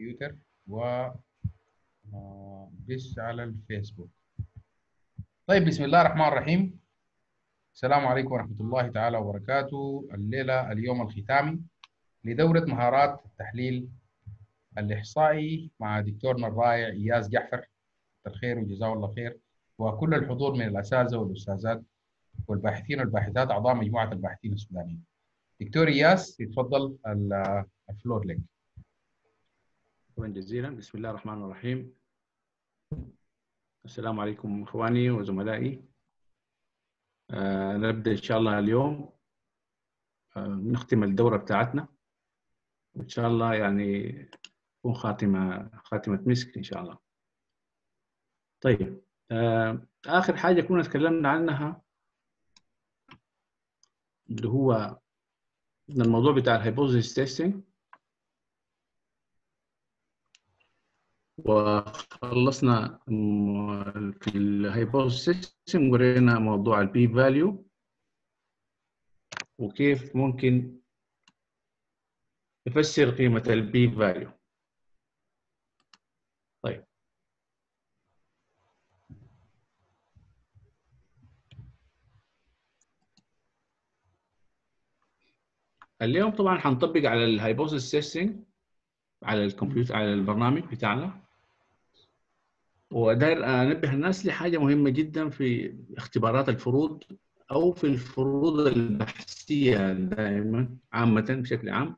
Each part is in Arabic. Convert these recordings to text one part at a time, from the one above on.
تويتر و آه، بس على الفيسبوك. طيب بسم الله الرحمن الرحيم. السلام عليكم ورحمة الله تعالى وبركاته. الليلة اليوم الختامي لدورة مهارات التحليل الإحصائي مع دكتورنا الرائع إياس جعفر. الخير وجزاه الله خير. وكل الحضور من الأساتذة والأستاذات والباحثين والباحثات أعضاء مجموعة الباحثين السودانيين. دكتور إياس يتفضل الفلور لك شكرا جزيلا. بسم الله الرحمن الرحيم. السلام عليكم إخواني وزملائي. آه نبدأ إن شاء الله اليوم آه نختم الدورة بتاعتنا. وإن شاء الله يعني تكون خاتمة خاتمة مسك إن شاء الله. طيب آه آخر حاجة كنا تكلمنا عنها اللي هو الموضوع بتاع ال hypothesis testing وخلصنا في ال hypothesis ورينا موضوع ال P value وكيف ممكن نفسر قيمة البي فاليو طيب. اليوم طبعا حنطبق على ال hypothesis testing على الكمبيوتر على البرنامج بتاعنا. وداير أنبه الناس لحاجة مهمة جدا في اختبارات الفروض أو في الفروض البحثية دائما عامة بشكل عام.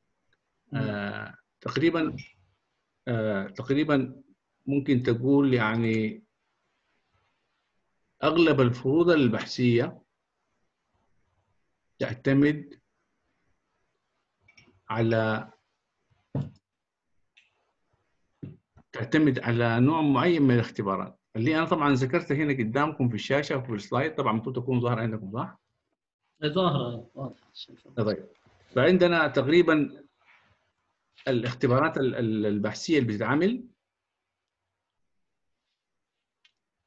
آه تقريبا آه تقريبا ممكن تقول يعني أغلب الفروض البحثية تعتمد على تعتمد على نوع معين من الاختبارات. اللي أنا طبعا ذكرتها هنا قدامكم في الشاشة وفي السلايد طبعا المفروض تكون ظاهرة عندكم صح؟ ظاهرة واضحة. طيب. فعندنا تقريبا الاختبارات البحثية اللي بتتعمل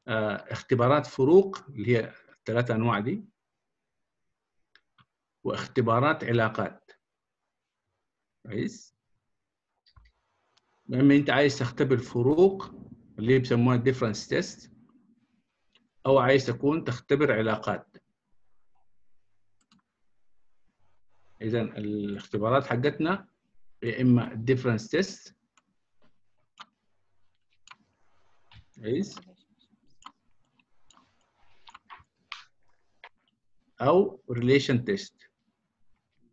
اختبارات فروق اللي هي الثلاث أنواع دي واختبارات علاقات. كويس؟ اما انت عايز تختبر فروق اللي بيسموها difference test أو عايز تكون تختبر علاقات. إذا الاختبارات حقتنا يا إما difference test كويس أو relation test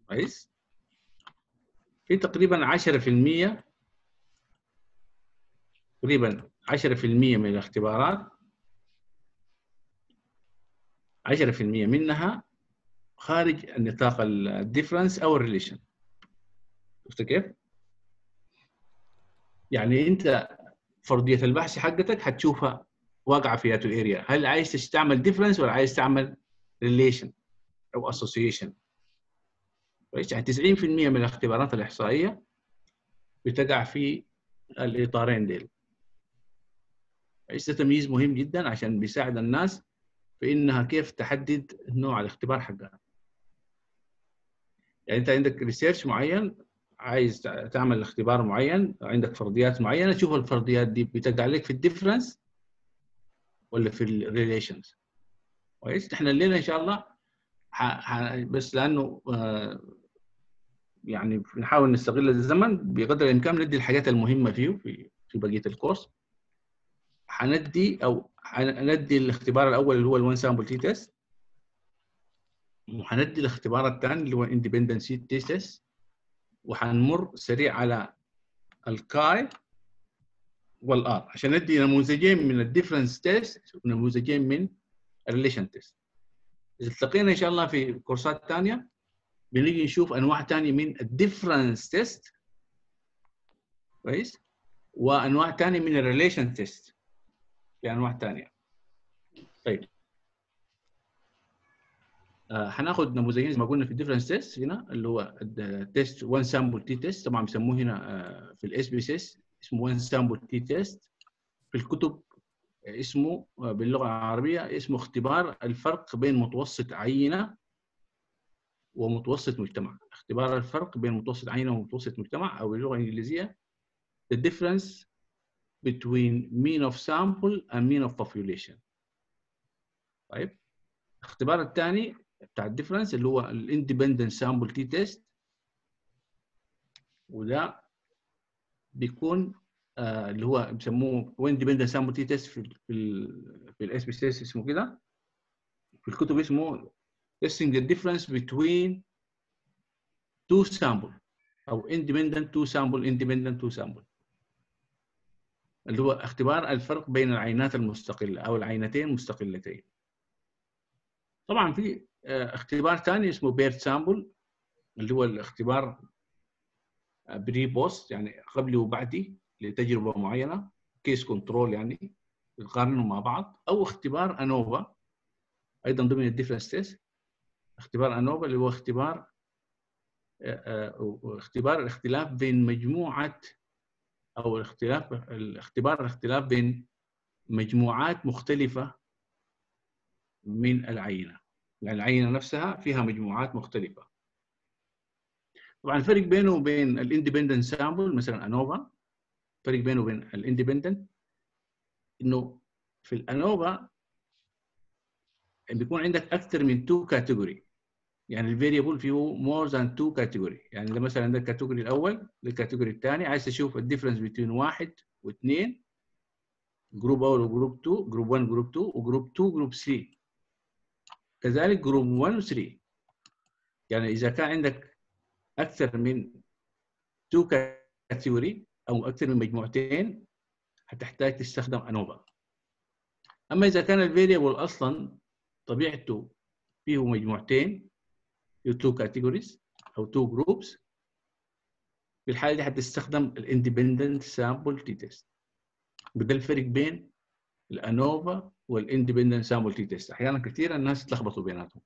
كويس في تقريبا 10% تقريبا 10% من الاختبارات 10% منها خارج النطاق ال difference أو ال relation شفت كيف؟ يعني أنت فرضية البحث حقتك حتشوفها واقعة في ال two area هل عايز تستعمل difference ولا عايز تعمل relation أو association كويس يعني 90% من الاختبارات الإحصائية بتقع في الإطارين ديل. ده تمييز مهم جدا عشان بيساعد الناس في إنها كيف تحدد نوع الاختبار حقها. يعني أنت عندك research معين عايز تعمل اختبار معين عندك فرضيات معينة تشوف الفرضيات دي بتقع لك في ال difference ولا في ال relations كويس؟ إحنا الليلة إن شاء الله ح... ح... بس لأنه آه يعني نحاول نستغل الزمن بقدر الإمكان ندي الحاجات المهمة فيه في في بقية الكورس حندي أو حندي الاختبار الأول اللي هو ال one sample t test وحندي الاختبار الثاني اللي هو independency test وحنمر سريع على ال chi وال R عشان ندي نموذجين من ال difference test ونموذجين من ال relation test إذا التقينا إن شاء الله في كورسات ثانية بنيجي نشوف أنواع ثانية من ال difference test كويس؟ وأنواع ثانية من ال relation test في أنواع ثانية طيب. آه هناخد نموذجين زي ما قلنا في ال difference test هنا اللي هو ال test 1 sample t test طبعا بيسموه هنا آه في ال SPSS اسمه 1 sample t test في الكتب اسمه آه باللغة العربية اسمه اختبار الفرق بين متوسط عينة ومتوسط مجتمع. اختبار الفرق بين متوسط عينة ومتوسط مجتمع أو باللغة الإنجليزية. The difference between mean of sample and mean of population. طيب. الاختبار الثاني بتاع ال difference اللي هو ال independent sample t test وده بيكون آه اللي هو بيسموه هو independent sample t test في ال في ال في ال SPSS اسمه كده. في الكتب اسمه testing the difference between two أو independent two sample independent two sample. اللي هو اختبار الفرق بين العينات المستقلة أو العينتين مستقلتين. طبعا في آه، اختبار ثاني اسمه paired sample اللي هو الاختبار pre post يعني قبلي وبعدي لتجربة معينة case control يعني بتقارنهم مع بعض أو اختبار ANOVA أيضا ضمن ال difference test اختبار ANOVA اللي هو اختبار آه، آه، اختبار الاختلاف بين مجموعة أو الاختلاف الاختبار الاختلاف بين مجموعات مختلفة من العينة. يعني العينة نفسها فيها مجموعات مختلفة. طبعا الفرق بينه وبين الاندبندنت سامبل مثلا ANOVA الفرق بينه وبين ال independent إنه في ال ANOVA بيكون عندك أكثر من two category يعني ال variable فيه more than two category يعني ده مثلا ده ال category الأول ال category الثاني. عايز تشوف ال difference بين واحد واثنين group أول و group 2 group 1 group 2 و group 2 group 3 كذلك group 1 و 3 يعني إذا كان عندك أكثر من two category أو أكثر من مجموعتين هتحتاج تستخدم ANOVA أما إذا كان ال variable أصلا طبيعته فيه مجموعتين فيه two categories أو two groups في الحاله دي هتستخدم ال independent sample t test وده الفرق بين ال ANOVA وال independent sample t test أحيانا كثير الناس يتلخبطوا بيناتهم.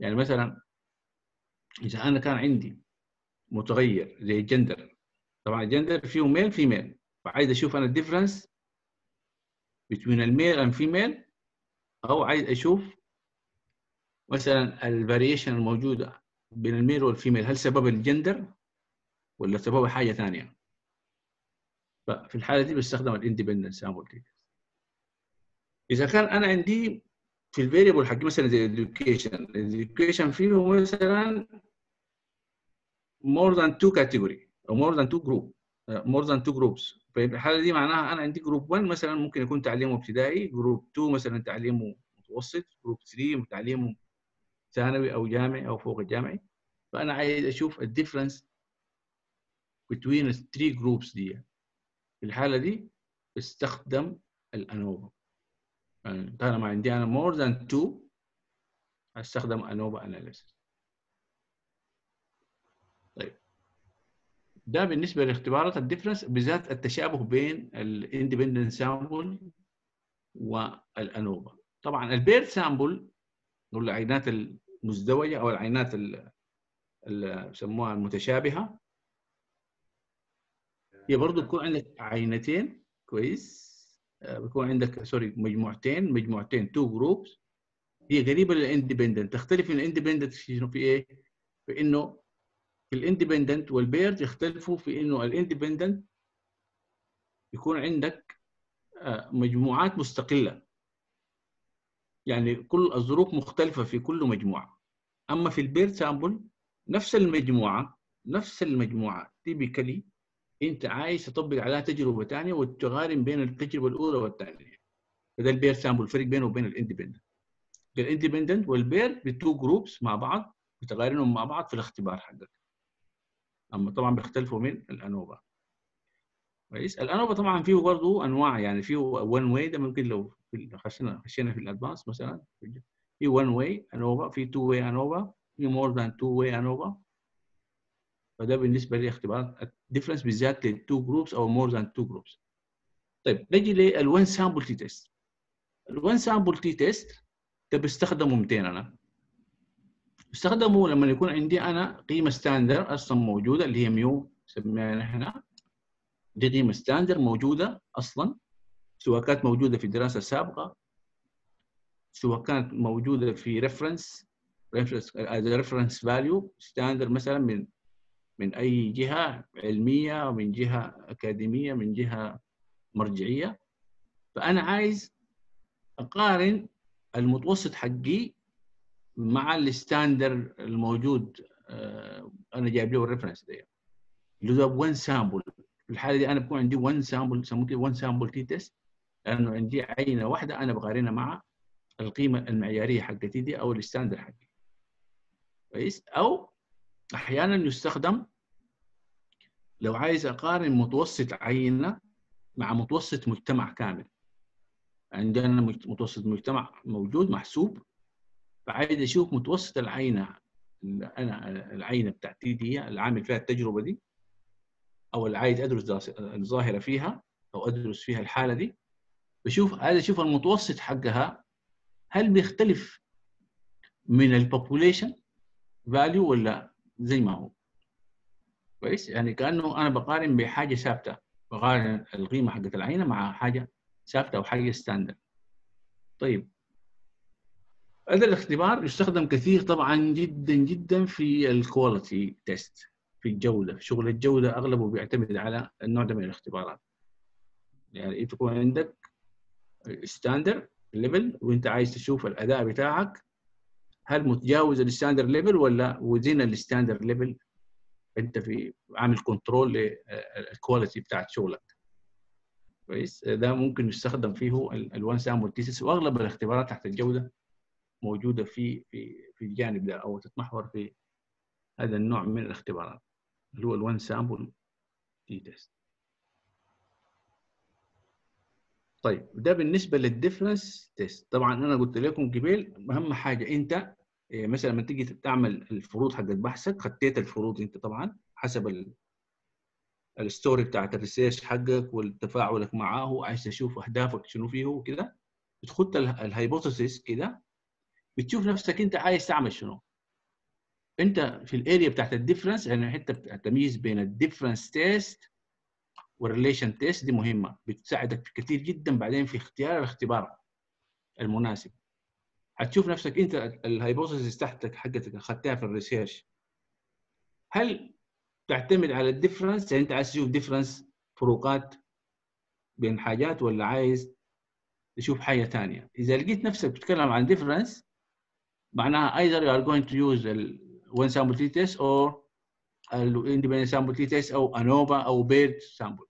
يعني مثلا إذا أنا كان عندي متغير زي الجندر طبعا الجندر فيه male female فعايز أشوف أنا ال difference بين ال male and female أو عايز أشوف مثلا ال variation الموجوده بين ال male وال female هل سبب الجندر ولا سبب حاجة ثانية؟ ففي الحالة دي بستخدم ال independent sample إذا كان أنا عندي في ال variable حق مثلا زي ال education ال education فيه مثلا more than two category أو than two group uh, more than two groups. في الحالة دي معناها أنا عندي group 1 مثلا ممكن يكون تعليمه ابتدائي group 2 مثلا تعليمه متوسط group 3 تعليمه ثانوي أو جامعي أو فوق الجامعي. فأنا عايز أشوف ال difference between three groups دي. في الحالة دي بستخدم ال ANOVA يعني طالما عندي أنا more than two أستخدم ANOVA analysis طيب. ده بالنسبة لاختبارات ال difference بالذات التشابه بين ال independent sample وال ANOVA طبعا ال paired sample أو العينات المزدوجة أو العينات اللي بيسموها المتشابهة. هي برضه بيكون عندك عينتين كويس. بيكون عندك sorry مجموعتين مجموعتين two groups هي قريبة لل independent تختلف من ال independent في إيه؟ في إنه في ال independent وال paired يختلفوا في إنه ال independent يكون عندك مجموعات مستقلة. يعني كل الظروف مختلفة في كل مجموعة. أما في ال paired sample نفس المجموعة نفس المجموعة. typically أنت عايز تطبق عليها تجربة ثانية وتقارن بين التجربة الأولى والثانيه فده ال paired sample الفرق بينه وبين الاندبندنت الاندبندنت والبير بتو جروبس مع بعض بتقارنهم مع بعض في الاختبار حقك. أما طبعا بيختلفوا من ال ANOVA كويس؟ ال ANOVA طبعا فيه برضه أنواع يعني فيه one way ده ممكن لو خشينا خشينا في ال advanced مثلا في one way ANOVA في two way ANOVA في more than two way ANOVA فده بالنسبة لاختبارات ال difference بالذات لل two groups أو more than two groups طيب نجي لل one sample t test ال one sample t test ده بستخدمه 200 أنا؟ بستخدمه لما يكون عندي أنا قيمة standard أصلا موجودة اللي هي mu سميها نحن دي قيمة standard موجودة أصلا. سواء كانت موجودة في دراسة سابقة سواء كانت موجودة في reference reference reference value standard مثلا من من أي جهة علمية ومن جهة أكاديمية من جهة مرجعية. فأنا عايز أقارن المتوسط حقي مع ال standard الموجود آه، أنا جايب له ال reference ده. اللي هو 1 sample في الحالة دي أنا بكون عندي 1 سامبل يسموه كده 1 sample t test لأنه عندي عينة واحدة أنا بقارنها مع القيمة المعيارية حقتي دي أو الستاندر حقي. كويس؟ أو أحيانا يستخدم لو عايز أقارن متوسط عينة مع متوسط مجتمع كامل. عندنا متوسط مجتمع موجود محسوب فعايز أشوف متوسط العينة أنا العينة بتاعتي دي اللي عامل فيها التجربة دي أو اللي عايز أدرس الظاهرة فيها أو أدرس فيها الحالة دي بشوف عايز أشوف المتوسط حقها هل بيختلف من ال population value ولا زي ما هو؟ كويس؟ يعني كأنه أنا بقارن بحاجة ثابتة بقارن القيمة حقت العينة مع حاجة ثابتة أو حاجة standard طيب. هذا الاختبار يستخدم كثير طبعا جدا جدا في ال quality test في الجودة شغل الجودة أغلبه بيعتمد على النوع ده من الاختبارات. يعني انت يكون عندك standard level وانت عايز تشوف الأداء بتاعك هل متجاوز ال standard level ولا within ال standard level انت في عامل control لل quality بتاعت شغلك. كويس؟ ده ممكن يستخدم فيه ال one sample tests وأغلب الاختبارات تحت الجودة موجودة في في في الجانب ده أو تتمحور في هذا النوع من الاختبارات اللي هو ال one sample t test طيب ده بالنسبة لل difference test طبعا أنا قلت لكم قبل أهم حاجة أنت إيه، مثلا لما تيجي تعمل الفروض حقت بحثك خطيت الفروض أنت طبعا حسب ال- ال story بتاعت ال research حقك وتفاعلك معاه عايز تشوف أهدافك شنو فيه وكده. بتخط ال- ال hypothesis كده بتشوف نفسك أنت عايز تعمل شنو. أنت في ال area بتاعت ال difference يعني بتاعت التمييز بين ال difference test وال relation test دي مهمة بتساعدك في كثير جدا بعدين في اختيار الاختبار المناسب. هتشوف نفسك أنت ال hypothesis تحتك حقتك اخذتها في ال research هل تعتمد على ال difference يعني أنت عايز تشوف difference فروقات بين حاجات ولا عايز تشوف حاجة ثانية إذا لقيت نفسك بتتكلم عن difference معناها either you are going to use one sample t test or independent sample t test أو ANOVA أو paired sample.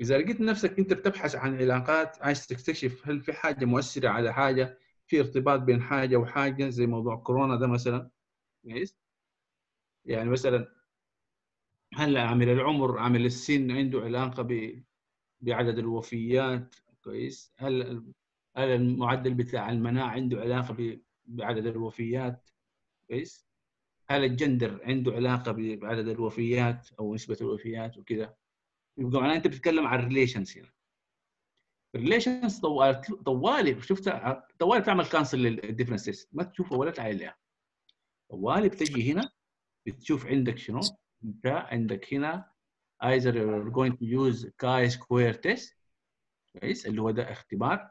إذا لقيت نفسك أنت بتبحث عن علاقات عايز تكتشف هل في حاجة مؤثرة على حاجة في ارتباط بين حاجة وحاجة زي موضوع كورونا ده مثلا كويس؟ يعني مثلا هل عامل العمر عامل السن عنده علاقة ب بعدد الوفيات كويس؟ هل هل المعدل بتاع المناعة عنده علاقة ب- بعدد الوفيات؟ كويس؟ هل الجندر عنده علاقة بعدد الوفيات أو نسبة الوفيات وكذا يبقى معناه أنت بتتكلم عن relations هنا relations طوال طوالي شفت؟ طوالي بتعمل cancel لل differences ما تشوفها ولا تعاين لها طوالي بتجي هنا بتشوف عندك شنو؟ انت عندك هنا either you're going to use chi-square test كويس؟ اللي هو ده اختبار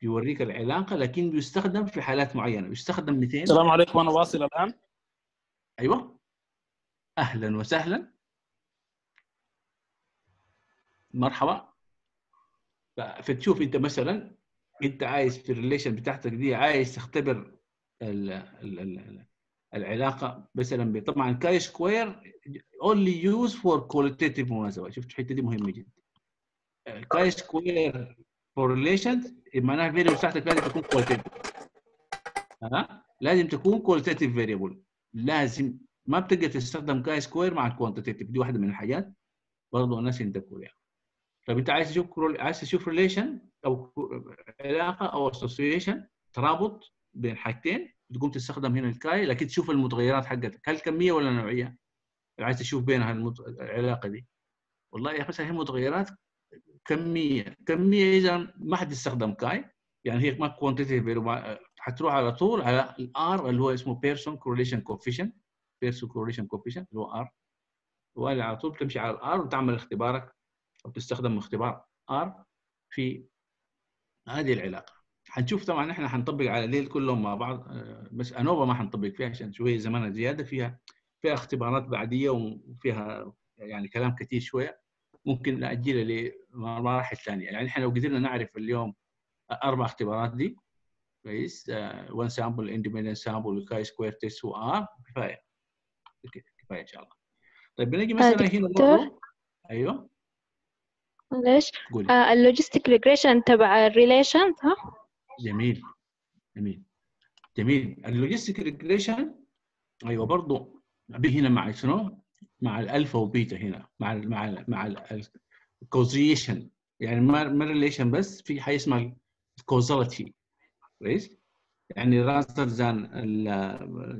بيوريك العلاقه لكن بيستخدم في حالات معينة. بيستخدم 200 السلام عليكم أنا واصل الآن. أيوه. أهلا وسهلا. مرحبا. فتشوف انت مثلا انت عايز في ال relation بتاعتك دي عايز تختبر ال ال ال العلاقة مثلا طبعا chi square only use for qualitative مناسبة. شفت الحتة دي مهمة جدا. chi square for relation معناها ال variable بتاعتك لازم تكون qualitative ها لازم تكون qualitative variable لازم ما بتقدر تستخدم chi square مع ال quantitative دي واحدة من الحاجات. برضه الناس ينتبهوا لها طب انت عايز تشوف عايز تشوف relation أو علاقة أو association ترابط بين حاجتين تقوم تستخدم هنا الكاي لكن تشوف المتغيرات حقتك. هل كميه ولا نوعية؟ عايز تشوف بينها المت... العلاقة دي. والله يا أخي هي متغيرات كميه كميه إذا ما حد يستخدم كاي. يعني هي ما quantitative حتروح على طول على ال R اللي هو اسمه Pearson correlation coefficient Pearson correlation coefficient اللي هو R وعلى على طول تمشي على ال R وتعمل اختبارك. أو تستخدم اختبار R في هذه العلاقة. حنشوف طبعا إحنا حنطبق على الليل كلهم مع بعض آه، بس ANOVA ما حنطبق فيها عشان شوية زمانها زيادة. فيها فيها اختبارات بعدية وفيها يعني كلام كثير شوية. ممكن نأجلها لمراحل ثانية. يعني إحنا لو قدرنا نعرف اليوم أربع اختبارات دي كويس one sample independent sample chi square test و R كفاية. كفاية إن شاء الله. طيب بنجي مثلا هنا. برضه أيوه. معلش قولي. آه ال logistic regression تبع ال relation صح؟ جميل جميل جميل. ال logistic regression أيوه برضه هنا مع شنو؟ مع الألفا وبيتا هنا مع ال مع ال مع ال causation يعني ما ما relation بس في حاجة اسمها ال causality كويس؟ يعني rather than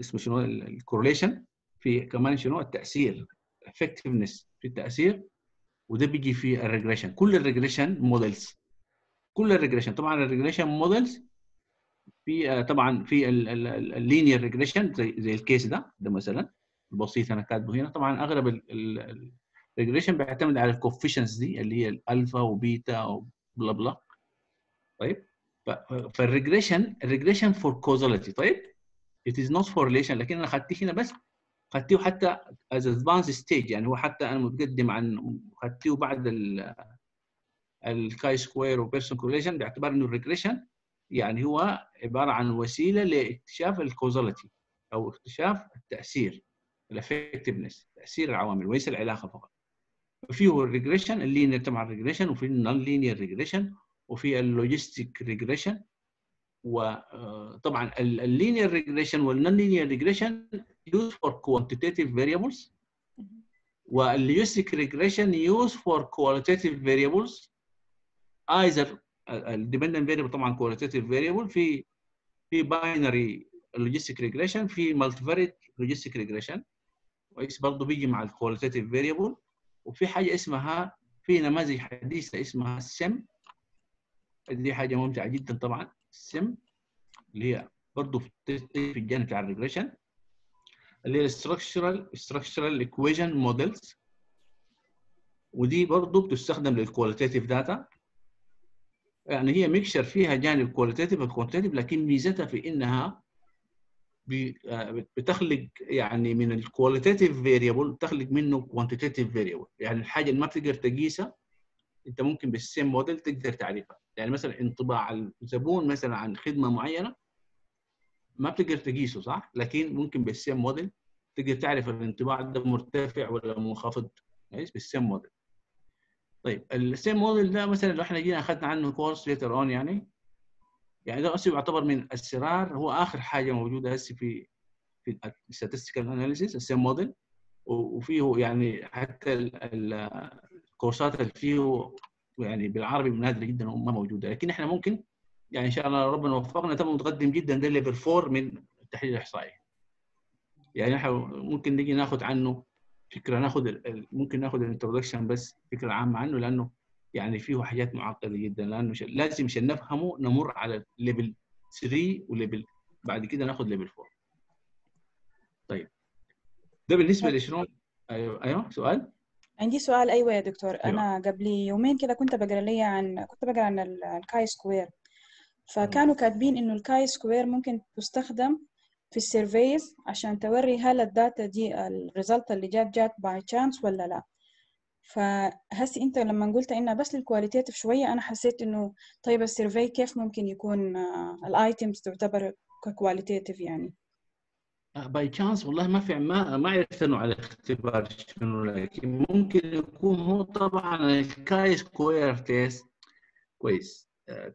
اسمه شنو؟ ال correlation في كمان شنو؟ التأثير effectiveness في التأثير. وده بيجي في الريجريشن. كل الريجريشن موديلز كل الريجريشن. طبعا الريجريشن موديلز في آه، طبعا في ال linear regression زي زي ال case ده ده مثلا البسيط أنا كاتبه هنا. طبعا أغلب ال regression بيعتمد على ال coefficients دي اللي هي الألفا وبيتا وبلا بلا طيب فال regression ال regression for causality طيب it is not for relation. لكن أنا اخذته هنا بس اخذته حتى as advanced stage يعني هو حتى أنا متقدم عن اخذته بعد ال ال Chi-square و Pearson correlation باعتبار إنه ال regression يعني هو عبارة عن وسيلة لاكتشاف ال causality أو اكتشاف التأثير ال effectiveness تأثير العوامل وليس العلاقة فقط. فيه ال regression ال linear طبعا ريجريشن وفي ال non-linear regression وفي ال logistic regression وطبعا ال linear regression وال non-linear regression used for quantitative variables وال logistic regression used for qualitative variables either ال dependent variable طبعا qualitative variable في في binary logistic regression في multivariate logistic regression كويس برضه بيجي مع ال qualitative variable وفي حاجة اسمها في نماذج حديثة اسمها السم دي حاجة ممتعة جدا طبعا السم اللي هي برضه في الجانب بتاع ال regression اللي هي ال structural structural equation models ودي برضه بتستخدم لل qualitative data يعني هي mixture فيها جانب qualitative و quantitative لكن ميزتها في إنها بتخلق يعني من ال qualitative variable بتخلق منه quantitative variable يعني الحاجة اللي ما بتقدر تقيسها أنت ممكن بال SEM model تقدر تعرفها. يعني مثلا انطباع الزبون مثلا عن خدمة معينة ما بتقدر تقيسه صح؟ لكن ممكن بال SEM model تقدر تعرف الانطباع ده مرتفع ولا منخفض. كويس؟ بال SEM model طيب ال SEM model ده مثلا لو إحنا جينا أخذنا عنه كورس later on يعني يعني ده أصلا يعتبر من الأسرار هو آخر حاجة موجودة هسه في في statistical analysis ال SEM model وفيه يعني حتى الكورسات اللي فيه يعني بالعربي نادره جدا وما موجودة. لكن إحنا ممكن يعني إن شاء الله ربنا وفقنا. تم متقدم جدا ده level 4 من التحليل الإحصائي. يعني إحنا ممكن نجي ناخذ عنه فكرة ناخذ ممكن ناخذ ال introduction بس فكرة عامة عنه لأنه يعني فيه حاجات معقدة جدا. لأنه لازم عشان نفهمه نمر على level 3 و level بعد كده ناخذ level 4 طيب. ده بالنسبة لشنو أيوه أيوه سؤال. عندي سؤال. أيوه يا دكتور. أنا قبل يومين كده كنت بقرأ لي عن كنت بقرأ عن ال Chi-square فكانوا كاتبين إنه ال Chi-square ممكن تستخدم في ال surveys عشان توري هل ال data دي ال result اللي جات جات by chance ولا لا. فهسي أنت لما قلت إنها بس لل qualitative شوية أنا حسيت إنه طيب ال survey كيف ممكن يكون ال items تعتبر ك qualitative يعني؟ by chance والله ما في ما ما عرفت انه على اختبار شنو لكن ممكن يكون هو طبعا ال Chi-square test كويس. آه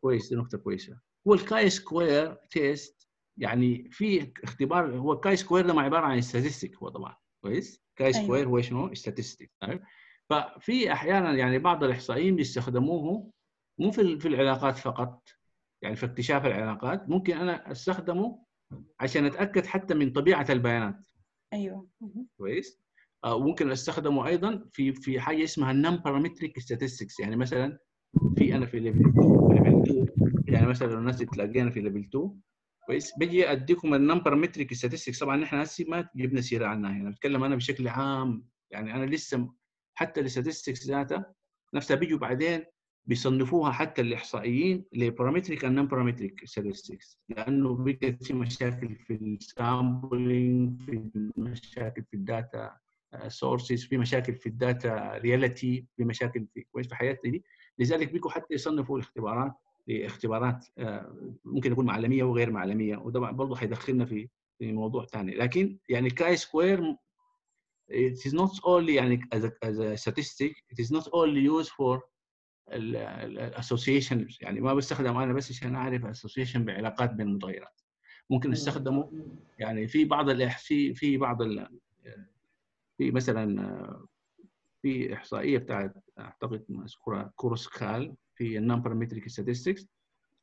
كويس دي نقطة كويسة. هو ال Chi-square test يعني في اختبار هو ال Chi-square ده عبارة عن statistic هو طبعا. كويس؟ Chi-square أيوة. هو شنو؟ statistic ففي أحيانا يعني بعض الإحصائيين بيستخدموه مو في في العلاقات فقط يعني في اكتشاف العلاقات. ممكن أنا أستخدمه عشان أتأكد حتى من طبيعة البيانات. أيوه. كويس؟ وممكن أستخدمه أيضا في في حاجة اسمها ال nonparametric statistics. يعني مثلا في أنا في level 2 level 2 يعني مثلا الناس تلاقينا في level 2 كويس؟ بجي أديكم ال nonparametric statistics. طبعا إحنا هسه ما جبنا سيرة عنها. هنا بتكلم أنا بشكل عام. يعني أنا لسه حتى ال statistics data نفسها بيجوا بعدين بيصنفوها حتى الإحصائيين ل parametric and parametric statistics. لأنه بقت في مشاكل في ال sampling في مشاكل في ال data sources في مشاكل في ال data reliability في مشاكل في كويس؟ في حاجات زي دي. لذلك بيجوا حتى يصنفوا الاختبارات لاختبارات آه، ممكن يكون معلمية وغير معلمية وده برضه حيدخلنا في في موضوع ثاني لكن يعني Chi-square it is not only يعني as a, as a statistic it is not only used for ال association يعني ما بستخدم أنا بس عشان أعرف association بعلاقات بين المتغيرات ممكن استخدمه يعني في بعض في في بعض في مثلا في إحصائية بتاعت أعتقد مذكوره Kruskal في ال nonparametric statistics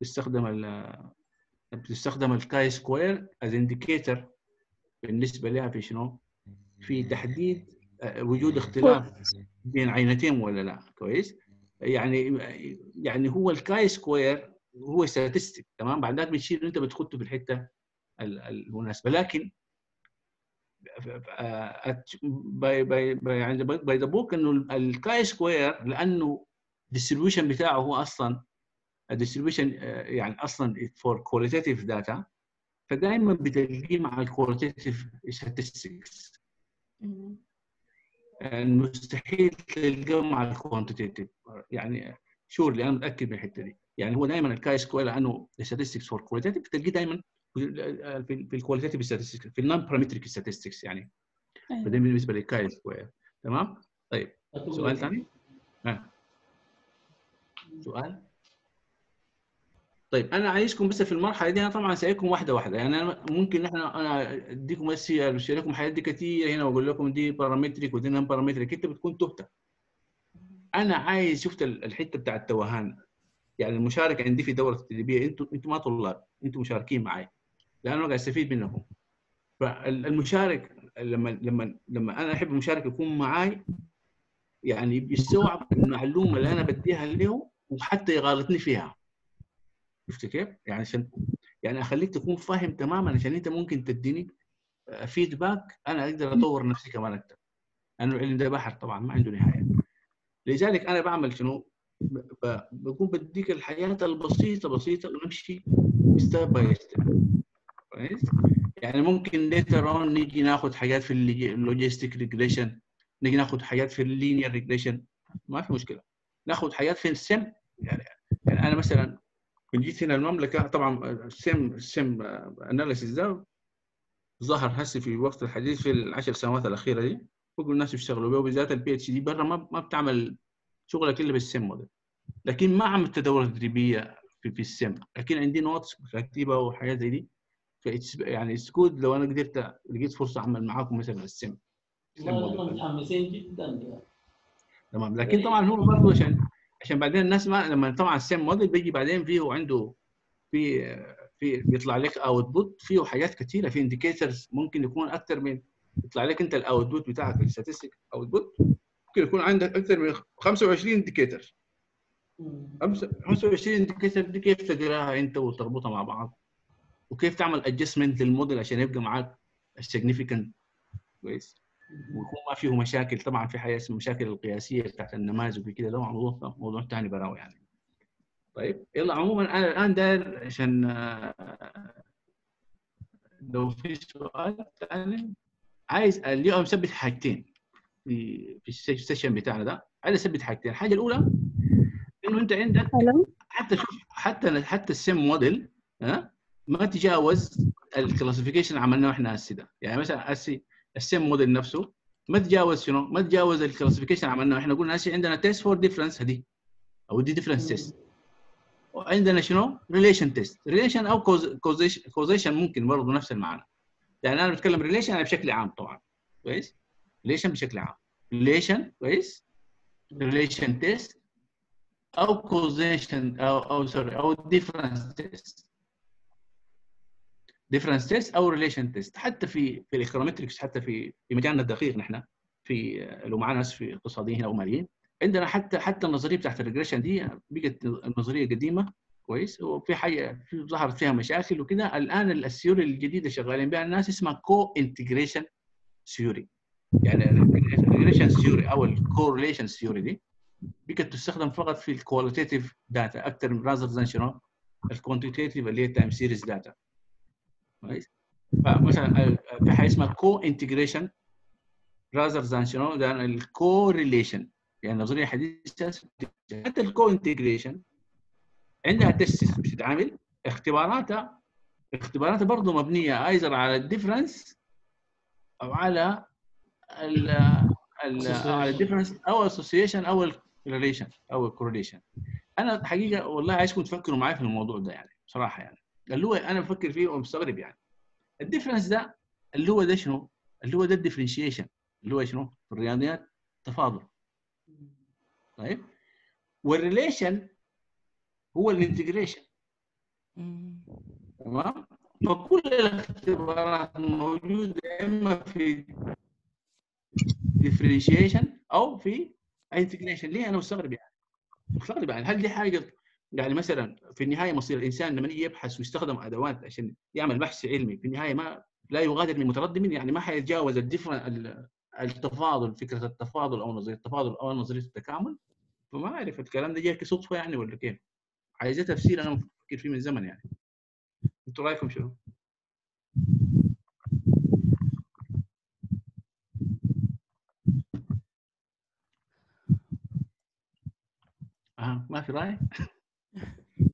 بتستخدم ال بتستخدم ال Chi-square as indicator بالنسبة لها في شنو؟ في تحديد آه، وجود اختلاف بين عينتين ولا لا كويس؟ يعني يعني هو ال Chi-square هو statistic تمام بعد ذلك بتشيل أنت بتخطه في الحتة ال- المناسبة لكن by by by عند by the book إنه ال Chi-square لأنه ال distribution بتاعه هو أصلا ال distribution يعني أصلا for qualitative data فدائما بتلقيه مع ال qualitative statistics. مستحيل تلقاه مع ال quantitative يعني surely أنا متأكد من الحتة دي. يعني هو دائما ال Chi-square لأنه statistics for qualitative تلقيه دائما في في ال qualitative statistics في ال non-parametric statistics يعني. فده بالنسبة لل chi-square تمام؟ طيب سؤال ثاني؟ ها. سؤال؟ طيب أنا عايزكم بس في المرحلة دي أنا طبعا سايبكم واحدة واحدة. يعني أنا ممكن إحنا أنا أديكم بس أشير لكم حاجات دي كتير هنا وأقول لكم دي parametric ودي non-parametric أنت بتكون تهت أنا عايز شفت ال- الحتة بتاع التوهان يعني المشاركة عندي في دورة التدريبية أنتوا أنتوا ما طلاب أنتوا مشاركين معي. لأنه قاعد أستفيد منكم فالمشارك لما لما لما أنا أحب المشارك يكون معي يعني بيستوعب المعلومة اللي أنا بديها له وحتى يغالطني فيها. شفت كيف؟ يعني عشان يعني أخليك تكون فاهم تماما عشان أنت ممكن تديني فيدباك أنا أقدر أطور نفسي كمان أكثر لأنه العلم ده بحر طبعا ما عنده نهاية. لذلك أنا بعمل شنو؟ بكون بديك الحياة البسيطه بسيطة ونمشي step by step كويس؟ يعني ممكن later on نيجي ناخذ حاجات في ال logistic regression نيجي ناخذ حاجات في ال linear regression ما في مشكلة. ناخذ حاجات في السم يعني يعني أنا مثلا كنت جيت هنا المملكة طبعا ال SEM ال SEM analysis ده ظهر هسه في الوقت الحديث في العشر سنوات الأخيرة دي. كل الناس بيشتغلوا به وبالذات ال PhD برا ما ما بتعمل شغلك إلا بال SEM model لكن ما عملت دوره تدريبية في, في السم لكن عندي notes كاتبه وحاجات زي دي. يعني it's good لو أنا قدرت لقيت فرصة أعمل معاكم مثلا السم. متحمسين جدا تمام. لكن طبعا هو برضه عشان عشان بعدين الناس ما لما طبعا ال SEM model بيجي بعدين فيه عنده في في بيطلع لك output فيه حاجات كثيره في indicators ممكن يكون أكثر من يطلع لك أنت ال output بتاعك ال statistic output ممكن يكون عندك أكثر من 25 indicator 25 indicator دي كيف تقراها أنت وتربطها مع بعض؟ وكيف تعمل adjustment لل model عشان يبقى معاك ال significant كويس؟ ويكون ما فيه مشاكل طبعا في حاجة اسمها المشاكل القياسية بتاعت النماذج وكده ده موضوع موضوع ثاني براه يعني. طيب يلا عموما أنا الآن داير عشان آه، لو في سؤال ثاني عايز اليوم مثبت حاجتين في في ال session بتاعنا ده. عايز أثبت حاجتين. الحاجة الأولى إنه أنت عندك حتى حتى حتى ال SEM model ها ما تجاوز ال classification عملناه إحنا هسه ده. يعني مثلا هسه ال SEM model نفسه ما تجاوز شنو؟ ما تجاوز ال classification عملناه. إحنا قلنا هسه عندنا test for difference هدي أو دي difference test وعندنا شنو؟ relation test relation أو causation ممكن برضه نفس المعنى. يعني أنا بتكلم relation يعني بشكل عام طبعا. كويس؟ relation بشكل عام. relation كويس؟ relation test أو causation أو أو sorry أو difference test difference test أو relation test حتى في في ال econometrics حتى في في مجالنا الدقيق نحن في لو معنا ناس في اقتصاديين أو ماليين. عندنا حتى حتى النظرية بتاعت ال regression دي بقت نظرية قديمة كويس وفي حاجة ظهرت فيها مشاكل وكده. الآن ال theory الجديدة شغالين بها الناس اسمها cointegration theory يعني ال regression theory أو ال correlation theory دي بقت تستخدم فقط في ال qualitative data أكثر من rather than شنو؟ ال quantitative اللي هي time series data كويس. فمثلا في حاجة اسمها cointegration rather than شنو ال correlation يعني نظريه حديثه حتى ال cointegration عندها test بتتعامل اختباراتها اختباراتها برضه مبنية either على ال difference أو على ال ال على ال difference أو association أو ال relation أو ال correlation أنا حقيقة والله عايزكم تفكروا معي في الموضوع ده يعني بصراحة يعني. اللي هو أنا بفكر فيه ومستغرب يعني. ال difference ده اللي هو ده شنو؟ اللي هو ده ال differentiation اللي هو شنو؟ في الرياضيات تفاضل. طيب؟ وال relation هو ال integration. تمام؟ فكل الاختبارات موجودة إما في differentiation أو في integration ليه؟ أنا مستغرب يعني. مستغرب يعني. هل دي حاجة يعني مثلا في النهاية مصير الإنسان لما يجي يبحث ويستخدم أدوات عشان يعمل بحث علمي في النهاية ما لا يغادر من متردم يعني ما حيتجاوز التفاضل فكرة التفاضل أو نظرية التفاضل أو نظرية التكامل فما أعرف الكلام ده جاي كصدفه يعني ولا كيف؟ عايزة تفسير أنا بفكر فيه من زمن يعني أنتوا رأيكم شنو؟ آه ما في رأي؟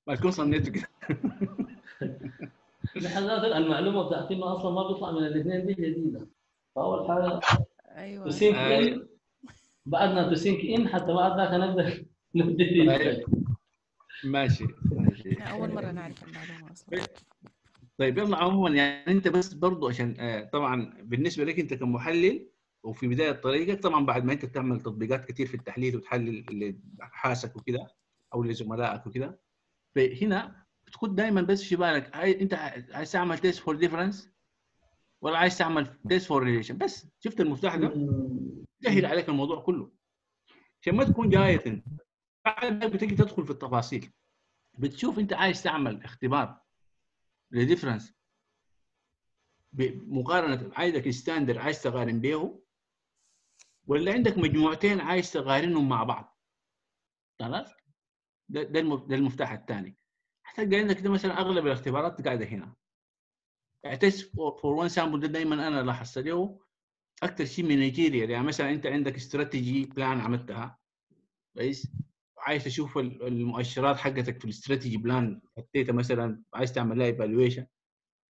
ما تكون صنيتوا كده نحن المعلومة بتاعتنا أصلا ما بيطلع من الاثنين دي جديده فأول حاجة أيوه. تسينك أيوة. ان بعدنا تسينك ان حتى بعد ذاك نبدا نبدأ. ماشي. ماشي أول مرة نعرف المعلومة أصلا. طيب يلا عموما يعني أنت بس برضو عشان آه، طبعا بالنسبة لك أنت كمحلل وفي بداية طريقك طبعا بعد ما أنت تعمل تطبيقات كثير في التحليل وتحلل لابحاثك وكده أو لزملائك وكده فهنا بتكون دائما بس في بالك أنت عايز تعمل test for difference ولا عايز تعمل test for relation بس شفت المفتاح ده؟ سهل عليك الموضوع كله. عشان ما تكون جاية بعد ذلك بتيجي تدخل في التفاصيل. بتشوف أنت عايز تعمل اختبار ل difference مقارنة عندك standard عايز تقارن بيه ولا عندك مجموعتين عايز تقارنهم مع بعض؟ خلاص؟ ده ده المف- ده المفتاح الثاني. حتلقى عندك ده مثلا أغلب الاختبارات قاعدة هنا. test for one sample ده دايما أنا لاحظت له أكثر شيء من نيجيريا. يعني مثلا أنت عندك strategy plan عملتها. كويس عايز تشوف ال- المؤشرات حقتك في ال strategy plan. حطيتها مثلا. عايز تعمل لها evaluation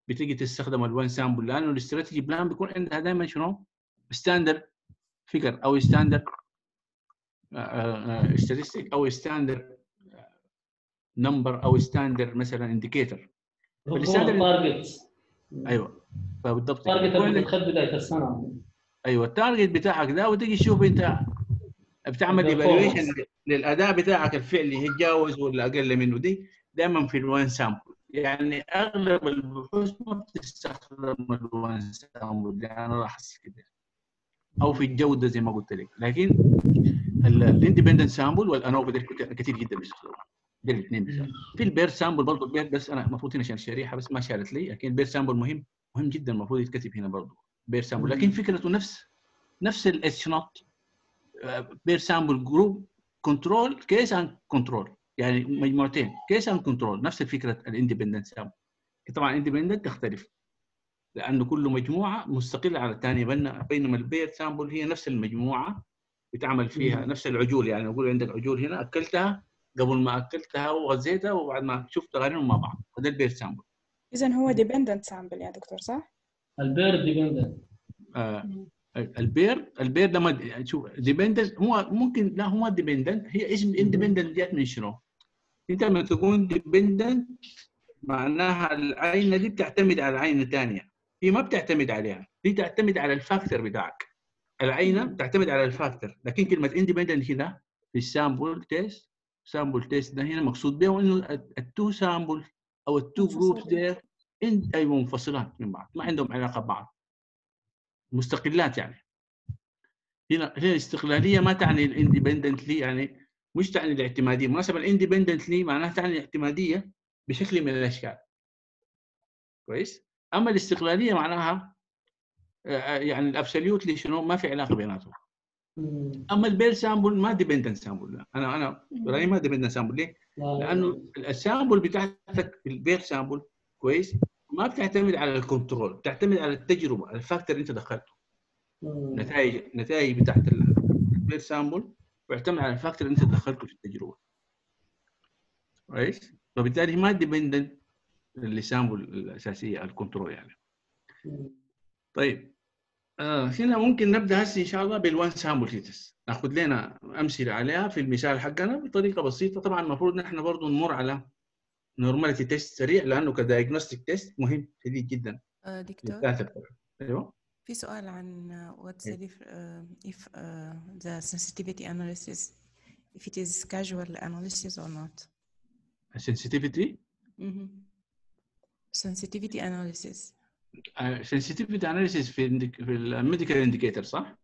بتيجي تستخدم ال one sample لأنه ال strategy plan بيكون عندها دائما شنو؟ standard figure أو standard statistic أو standard number أو standard مثلا indicator فال standard- target أيوه فبالضبط target بتدخل بدايه السنة. أيوه ال target بتاعك ده وتجي تشوف أنت بتعمل evaluation. للأداء بتاعك الفعلي يتجاوز ولا أقل منه؟ دي دائما في ال one sample يعني أغلب البحوث ما بتستخدم ال one sample دي أنا لاحظت كده. أو في الجودة زي ما قلت لك. لكن ال independent sample وال ANOVA دي كثير جدا بيستخدموا دي الاثنين بالذات. في ال paired sample برضه ال paired بس أنا المفروض هنا عشان الشريحه بس ما شارت لي لكن ال paired sample مهم مهم جدا المفروض يتكتب هنا برضه paired sample لكن فكرته نفس نفس ال H note paired sample group control case and control يعني مجموعتين case and control نفس فكره ال independent sample طبعا ال independent تختلف لأنه كل مجموعة مستقلة على الثانية بينما ال paired sample هي نفس المجموعة بتعمل فيها. نفس العجول. يعني نقول عندك عجول هنا أكلتها قبل ما أكلتها وغذيتها وبعد ما شفت تقارنهم مع بعض. هذا ال paired sample. إذا هو dependent sample يا دكتور صح؟ ال paired dependent آه ال paired ال paired ده ما يعني شوف dependent هو ممكن لا هو ما dependent هي اسم independent جات من شنو؟ أنت لما تكون dependent معناها العينه دي بتعتمد على عينه ثانية هي ما بتعتمد عليها دي تعتمد على ال factor بتاعك. العينه بتعتمد على ال factor. لكن كلمة independent هنا في ال sample test sample test ده هنا مقصود به إنه ال two sample أو ال two groups. they're أيوه منفصلات من بعض ما عندهم علاقة ببعض. مستقلات يعني. هنا هنا الاستقلالية ما تعني ال independently يعني مش تعني الاعتمادية. مناسبة ال independently معناها تعني الاعتمادية بشكل من الأشكال. كويس؟ أما الاستقلالية معناها آه، يعني ال absolutely شنو ما في علاقة بيناتهم. أما ال paired sample ما dependent sample. أنا أنا برأيي ما dependent sample. ليه؟ لا، لأنه ال sample بتاعتك في ال paired sample كويس ما بتعتمد على ال control بتعتمد على التجربة على ال factor اللي أنت دخلته. نتائج النتائج بتاعت ال paired sample بيعتمد على ال factor اللي أنت دخلته في التجربة. كويس؟ فبالتالي ما dependent ال sample الأساسية ال control يعني. طيب. آه هنا ممكن نبدأ هسه إن شاء الله بال one sample tests ناخذ لنا أمثلة عليها في المثال حقنا بطريقة بسيطة. طبعا المفروض نحن برضه نمر على normality test سريع لأنه ك diagnostic test مهم شديد جدا. آه، دكتور؟ أيوه. في سؤال عن what's the diff- uh, if uh, the sensitivity analysis if it is casual analysis or not. ال sensitivity Mhm. sensitivity analysis. sensitivity analysis في ال في ال medical indicator صح؟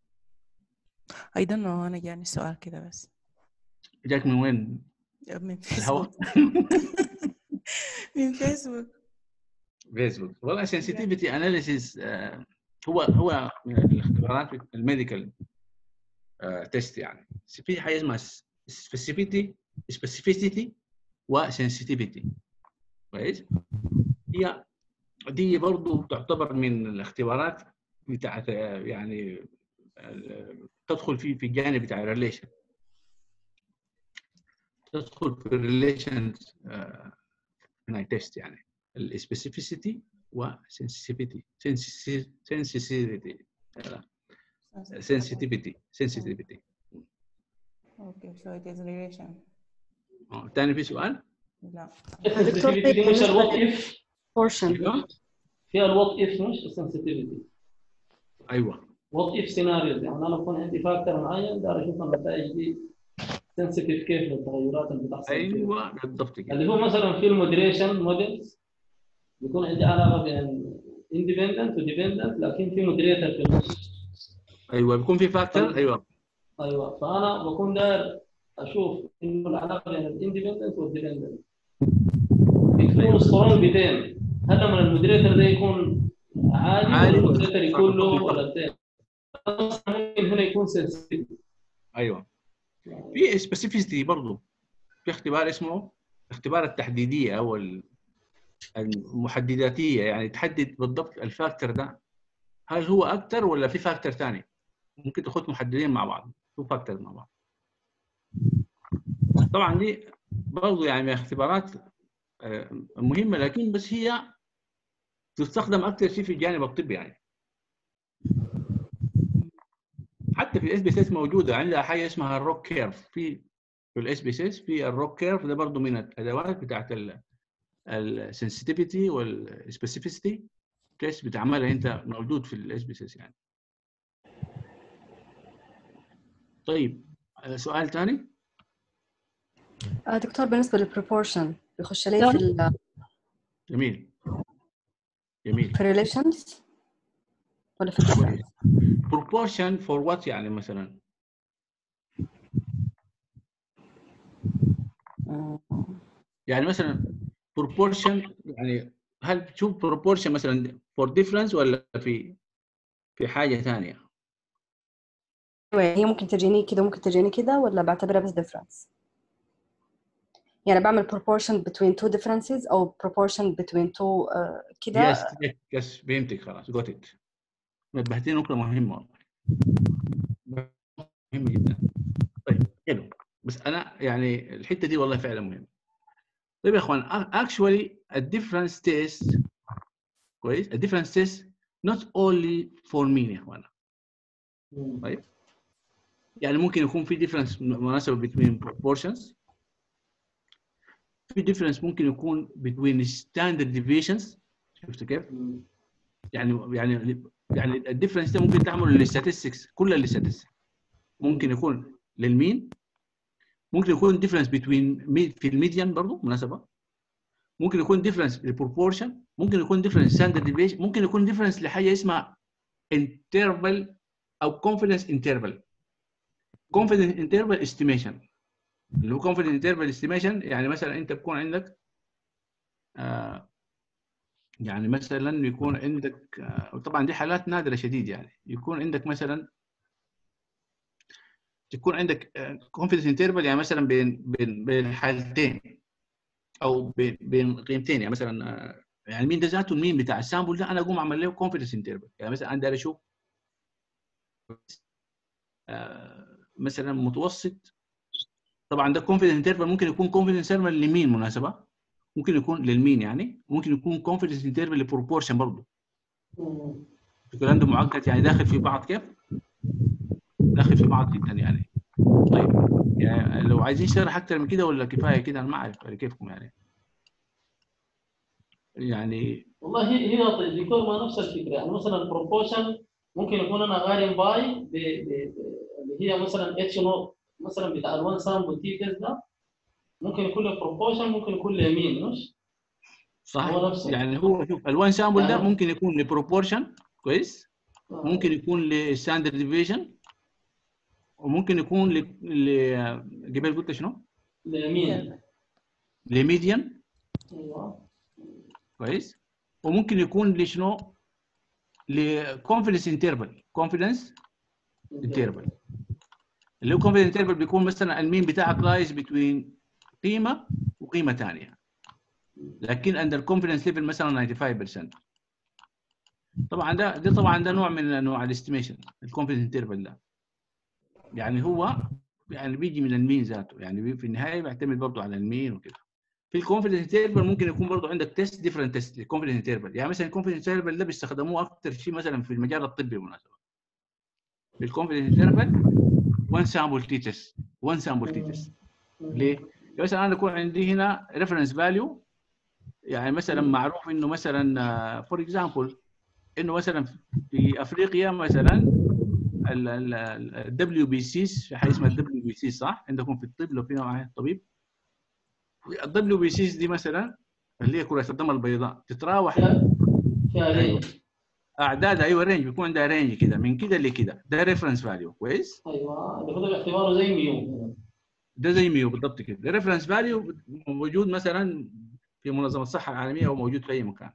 I don't know أنا جاني السؤال كذا بس. جاك من وين؟ من؟ فيسبوك من فيسبوك فيسبوك والله sensitivity analysis هو هو من الاختبارات ال medical test يعني. في حاجة اسمها specificity specificity و sensitivity كويس؟ هي دي برضو تعتبر من الاختبارات بتاعت يعني تدخل في في الجانب بتاع ال relation تدخل في ال relation test يعني ال specificity و sensitivity sensitivity sensitivity sensitivity okay so it is relation. ثاني في سؤال؟ لا. ال sensitivity portion. إيوه. فيها ال what if مش ال sensitivity أيوه. what if scenarios يعني أنا بكون عندي factor معين داير أشوف النتائج دي sensitive كيف للتغيرات اللي بتحصل. أيوه بالضبط كده. اللي هو مثلا في ال moderation models بيكون عندي علاقة بين independent و dependent لكن في moderator في النص. أيوه بيكون في factor أيوه. أيوه. فأنا بكون داير أشوف إنه العلاقة بين ال independent وال dependent بتكون strong بتين هل لما ال moderator ده يكون عالي عالي ال moderator يكون له ولا ممكن هنا يكون sensitive أيوه. في specificity برضه في اختبار اسمه اختبار التحديدية أو ال- المحدداتية. يعني تحدد بالضبط ال factor ده. هل هو أكثر ولا في factor ثاني ممكن تاخذ محددين مع بعض. two factor مع بعض. طبعا دي برضه يعني من الاختبارات آه، مهمة لكن بس هي تستخدم أكثر شيء في الجانب الطبي يعني. حتى في ال SPSS موجودة عندها حاجة اسمها ال ROC curve في في ال SPSS في ال ROC curve ده برضه من الأدوات بتاعت ال sensitivity وال specificity test بتعملها أنت موجود في ال SPSS يعني. طيب آه، سؤال ثاني آه دكتور بالنسبة لل proportion بيخش عليه في ال جميل. جميل. في relations ولا في proportion for what يعني مثلا؟ يعني مثلا proportion يعني هل بتشوف proportion مثلا for difference ولا في في حاجة ثانية؟ هي ممكن تجيني كده ممكن تجيني كده ولا بعتبرها بس difference؟ يعني بعمل proportion between two differences أو proportion between two آه كده يس يس فهمتك خلاص got it نبهتني نقطه مهمه مهمه جدا طيب حلو بس أنا يعني الحته دي والله فعلا مهمه طيب يا اخوان actually a difference test كويس a difference test not only for mean يا اخوان طيب يعني ممكن يكون في difference مناسبة between proportions في difference ممكن يكون between standard deviations. شفت كيف؟ يعني يعني يعني ال difference ده ممكن تعمله لل statistics كل ال statistics ممكن يكون لل mean؟ ممكن يكون between مي- في ال median برضه مناسبة. ممكن يكون difference لل proportion ممكن يكون difference standard deviation. ممكن يكون difference لحاجة اسمها interval أو confidence interval. confidence interval estimation. اللي هو confidence interval estimation يعني مثلا أنت بكون عندك آه يعني مثلا يكون عندك آه طبعا دي حالات نادرة شديد يعني. يكون عندك مثلا تكون عندك confidence interval يعني مثلا بين بين بين حالتين أو بين بين قيمتين يعني مثلا آه، يعني ال mean ده ذاته ال mean بتاع ال sample ده أنا أقوم أعمل له confidence interval يعني مثلا أنا داير أشوف آه، مثلا متوسط طبعا ده confidence interval ممكن يكون confidence interval ل mean مناسبة؟ ممكن يكون لل mean يعني ممكن يكون confidence interval ل proportion برضه. الكلام ده معقد يعني داخل في بعض كيف؟ داخل في بعض جدا يعني. طيب يعني لو عايزين شرح أكتر من كده ولا كفاية كده؟ أنا ما أعرف يعني كيفكم يعني. يعني والله هي هي الدكتور ما نفس الفكرة. يعني مثلا ال proportion ممكن يكون أنا قارن by اللي هي مثلا H note مثلا بتاع ال one sample t test ده ممكن يكون له proportion ممكن يكون له mean مش؟ صح هو نفسه. يعني هو شوف ال one sample ده يعني- ممكن يكون ل proportion كويس آه. ممكن يكون ل standard deviation وممكن يكون ل ل- قبل قلت شنو؟ ال mean ل median أيوه كويس وممكن يكون لشنو؟ ل confidence interval confidence interval اللي هو confidence interval بيكون مثلا ال mean بتاعك lies between قيمة وقيمة ثانية. لكن عند ال confidence level مثلا 95% طبعا ده ده طبعا ده نوع من أنواع ال estimation ال confidence interval ده. يعني هو يعني بيجي من ال mean ذاته. يعني في النهاية بيعتمد برضه على ال mean وكده. في ال confidence interval ممكن يكون برضه عندك test different test لل confidence interval يعني مثلا ال confidence interval ده بيستخدموه أكثر شيء مثلا في المجال الطبي بالمناسبة. ال confidence interval one sample t test one sample t test ليه؟ مثلا أنا يكون عندي هنا reference value يعني مثلا معروف إنه مثلا for example إنه مثلا في أفريقيا مثلا ال WB في حاجة اسمها ال WBCs صح؟ عندكم في الطب لو فينا معايا الطبيب ال WBCs دي مثلا اللي هي كرة الدم البيضاء تتراوح فيها اعدادها أيوه range بيكون عندها range كده من كده لكده. ده reference value كويس؟ أيوه اللي هو باعتباره زي mu. ده زي mu بالضبط كده. ال reference value موجود مثلا في منظمة الصحة العالمية أو موجود في أي مكان.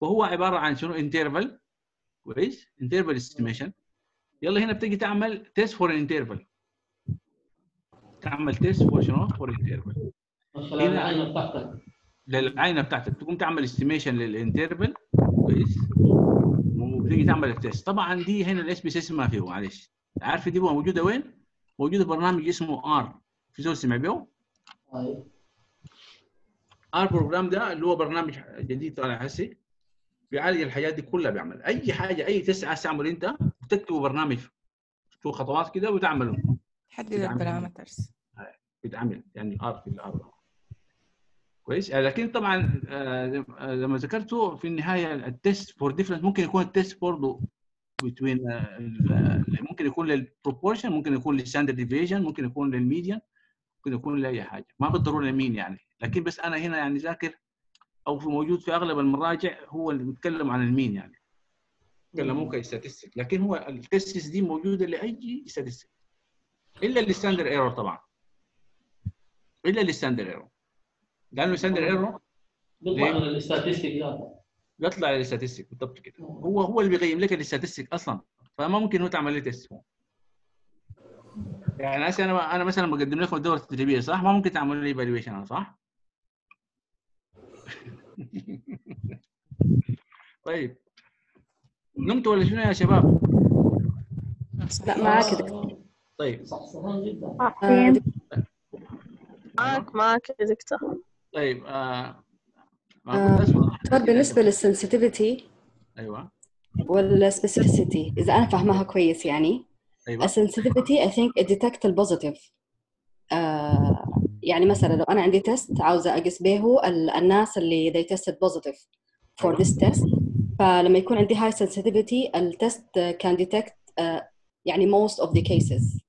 وهو عبارة عن شنو؟ interval كويس؟ interval estimation يلا هنا بتيجي تعمل test for interval تعمل test for شنو؟ for interval العينة بتاعتك. للعينة بتاعتك. تقوم تعمل estimation لل interval كويس؟ وبتيجي تعمل ال test طبعا دي هنا ال SPSS ما فيه معلش عارف دي موجودة وين؟ موجودة في برنامج اسمه R في زول سمع بيه؟ R program ده اللي هو برنامج جديد طالع هسي بيعالج الحاجات دي كلها بيعمل. أي حاجة أي test عايز تعمل أنت بتكتبه برنامج. شو خطوات كده وتعمله. حدد بتعمل- ال parameters بيتعمل. يعني R في ال R كويس. آه، لكن طبعا آه، آه، لما ذكرته في النهاية ال test for difference ممكن يكون ال test برضه between ممكن يكون لل proportion ممكن يكون لل standard deviation ممكن يكون لل median ممكن يكون لأي حاجة. ما بالضروره ل mean يعني. لكن بس أنا هنا يعني ذاكر أو في موجود في أغلب المراجع هو اللي بيتكلم عن ال mean يعني. كلموه ك statistic لكن هو ال tests دي موجودة لأي statistic إلا ال standard error طبعا. إلا ال standard error لأنه ال standard error بيطلع؟ من ال statistic بيطلع ال statistic بالضبط كده هو هو اللي بيقيم لك ال statistic أصلا فما ممكن هو تعمل لي test يعني هسه أنا أنا مثلا بقدم لكم الدوره التدريبيه صح؟ ما ممكن تعملوا لي evaluation أنا صح؟ طيب نمت ولا شنو يا شباب؟ لا معاك يا دكتور طيب صحصحان جدا. معك معك يا دكتور طيب آه آه، بالنسبة لل sensitivity أيوه. وال specificity إذا أنا فاهمها كويس يعني. أيوه. ال sensitivity think it detect ال positive يعني مثلا لو أنا عندي test عاوزة أقيس به ال- الناس اللي they tested positive for أيوة. this test. فلما يكون عندي high sensitivity ال test can detect آه يعني most of the cases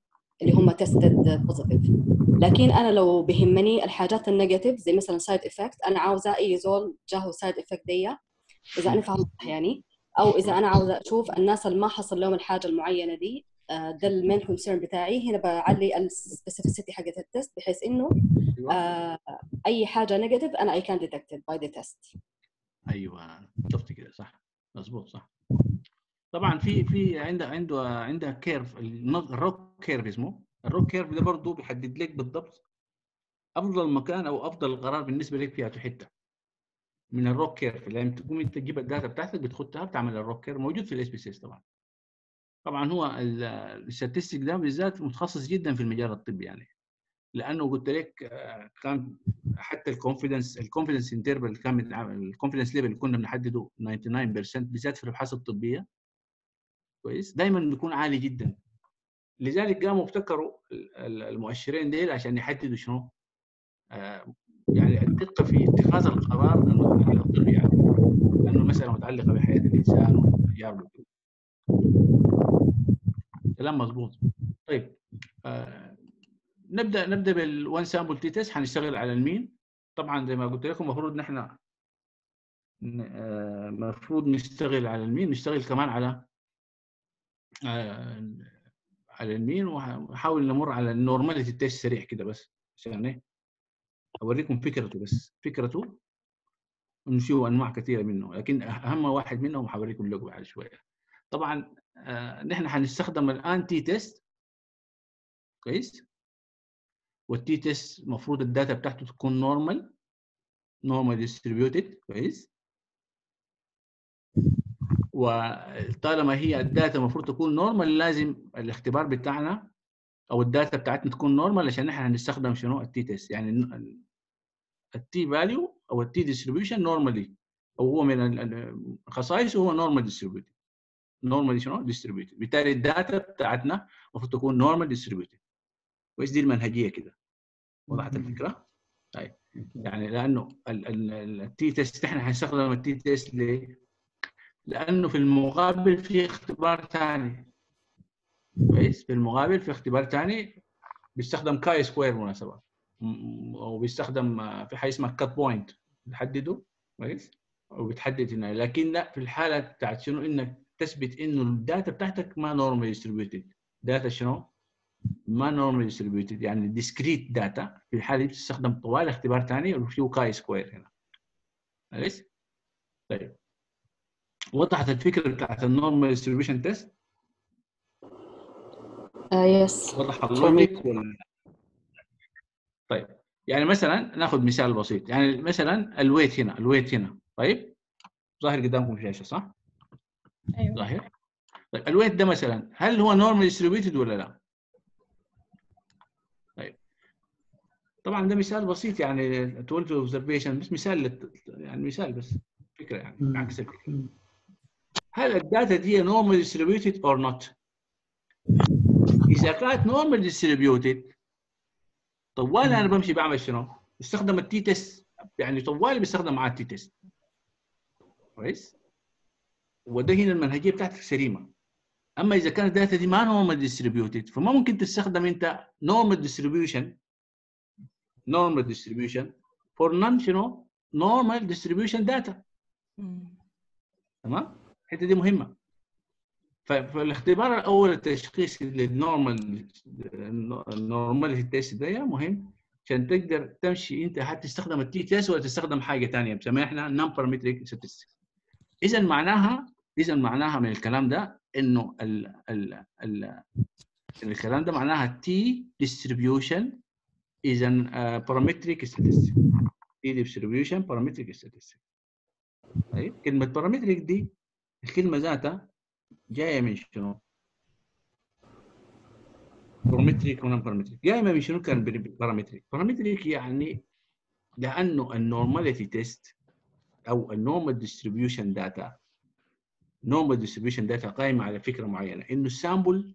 اللي هم tested positive. لكن أنا لو بهمني الحاجات ال negative زي مثلا side effect أنا عاوزة أي زول جاهو side effect دي إذا أنا فاهمة صح يعني. أو إذا أنا عاوزة أشوف الناس اللي ما حصل لهم الحاجة المعينة دي آه، ده ال main concern بتاعي. هنا بعلي ال specificity حقت ال test بحيث إنه أيوه. آه، أي حاجة negative أنا I can detected by the test أيوه بالضبط كده صح. مظبوط صح. طبعا في في عنده عنده عنده curve ال ROC curve اسمه. ال ROC curve ده برضه بيحدد لك بالضبط أفضل مكان أو أفضل قرار بالنسبة لك في حتة من ال ROC curve لما تقوم أنت تجيب ال data بتاعتك بتخدها بتعمل ال ROC curve موجود في ال SPSS طبعا. طبعا هو ال statistic ده بالذات متخصص جدا في المجال الطبي يعني. لأنه قلت لك آه، كان حتى ال confidence ال confidence interval كان ال confidence level اللي كنا بنحدده 99% بالذات في الأبحاث الطبية. كويس؟ دائما بيكون عالي جدا. لذلك قاموا ابتكروا ال- ال- المؤشرين ديل عشان يحددوا شنو آه، يعني الدقة في اتخاذ القرار الطبي يعني لأنه المساله متعلقة بحياة الإنسان وتجاربه كلام مضبوط. طيب آه نبدأ نبدأ بال one sample t-test حنشتغل على ال mean. طبعا زي ما قلت لكم المفروض نحن المفروض نشتغل على ال mean. نشتغل كمان على آه على ال mean ونحاول نمر على ال normality test سريع كده بس عشان إيه؟ أوريكم فكرته بس فكرته انه فيه أنواع كثيرة منه لكن أهم واحد منهم حوريكم له بعد شوية. طبعا آه نحن حنستخدم الان t-test كويس؟ وال t-test المفروض ال data بتاعته تكون normal normal distributed كويس؟ وطالما هي ال data المفروض تكون normal لازم الاختبار بتاعنا أو ال data بتاعتنا تكون normal عشان إحنا هنستخدم شنو؟ ال t-test. يعني ال t value أو ال t distribution normally أو هو من خصائصه هو normal distributed normally شنو؟ distributed بالتالي ال data بتاعتنا المفروض تكون normal distributed كويس دي المنهجية كده؟ وضحت الفكرة؟ طيب. يعني لأنه ال t-test إحنا هنستخدم ال t-test ليه؟ لأنه في المقابل في اختبار ثاني كويس؟ في المقابل في اختبار ثاني بيستخدم chi-square بالمناسبة. أو بيستخدم في حاجة اسمها cut point بتحدده؟ كويس؟ وبتحدد هنا. لكن لا في الحالة بتاعت شنو؟ إنك تثبت إنه ال data بتاعتك ما normal distributed data شنو؟ ما normal distributed يعني discrete data في الحالة دي بتستخدم طوال اختبار ثاني وفيه chi-square هنا. كويس؟ طيب. وضحت الفكرة بتاعت ال normal distribution test؟ yes وضح ال logic ولا طيب يعني مثلا ناخذ مثال بسيط يعني مثلا ال weight هنا ال weight هنا طيب؟ ظاهر قدامكم الشاشه صح؟ أيوه. ظاهر. طيب ال weight ده مثلا هل هو normal distributed ولا لا؟ طيب. طبعا ده مثال بسيط يعني twelve observation بس مثال لت... يعني مثال بس فكرة يعني عكس الفكرة. هل ال data دي normal distributed or not؟ إذا كانت normal distributed طوال أنا بمشي بعمل شنو؟ بستخدم ال t-test يعني طوالي بستخدم معاه ال t-test كويس؟ وده هنا المنهجية بتاعتك سليمة أما إذا كانت ال data دي ما normal distributed فما ممكن تستخدم أنت normal distribution normal distribution for non شنو؟ normal distribution data تمام؟ الحتة دي مهمة. فالاختبار الأول التشخيص لل normal ال normality test ده مهم عشان تقدر تمشي انت هتستخدم ال t-test ولا تستخدم حاجة ثانية بنسميها إحنا non-parametric statistics اذا معناها اذا معناها من الكلام ده إنه ال ال ال الكلام ده معناها t distribution اذا parametric statistics t distribution parametric statistics طيب كلمة parametric دي الكلمة ذاتها جاية من شنو؟ parametric و non-parametric جاية من شنو كان parametric؟ parametric يعني لأنه ال normality test أو ال normal distribution data normal distribution data قائمة على فكرة معينة إنه ال sample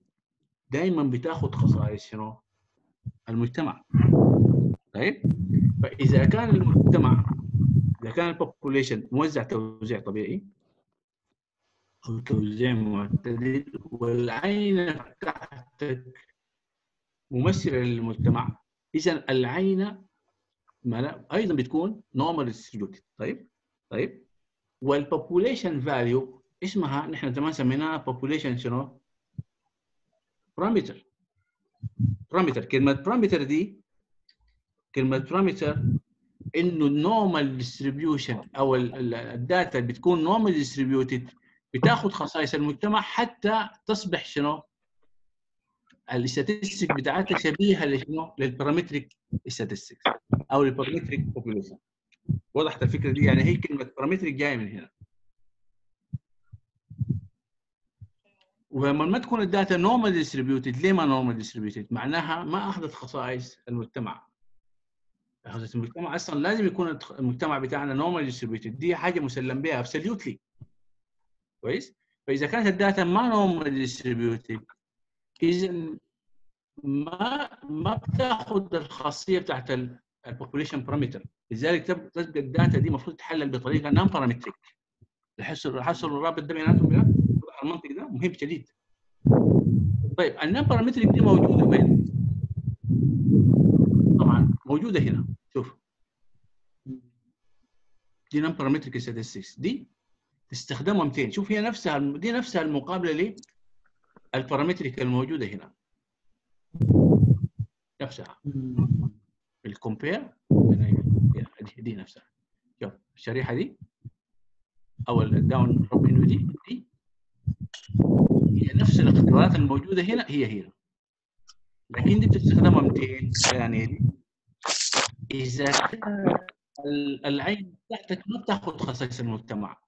دائما بتاخذ خصائص شنو؟ المجتمع طيب فإذا كان المجتمع إذا كان ال population موزع توزيع طبيعي أو توزيع معتدل والعينه بتاعتك ممثلة للمجتمع. اذا العينه أيضا بتكون normal distributed طيب؟ طيب؟ وال population value اسمها نحن زمان سميناها population شنو؟ parameter parameter كلمة parameter دي كلمة parameter إنه ال normal distribution أو ال data بتكون normal distributed بتاخذ خصائص المجتمع حتى تصبح شنو؟ ال statistic بتاعتها شبيهة لشنو؟ لل parametric statistics أو ال parametric population وضحت الفكرة دي يعني هي كلمة parametric جاية من هنا ولما ما تكون ال data normal distributed ليه ما normal distributed؟ معناها ما أخذت خصائص المجتمع أخذت المجتمع أصلا لازم يكون المجتمع بتاعنا normal distributed دي حاجة مسلم بها absolutely كويس؟ فإذا كانت ال data ما normal distributed إذا ما ما بتاخذ الخاصية بتاعت ال population parameter لذلك تب- تبقى ال data دي المفروض تحلل بطريقة non-parametric الحصر حصر الرابط ده بيناتهم المنطق ده مهم شديد. طيب ال non-parametric دي موجودة وين؟ طبعا موجودة هنا. شوف. دي non-parametric statistics. دي تستخدمها 200 شوف هي نفسها دي نفسها المقابلة لل parametric الموجودة هنا. نفسها. ال compare دي, نفسها. شوف الشريحة دي. أو الداون روب انه دي. دي. هي نفس الاختبارات الموجودة هنا. هي هي لكن دي بتستخدمها 200 يعني دي اذا العينة بتاعتك ما بتاخذ خصائص المجتمع.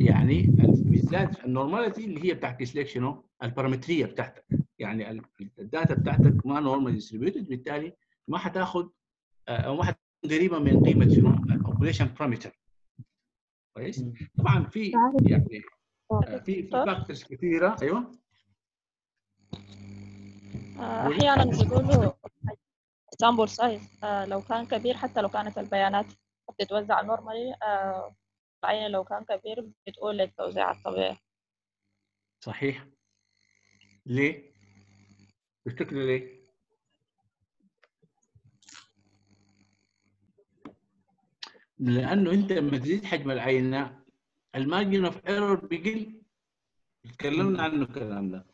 يعني ال- بالذات ال normality اللي هي بتعكس لك شنو؟ ال parameter بتاعتك يعني ال- ال data بتاعتك ما normal distributed بالتالي ما حتاخذ آه، أو ما حتكون قريبة من قيمة شنو؟ ال population parameter كويس؟ طبعا في يعني آه، في factors كثيرة أيوه آه، أحيانا بيقولوا sample size لو كان كبير حتى لو كانت البيانات بتتوزع normally العينة لو كان كبير بتقول التوزيع الطبيعي. صحيح. ليه؟ تفتكروا ليه؟ لأنه أنت لما تزيد حجم العينة ال margin of error بيقل. تكلمنا عنه الكلام ده.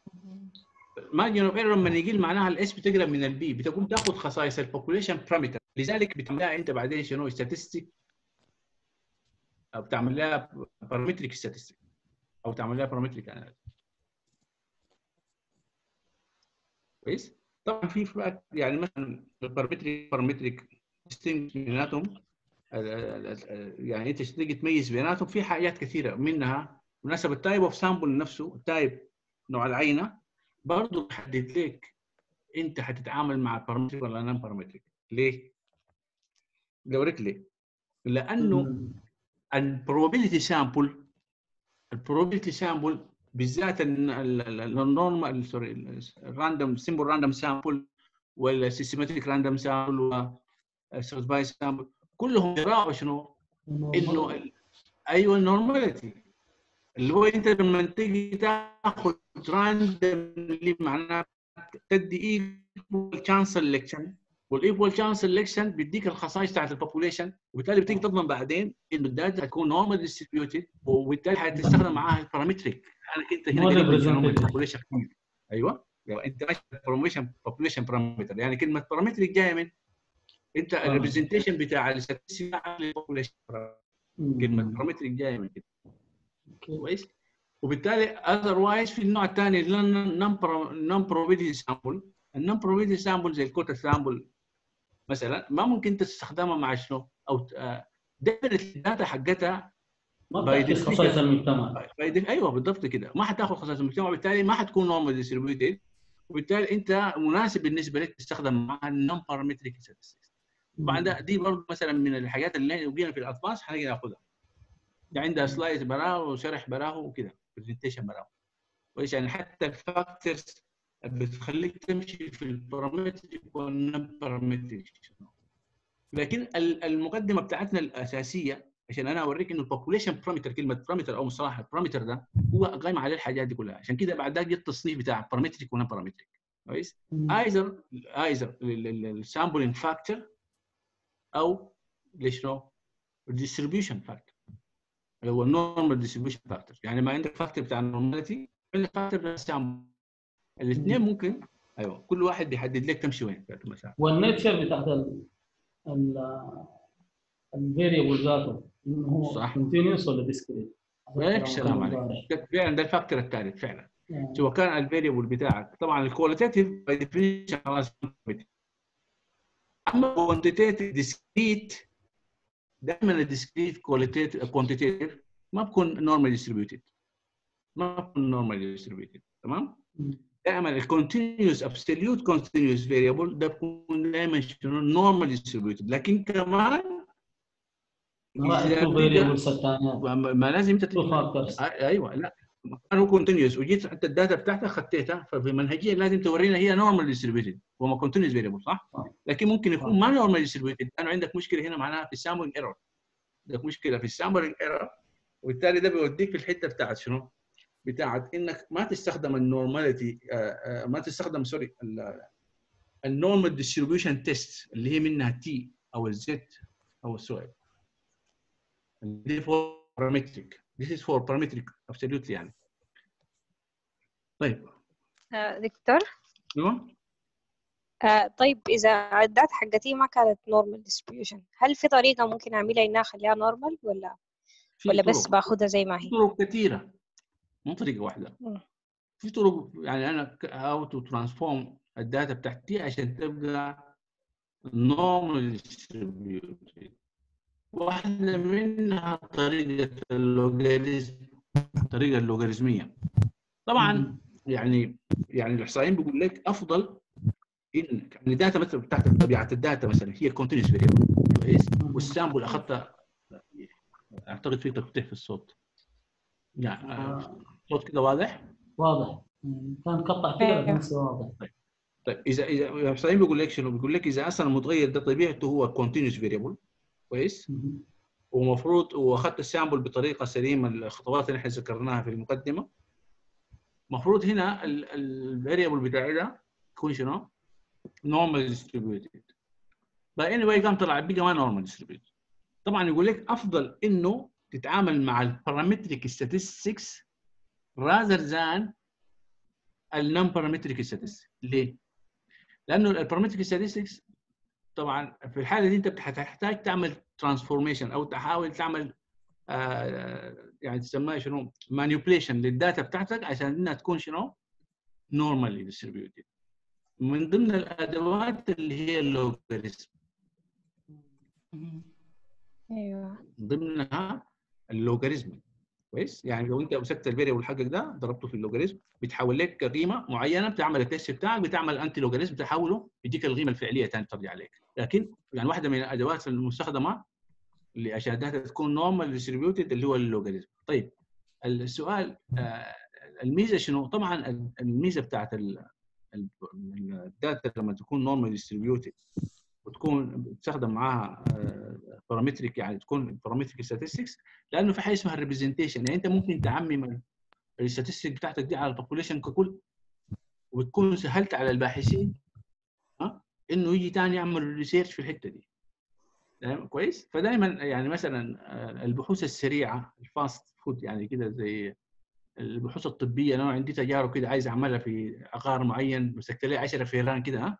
margin of error لما يقل معناها ال S بتقرب من ال P بتقوم تاخذ خصائص ال population parameter لذلك بتعملها أنت بعدين شنو؟ statistics. أو بتعمل لها parametric statistics. أو تعمل لها parametric analysis. كويس؟ طبعا في فرق يعني مثلا ال parametric parametric بيناتهم يعني أنت تيجي تميز بيناتهم في حاجات كثيرة منها مناسبة. ال type of sample نفسه ال type نوع العينة برضه بيحدد لك أنت حتتعامل مع parametric ولا non-parametric ليه؟ بوريك ليه؟ لأنه ال probability sample ال probability sample بالذات ال normal sorry ال random simple random sample وال systematic random sample وال stratified sample كلهم بيراعوا شنو؟ إنه أيوه ال normality اللي هو أنت لما تيجي تاخذ random معناه تدي equal chance selection وال equal chance selection بيديك الخصائص بتاعت ال population وبالتالي بتيجي تضمن بعدين إنه ال data هتكون normal distributed وبالتالي حتستخدم معاها ال parametric انك انت هنا أيوه. لو أنت ماشي بروميشن population parameter يعني كلمة parametric جاية من؟ أنت ال representation بتاع ال statistic لل population كلمة parametric جاية من كده. كويس. وبالتالي otherwise في النوع الثاني non-probability sample ال non-probability sample زي ال quota sample مثلا ما ممكن تستخدمها مع شنو؟ أو definitely ال data حقتها ما definition- خصائص المجتمع. أيوه بالضبط كده. ما حتأخذ خصائص المجتمع وبالتالي ما حتكون normal distributed وبالتالي أنت مناسب بالنسبة لك تستخدم معها ال non-parametric statistics. طبعا ده دي برضه مثلا من الحاجات اللي لو جينا في ال advance حنيجي ناخذها دي عندها slide براه وشرح براه وكده presentation براه كويس يعني؟ حتى ال factors بتخليك تمشي في ال parametric وال non-parametric لكن ال- المقدمة بتاعتنا الأساسية عشان أنا أوريك إنه ال population parameter كلمة parameter أو مصطلح ال parameter ده هو قايم عليه الحاجات دي كلها. عشان كده بعد ذاك جه التصنيف بتاع parametric و non-parametric كويس؟ either either ال sampling factor أو لشنو؟ ال distribution factor اللي هو ال normal distribution factor يعني ما عندك factor بتاع ال normality عندك factor بتاع ال sample الاثنين ممكن. أيوه. كل واحد بيحدد لك تمشي وين. في المسافه وال nature بتاعت ال ال ال variable ذاته إنه هو صح. continuous ولا discrete السلام عليك فعلا ده ال factor الثالث فعلا. سواء كان ال variable بتاعك. طبعا ال qualitative by definition خلاص. أما quantitative discrete دائما ال discrete qualitative quantitative ما بكون normal distributed ما بكون normal distributed تمام؟ دائما ال continuous absolute continuous variable ده بيكون دائما شنو؟ normal distributed لكن كمان ما لازم أنت آه، أيوه لا. هو continuous وجيت أنت ال data بتاعتك خديتها ففي منهجية لازم تورينا هي normal distributed وما continuous variable صح؟ آه. لكن ممكن يكون ما normal distributed لأنه عندك مشكلة هنا معناها في ال sampling error عندك مشكلة في ال sampling error وبالتالي ده بيوديك في الحتة بتاعت شنو؟ بتاعت إنك ما تستخدم ال normality ما تستخدم sorry ال normal distribution test اللي هي منها T أو ال Z أو السؤال دي for parametric This is for parametric absolutely يعني. طيب. آه، دكتور. أيوه آه، طيب إذا ال data حقتي ما كانت normal distribution. هل في طريقة ممكن أعملها إنها أخليها normal ولا؟ ولا بس طرق. باخدها زي ما هي؟ طرق كثيرة. مو طريقة واحدة. مم. في طرق يعني أنا how to transform ال data بتاعتي عشان تبقى normal distributed. واحدة منها طريقة اللوغاريزم الطريقة اللوغاريزمية. طبعا يعني يعني الإحصائيين بيقول لك أفضل إن يعني ال data مثلا بتاعت طبيعة ال data مثلا هي continuous variable كويس وال sample أخذتها أعتقد في تقطيع في الصوت. يعني آه. الصوت كده واضح؟ واضح. كان قطع كده أيوه. بس واضح. طيب. اذا اذا الاحصائيين بيقول لك شنو؟ بيقول لك إذا أصلا المتغير ده طبيعته هو continuous variable كويس. ومفروض وأخذت ال sample بطريقة سليمة الخطوات اللي إحنا ذكرناها في المقدمة. المفروض هنا ال variable بتاعي ده يكون شنو؟ normal distributed ف anyway قام طلع بقى ما normal distributed طبعا يقول لك أفضل إنه تتعامل مع ال parametric statistics rather than ال non parametric statistics. ليه؟ لأنه ال parametric statistics طبعا في الحالة دي أنت بتحتاج تعمل transformation أو تحاول تعمل آه يعني تسميها شنو؟ manipulation لل data بتاعتك عشان إنها تكون شنو؟ normally distributed من ضمن الأدوات اللي هي اللوغاريتم من ضمنها اللوغاريتم كويس. يعني لو انت مسكت ال variable حقك ده ضربته في اللوغاريتم بتحول لك قيمة معينة بتعمل ال test بتاعك بتعمل anti لوغاريتم تحوله يديك القيمة الفعلية ثاني ترجع عليك لكن يعني واحدة من الأدوات المستخدمة عشان ال data تكون normal distributed اللي هو اللوغاريتم طيب السؤال آه، الميزة شنو؟ طبعا الميزة بتاعت ال- ال- data لما تكون normal distributed وتكون بتستخدم معاها parametric يعني تكون parametric statistics لأنه في حاجة اسمها ال representation يعني أنت ممكن تعمم ال statistic بتاعتك دي على ال population ككل وبتكون سهلت على الباحثين ها إنه يجي تاني يعمل research في الحتة دي. تمام؟ كويس؟ فدائما يعني مثلا آه، البحوث السريعة ال fast food يعني كده زي البحوث الطبية أنا عندي تجارب كده عايز أعملها في عقار معين مسكت لي 10 فيران كده ها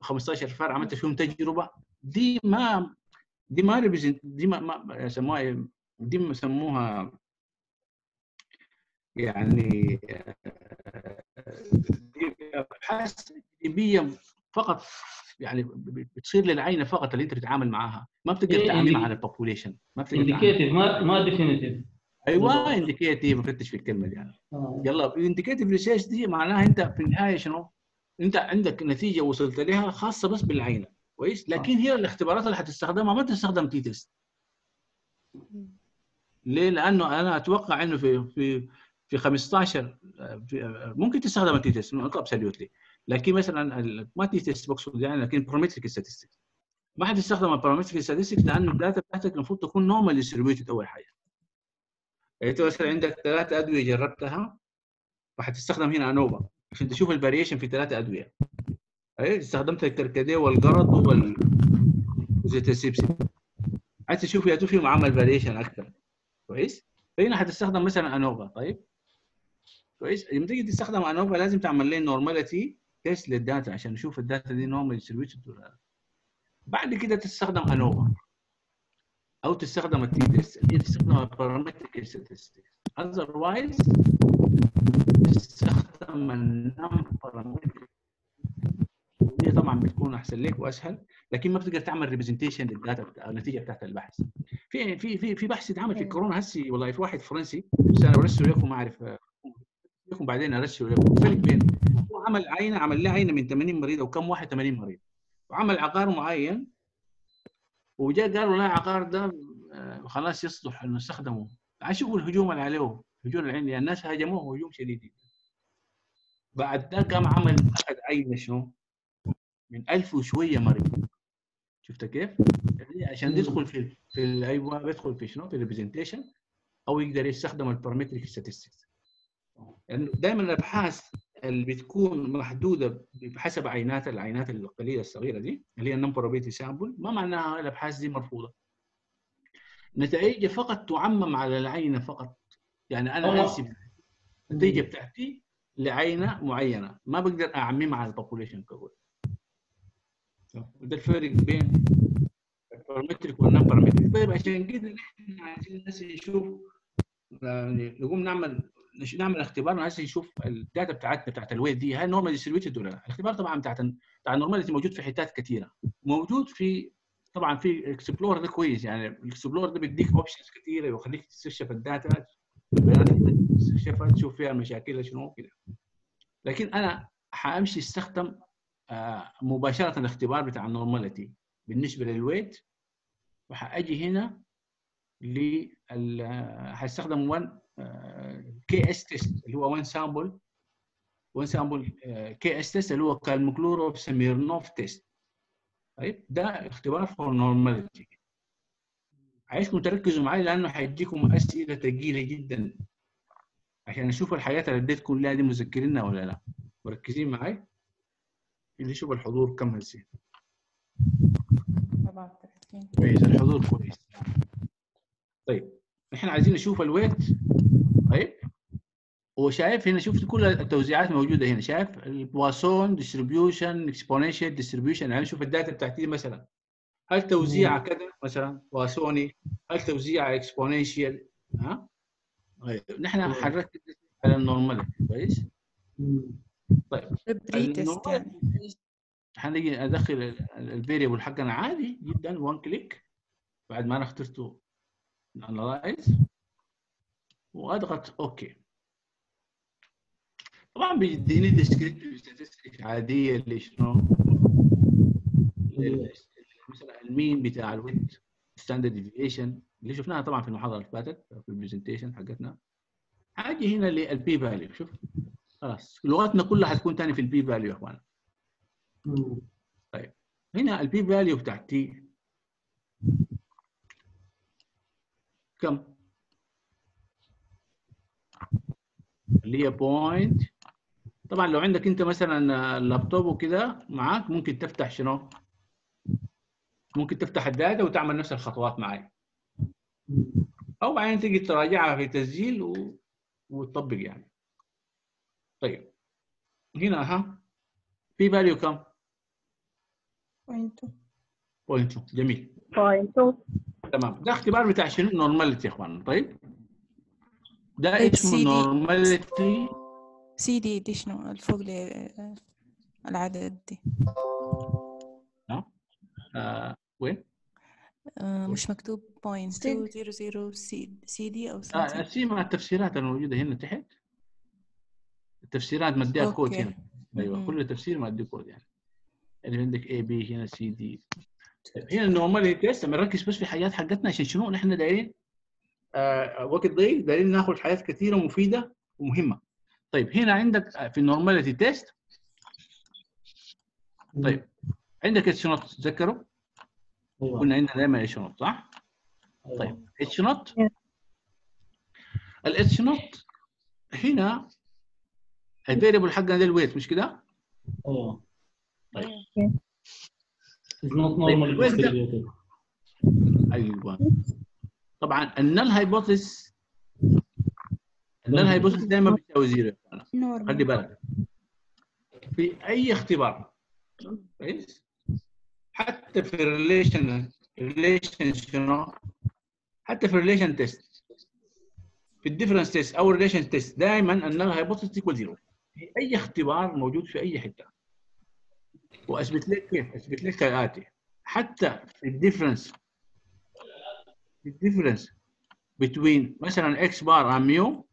15 فار عملت فيهم تجربة دي ما دي ما دي ما, ما يسموها إيه؟ دي يسموها يعني آه، دي أبحاث تجريبية فقط يعني بتصير للعينه فقط اللي انت بتتعامل معاها ما بتقدر إيه، indi- على ال population ما بتقدر. indicative ما ما definitive أيوه indicative بفتش في الكلمة دي يعني. يلا ال indicative research دي معناها انت في النهاية شنو؟ انت عندك نتيجة وصلت لها خاصة بس بالعينة. كويس؟ لكن هي الاختبارات اللي حتستخدمها ما تستخدم t-test. ليه؟ لأنه أنا أتوقع إنه في في في 15 في ممكن تستخدم ال t-test absolutely لكن مثلا ما t-test بقصد يعني لكن parametric statistics ما حتستخدم ال parametric statistics لأنه ال data بتاعتك المفروض تكون normal distributed أول حاجة. يعني أنت مثلا عندك ثلاثة أدوية جربتها فحتستخدم هنا ANOVA عشان تشوف ال variation في ثلاثة أدوية. استخدمت الكركديه والقرض وال وزيت السبسب عايز تشوف يا فيهم عمل variation أكثر كويس؟ فهنا حتستخدم مثلا ANOVA طيب؟ كويس؟ لما تيجي تستخدم ANOVA لازم تعمل لي normality test لل data عشان نشوف ال data دي normal distributed ولا لا بعد كده تستخدم ANOVA أو تستخدم ال t-test. اللي تستخدم ال parametric statistics otherwise تستخدم ال non-parametric دي طبعا بتكون أحسن لك وأسهل لكن ما بتقدر تعمل representation لل data بتاع النتيجه بتاعت البحث. في في في في بحث اتعمل في الكورونا هسي والله في واحد فرنسي بس أنا برسله لكم ما أعرف لكم بعدين ارسله لكم فرق بين. هو عمل عينة عمل له عينة من 80 مريض أو كم واحد 80 مريض. وعمل عقار معين. وجاء قالوا لا العقار ده آه، خلاص يصلح إنه نستخدمه شوفوا الهجوم اللي عليه هجوم العين الناس هاجموه هجوم شديد. جدا بعد ده قام عمل أخذ عينة شنو؟ من ألف وشوية مريض شفت كيف؟ يعني عشان يدخل في في ال- أيوه بيدخل في شنو؟ في ال representation أو يقدر يستخدم ال parametric statistics يعني دائما الأبحاث اللي بتكون محدودة بحسب عينات العينات القليلة الصغيرة دي اللي هي ال number of sample ما معناها الأبحاث دي مرفوضة نتائج فقط تعمم على العينة فقط يعني أنا أوه. انسب النتيجه بتاعتي لعينة معينة. ما بقدر اعممها على ال population ككل ده الفرق بين ال parametric وال non-parametric طيب عشان كده إحنا عايزين الناس يشوف يعني نقوم نعمل نعمل اختبار الناس يشوف ال data بتاعتنا بتاعت ال weight دي هل normal distributed ولا لا. الاختبار طبعا بتاعت بتاع ال normality موجود في حتات كثيره موجود في طبعا في explore ده كويس. يعني ال explore ده بيديك options كثيره ويخليك تستكشف ال data تستكشفها تشوف فيها المشاكل شنو كده. لكن أنا حأمشي أستخدم آه، مباشرة الاختبار بتاع ال normality بالنسبة لل weight وحأجي هنا لل هستخدم 1 KS test اللي هو 1 sample 1 sample KS test اللي هو كولموغوروف سميرنوف test طيب ده اختبار for normality عايزكم تركزوا معي لأنه هيديكم أسئلة ثقيله جدا. عشان أشوف الحاجات اللي اديتكم كلها دي مذكرينها ولا لا. مركزين معي اللي يشوف الحضور كم هسه كويس الحضور كويس. طيب إحنا عايزين نشوف ال weight. طيب وشايف هنا شفت كل التوزيعات موجودة هنا. شايف ال Poisson distribution exponential distribution يعني شوف ال data بتاعتي مثلا. هل توزيعها كذا مثلا؟ بواسوني. هل توزيعها exponential ها؟ طيب. نحن حنركز على ال normality كويس. طيب. test يعني. أدخل ال variable حقنا عادي جدا one click بعد ما أنا اخترته analyze وأضغط okay طبعا بيديني descriptive statistics عادية لشنو؟ لل- مثلا ال mean بتاع ال weight standard deviation اللي شفناها طبعا في المحاضرة اللي فاتت في ال presentation حقتنا. حاجة هنا لل P value شوف. خلاص. لغتنا كلها حتكون ثاني في ال P value يا إخوان. طيب. هنا ال P value بتاعتي كم؟ اللي هي point طبعا لو عندك أنت مثلا اللابتوب وكده معاك ممكن تفتح شنو؟ ممكن تفتح ال data وتعمل نفس الخطوات معي. أو بعدين تيجي تراجعها في تسجيل و... وتطبق يعني. طيب. هنا ها. P value كم؟ point جميل. point تمام. ده اختبار بتاع شنو؟ normality يا إخوان. طيب. ده طيب اسمه. نورماليتي سي دي دي شنو؟ الفوق العدد دي. آه. وين؟ آه، مش مكتوب بوينت 200 سي سي دي أو آه something السي مع التفسيرات الموجودة هنا تحت. التفسيرات مديها كود. هنا. أيوه. كل تفسير مديه كود يعني. اللي عندك اي بي هنا سي دي هنا النورماليتي تيست بنركز بس في حاجات حقتنا عشان شنو نحن دايرين آه وقت ضيق دايرين ناخذ حاجات كثيرة مفيدة ومهمة. طيب هنا عندك آه، في النورماليتي تيست طيب عندك اتش نوت تتذكروا؟ أيوه. قلنا عندنا دائما اتش نوت صح؟ طيب إتش نوت؟ الإتش نوت هنا ال variable حقنا ده ال weight مش كده؟ أيوه. طيب. طيب، normally ال weight ده- distributed. أيوه. طبعا ال null hypothesis ال null hypothesis دائما بتساوي zero. خلي بالك. في أي اختبار؟ كويس؟ حتى في ال relation relation شنو حتى في ال relation test في ال difference test أو ال relation test دائما ال null hypothesis equal zero في أي اختبار موجود في أي حتة. وأثبت لك كيف؟ أثبت لك كالاتي حتى في ال difference في ال difference بين مثلا X bar and mu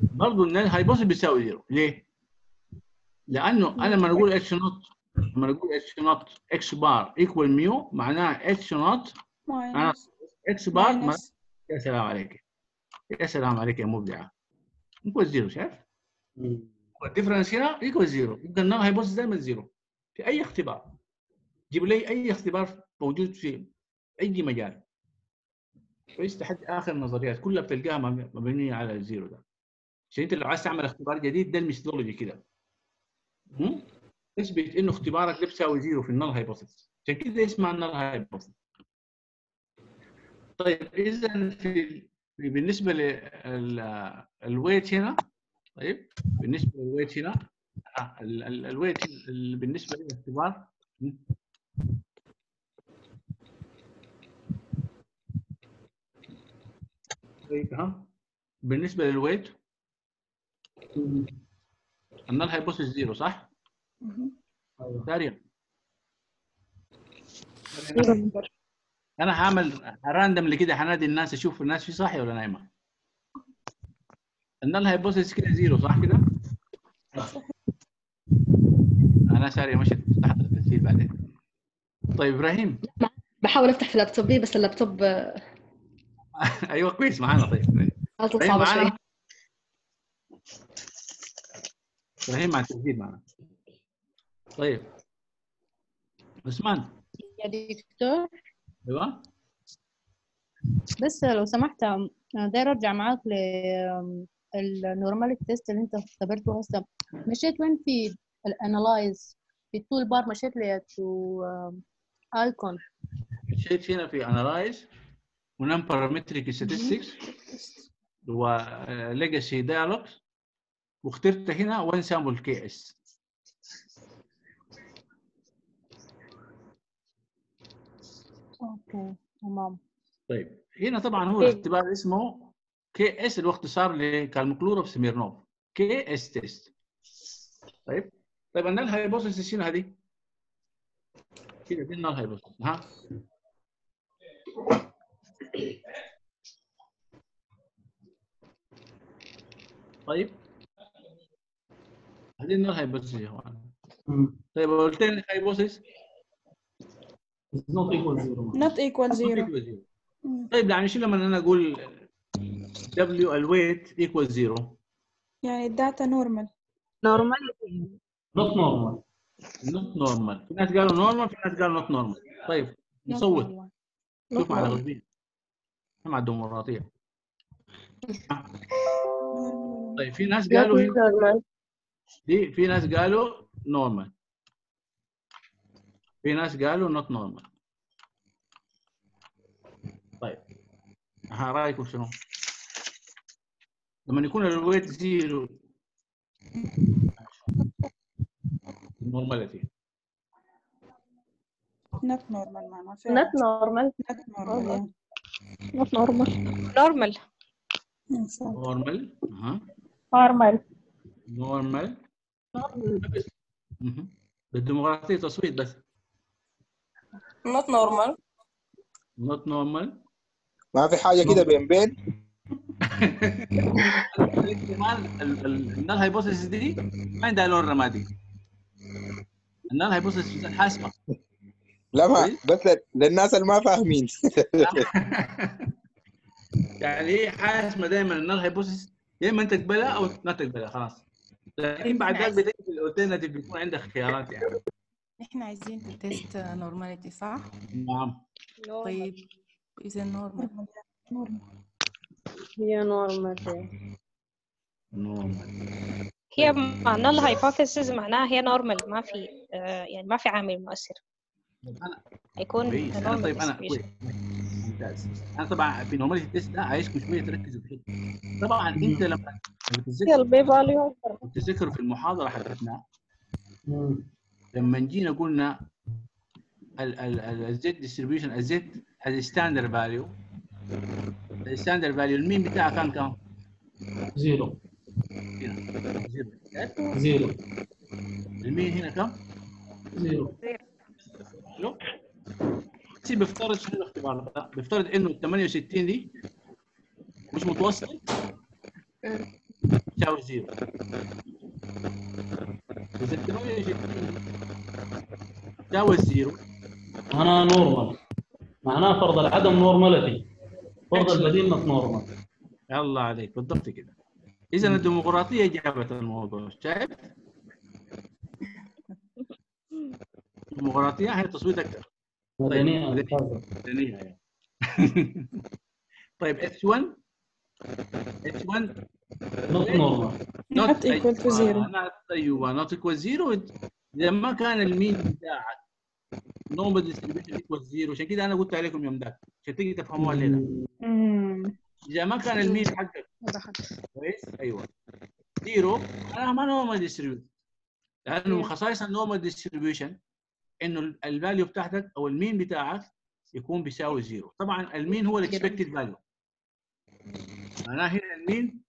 برضه ال null hypothesis بيساوي zero ليه؟ لأنه أنا لما نقول اتش نوت لما نقول H naught X bar equal mu معناها H naught X bar يا سلام عليك. يا سلام عليك يا مبدعه equal zero شايف؟ وال difference هنا equal zero يبقى ال null hypothesis دائما zero في أي اختبار. جيب لي أي اختبار موجود في أي مجال. كويس لحد آخر النظريات كلها بتلقاها مب- مبنية على ال zero ده. عشان أنت لو عايز تعمل اختبار جديد ده ال methodology كده. هم؟ تثبت إنه اختبارك ده بيساوي zero في ال null hypothesis عشان كده اسمها ال null hypothesis طيب إذا في بالنسبة لل weight هنا طيب بالنسبة لل weight هنا آه، ال- ال- ال weight ال- بالنسبة للاختبار? طيب ها بالنسبة لل weight ال null hypothesis zero صح؟ داريا أنا هعمل random كده هنادي الناس أشوف الناس في صاحيه ولا نايمة. النل هيبص كده زيرو صح كده؟ أنا ساري مشت تحت التسجيل بعدين. طيب إبراهيم؟ بحاول أفتح في لابتوبي بس اللابتوب أيوه كويس معانا طيب. معانا؟ إبراهيم مع التسجيل معنا. طيب. عثمان. يا دكتور. أيوه. بس لو سمحت داير أرجع معاك لل normal test اللي أنت اختبرته. هسه مشيت وين في ال analyze في ال toolbar مشيت لي to icon مشيت هنا في analyze و nonparametric statistics. و legacy dialogs واخترت هنا one sample KS okay تمام. طيب هنا طبعا هو الاختبار اسمه KS اللي هو اختصار ل Kolmogorov Smirnov KS test طيب طيب ال null hypothesis هنا هذه. كده دي ال null hypothesis ها؟ طيب. هذه ال null hypothesis يا اخوان طيب قلت لك hypothesis not equal zero. Not equal zero. طيب يعني شو لما أنا أقول W ال weight equal zero يعني ال data normal normal not normal. Not normal. في ناس قالوا normal في ناس قالوا not normal. طيب نصوت. شوف على غربية مع الديمقراطية طيب في ناس قالوا دي في ناس قالوا normal في ناس قالوا not normal طيب. ها رأيكم شنو؟ لما يكون ال weight zero normality not normal معناها not normal not normal not normal normal normal normal مهم. بالديمقراطية تصويت بس. Not normal. Not normal. ما في حاجة كده بين بين. ال null hypothesis دي ما عندها لون رمادي. ال null hypothesis حاسمه لا ما بس للناس اللي ما فاهمين. يعني هي حاسمة دائما ال null hypothesis. يا إما أنت تقبلها أو ما تقبلها خلاص. لكن بعد ذلك في ال alternative بيكون عندك خيارات يعني. إحنا عايزين test normality صح؟ نعم. طيب إذا normal هي normal normal هي معناها ال hypothesis معناها هي normal ما في آه، يعني ما في عامل مؤثر. هيكون طيب أنا ممتاز. أنا طبعا في normality test ده عايزكم شوية تركزوا في حتة طبعا أنت لما value تذكروا في المحاضرة حقتنا لما جينا قلنا ال Z distribution ال Z standard value. ال standard value ال mean بتاعها كان كم؟ zero. zero. zero ال mean هنا كم؟ zero. حلو هسي بيفترض شنو الاختبار ده؟ بيفترض إنه ال 68 دي مش متوسط تساوي zero. إذا ال 68 تساوي ال zero معناها normal معناها فرض العدم normality فرض البديل not normal الله عليك بالضبط كده. إذا الديمقراطية جابت الموضوع شايف؟ الديمقراطية هي تصويت أكثر. مدنية يعني. طيب H 1 H 1 not normal not equal to zero. أيوه not equal zero إذا ما كان ال mean بتاعك normal distribution equal zero عشان كده أنا قلت عليكم يوم ذاك عشان تيجي تفهموها الليلة مم. إذا ما كان ال mean حقك كويس أيوه. zero أنا ما normal distribution لأنه من خصائص ال normal distribution إنه ال value بتاعتك أو ال mean بتاعك يكون بيساوي zero طبعا ال mean هو ال expected value معناه هنا ال mean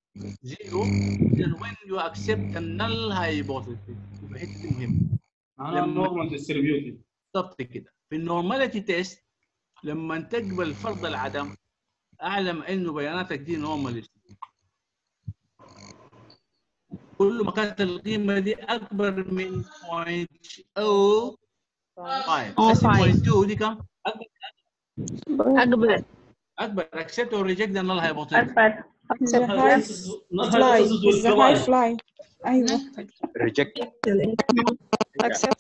zero اذا when you accept a null hypothesis يبقى الحته دي مهمه معناها distributed بالضبط كده. في ال normality test لما تقبل فرض العدم أعلم انه بياناتك دي normal كل ما كانت القيمة دي أكبر من 0.05 0.2 دي كم؟ أقبل اكبر accept or reject the null hypothesis أكبر It's a high fly It's a high fly أيوة reject accept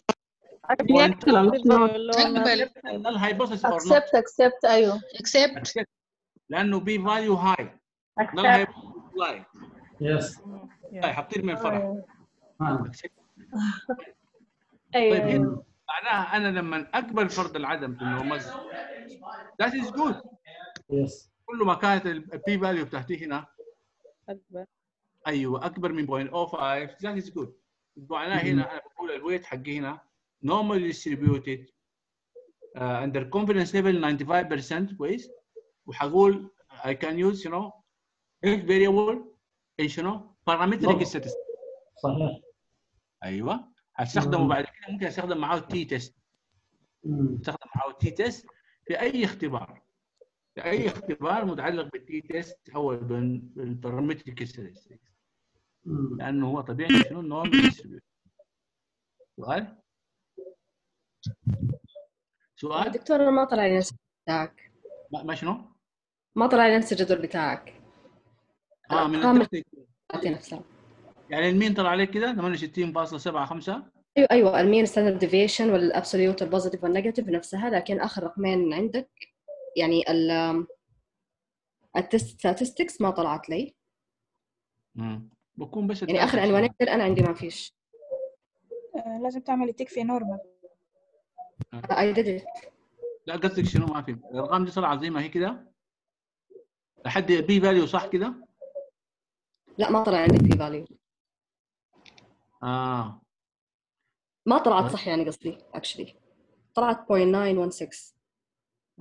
اقبل null hypothesis or not accept accept أيوه accept accept لأنه بي فاليو هاي null أكسبت hypothesis لاي يس هاي حطير من الفرح accept. معناها أنا لما اقبل فرض العدم في النورمال that is good. yes كل ما كانت ال P value بتاعتي هنا. أكبر. أيوه أكبر من 0.05 that is good. معناها هنا أنا بقول ال weight حقي هنا normally distributed uh, under confidence level 95% كويس وحقول I can use you know if variable إيش شنو parametric statistics. صحيح. أيوه. هستخدمه بعد كده ممكن استخدم معاه T test. استخدم معاه T test في أي اختبار. في أي اختبار متعلق بال T test أو بال parametric statistics لأنه هو طبيعي شنو؟ ال normal distributed سؤال؟ سؤال؟ دكتور أنا ما طلع لي نفس بتاعك. ما ما شنو؟ ما طلع لي نفس الجدول بتاعك. آه من بتاعتي نفسها يعني ال mean طلع عليك كده 68.75 أيوه أيوه المين ستاندرد ديفيشن والابسوليوت والبوزيتيف والنيجاتيف نفسها لكن آخر رقمين عندك يعني ال ال test statistics ما طلعت لي. امم بكون بس يعني آخر عنوانين أنا عندي ما فيش. آه، لازم تعملي تكفي normal I did it. لا قصدك شنو؟ ما في الأرقام دي طلعت زي ما هي كده؟ لحد P value صح كده؟ لا ما طلع عندك P value آه. ما طلعت صح يعني قصدي actually طلعت 0.916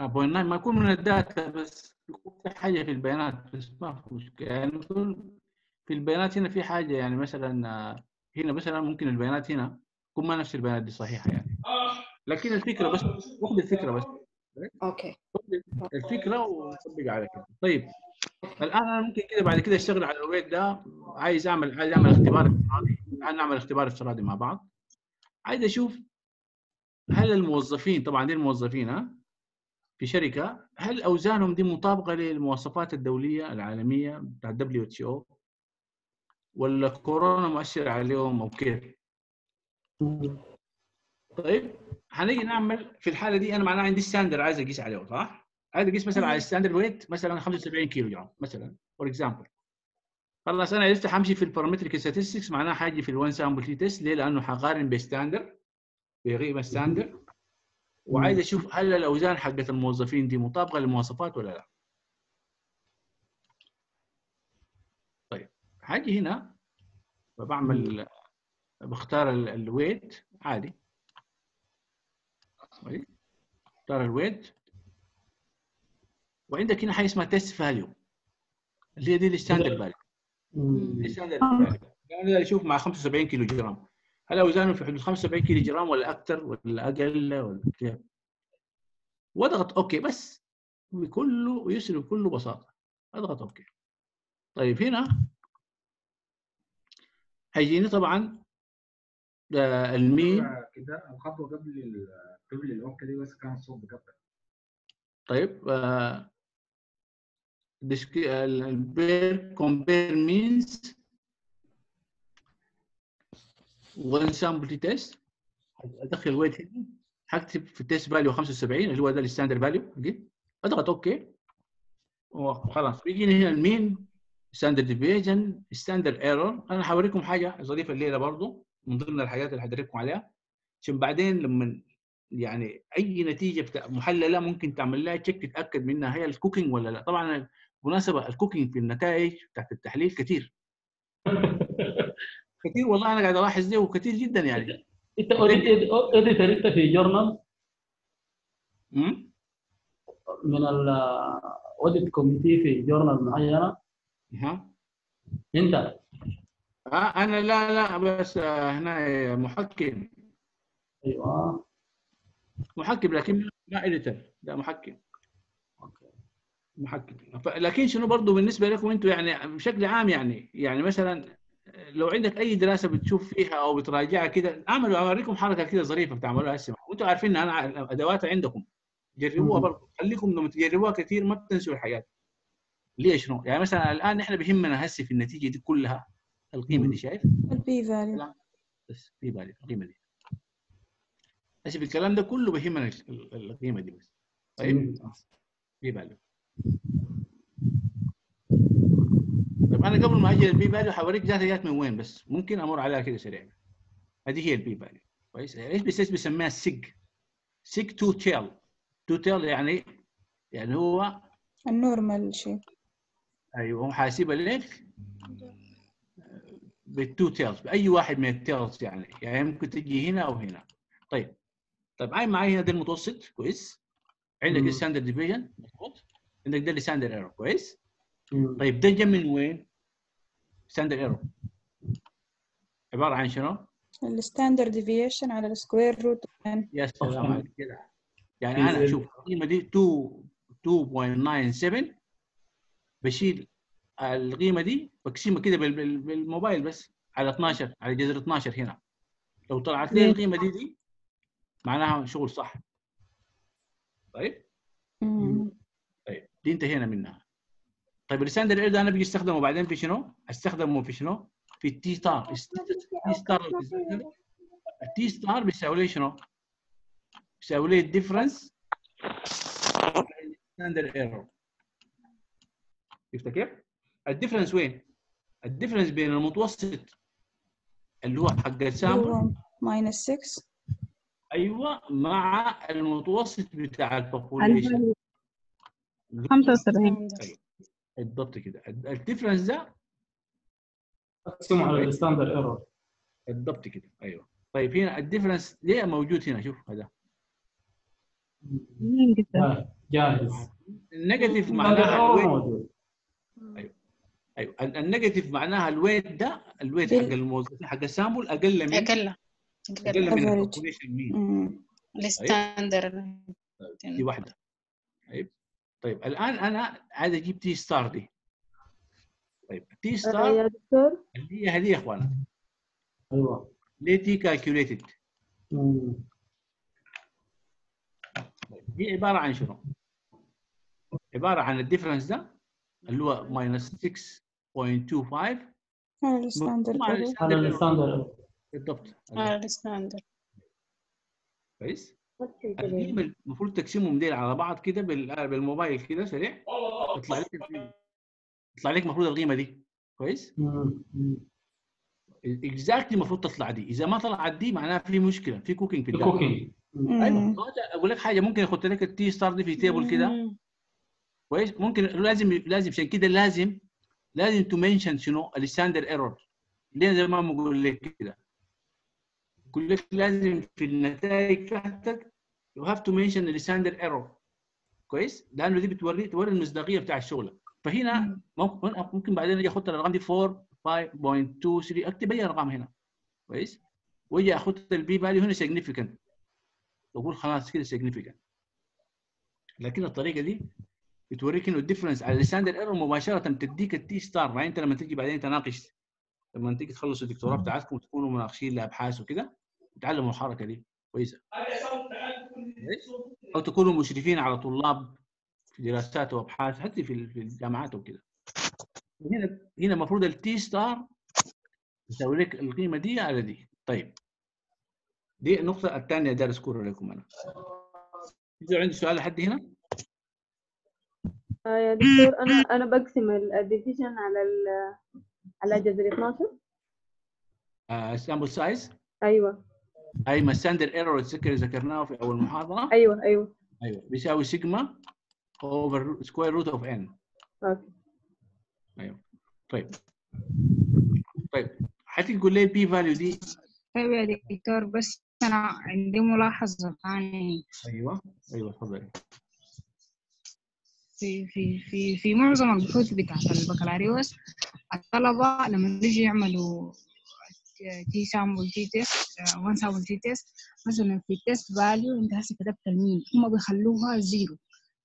آه، point nine ما يكون من ال data بس يكون في حاجة في البيانات بس ما في مشكلة. يعني يكون في البيانات هنا في حاجة يعني مثلا آه، هنا مثلا ممكن البيانات هنا تكون ما نفس البيانات دي صحيحة يعني. لكن الفكرة بس خذ الفكرة بس. okay الفكرة وطبق على كده طيب الآن أنا ممكن كده بعد كده أشتغل على ال weight ده عايز أعمل عايز أعمل اختبار افتراضي الآن نعمل اختبار افتراضي مع بعض عايز أشوف هل الموظفين طبعا دي الموظفين ها في شركة هل أوزانهم دي مطابقة للمواصفات الدولية العالمية بتاع WHO ولا كورونا مؤثر عليهم أو كيف؟ طيب هنيجي نعمل في الحالة دي أنا معناها عندي standard عايز أقيس عليه صح؟ عايز اقيس مثلا على ال standard weight مثلا 75 كيلو جرام مثلا for example خلاص أنا لسه حمشي في ال parametric statistics معناها حاجي في ال one sample T test ليه؟ لأنه حقارن ب standard بقيمه standard وعايز أشوف هل الأوزان حقت الموظفين دي مطابقة للمواصفات ولا لا. طيب هاجي هنا بعمل بختار ال- ال weight عادي. طيب اختار ال weight. وعندك هنا حاجة اسمها test value اللي هي دي ال standard value ال standard value يعني أنا أشوف مع 75 كيلو جرام. هل اوزانه في حدود 75 كيلو جرام ولا أكثر ولا أقل ولا كيف؟ واضغط okay بس بكله يسر بكل بساطة. اضغط okay. طيب هنا هيجيني طبعا ده ال mean كده الخطوه قبل قبل ال okay دي بس كان الصوت بقطع طيب آه ال compare means one sample test أدخل weight هنا. هكتب في ال test value 75 اللي هو ده ال standard value أضغط okay. وخلاص بيجيني هنا ال mean standard deviation standard error أنا حوريكم حاجة ظريفة الليلة برضو من ضمن الحاجات اللي حدركم عليها. عشان بعدين لما يعني أي نتيجة محللة ممكن تعمل لها check تتأكد منها هي ال cooking ولا لا. طبعا بالمناسبة ال cooking في النتائج بتاعت التحليل كثير كثير والله أنا قاعد ألاحظ ده وكثير جدا يعني. أنت editor أنت في journal من ال editorial committee في journal معينة؟ أنت؟ آه أنا لا لا بس آه، هنا محكم. أيوه. محكم لكن ما editor لا محكم. محكم لكن شنو برضه بالنسبة لكم أنتم يعني بشكل عام يعني يعني مثلا لو عندك أي دراسة بتشوف فيها أو بتراجعها كده اعملوا أوريكم حركة كده ظريفة بتعملوها هسه. وأنتم عارفين إن أنا أدواتها عندكم. جربوها. برضه خليكم لما تجربوها كثير ما بتنسوا الحياة. ليش شنو؟ يعني مثلا الآن إحنا بهمنا هسه في النتيجة دي كلها القيمة دي شايف؟ البي فاليو بس في بالي القيمة دي. هسه في الكلام ده كله بيهمنا ال- ال- القيمة دي بس. طيب. في بالي طيب أنا قبل ما أجي ال P value حوريك ذاتها جات من وين بس؟ ممكن أمر عليها كده سريع. هذه هي ال P value كويس؟ إيش بس بيسميها sig sig two tail two tail يعني يعني هو ال normal شيء. أيوه هو حاسبها لك بال two tails بأي واحد من ال tails يعني. يعني ممكن تجي هنا أو هنا. طيب. طيب عين معي هنا ده المتوسط؟ كويس. عندك. ال standard deviation؟ مظبوط. عندك ده ال standard error كويس. طيب ده جا من وين؟ standard error عبارة عن شنو؟ ال standard deviation على ال square root يا سلام. عليك كده يعني أنا إنزين. شوف القيمة دي 2 2.97 بشيل القيمة دي بقسمها كده بال- بال- بالموبايل بس على 12 على جذر 12 هنا لو طلعت لي. القيمة دي دي معناها شغل صح طيب دي انتهينا منها طيب ال standard error ده أنا بيجي أستخدمه بعدين في شنو؟ أستخدمه في شنو؟ في ال T star ال T star ال T star بيساوي لي شنو؟ بيساوي لي ال difference standard error شفت كيف؟ ال difference وين؟ ال difference بين المتوسط اللي هو حق ال sample minus 6 أيوه مع المتوسط بتاع ال population 75 بالضبط كده. ال difference ده اقسمه على ال standard error بالضبط كده. أيوه. طيب هنا ال difference ليه موجود هنا؟ شوف هذا. جاهز. ال negative معناها ال weight. أيوه. أيوه. ال- negative معناها ال weight ده ال weight حق الموظفين حق ال sample أقل من أقل. أقل. من. ال population mean الستاندرد. دي واحدة. طيب. طيب الآن أنا عايز أجيب t star دي. طيب t يا star دكتور؟ اللي هي هذه يا اخوانا أيوه. ليه t calculated هي عبارة عن شنو؟ عبارة عن ال difference ده اللي هو minus 6.25 على ال standard. على ال standard. بالضبط. على ال standard. كويس. المفروض تقسمهم ديل على بعض كده بال- بالموبايل كده سريع. يطلع لك يطلع لك المفروض القيمة دي. كويس؟ exactly المفروض تطلع دي. إذا ما طلعت دي معناها في مشكلة في cooking في ال data cooking أيوه. أقول لك حاجة ممكن اخد لك ال t star دي في table كده. كويس؟ ممكن لازم لازم عشان كده لازم لازم ت mention شنو؟ ال standard error. ليه زي ما بقول لك كده؟ بقول لك لازم في النتائج بتاعتك you have to mention ال standard error كويس؟ لأنه دي بتوري توري المصداقية بتاع شغلك. فهنا ممكن ممكن بعدين أجي اخد الأرقام دي 4 5.23 أكتب أي أرقام هنا. كويس؟ وأجي اخد ال P value هنا significant أقول خلاص كده significant لكن الطريقة دي بتوريك إنه ال difference على ال standard error مباشرة تديك ال t star يعني أنت لما تيجي بعدين تناقش لما تيجي تخلصوا الدكتوراه بتاعتكم وتكونوا مناقشين لأبحاث وكده تعلموا الحركة دي كويسة. أو تكونوا مشرفين على طلاب في دراسات وأبحاث حتى في في الجامعات وكده. هنا هنا المفروض ال t star يساوي لك القيمة دي على دي. طيب. دي النقطة الثانية دار اذكرها لكم أنا. عندي سؤال لحد هنا؟ آه يا دكتور أنا أنا بقسم ال deviation على ال على جذر 12 sample size أيوه. أي ما standard error تذكر ذكرناه في أول محاضرة؟ أيوه أيوه. أيوه. بيساوي sigma over square root of n okay. أيوه. طيب. طيب. حتقول لي ال P value دي؟ طيب يا دكتور بس أنا عندي ملاحظة ثانية. أيوه. أيوه تفضلي. في في في في معظم البحوث بتاعت البكالوريوس الطلبة لما يجوا يعملوا t sample t-test one sample t-test. مثلا في ال test value انت هسه كتبت ال mean هم بيخلوها zero.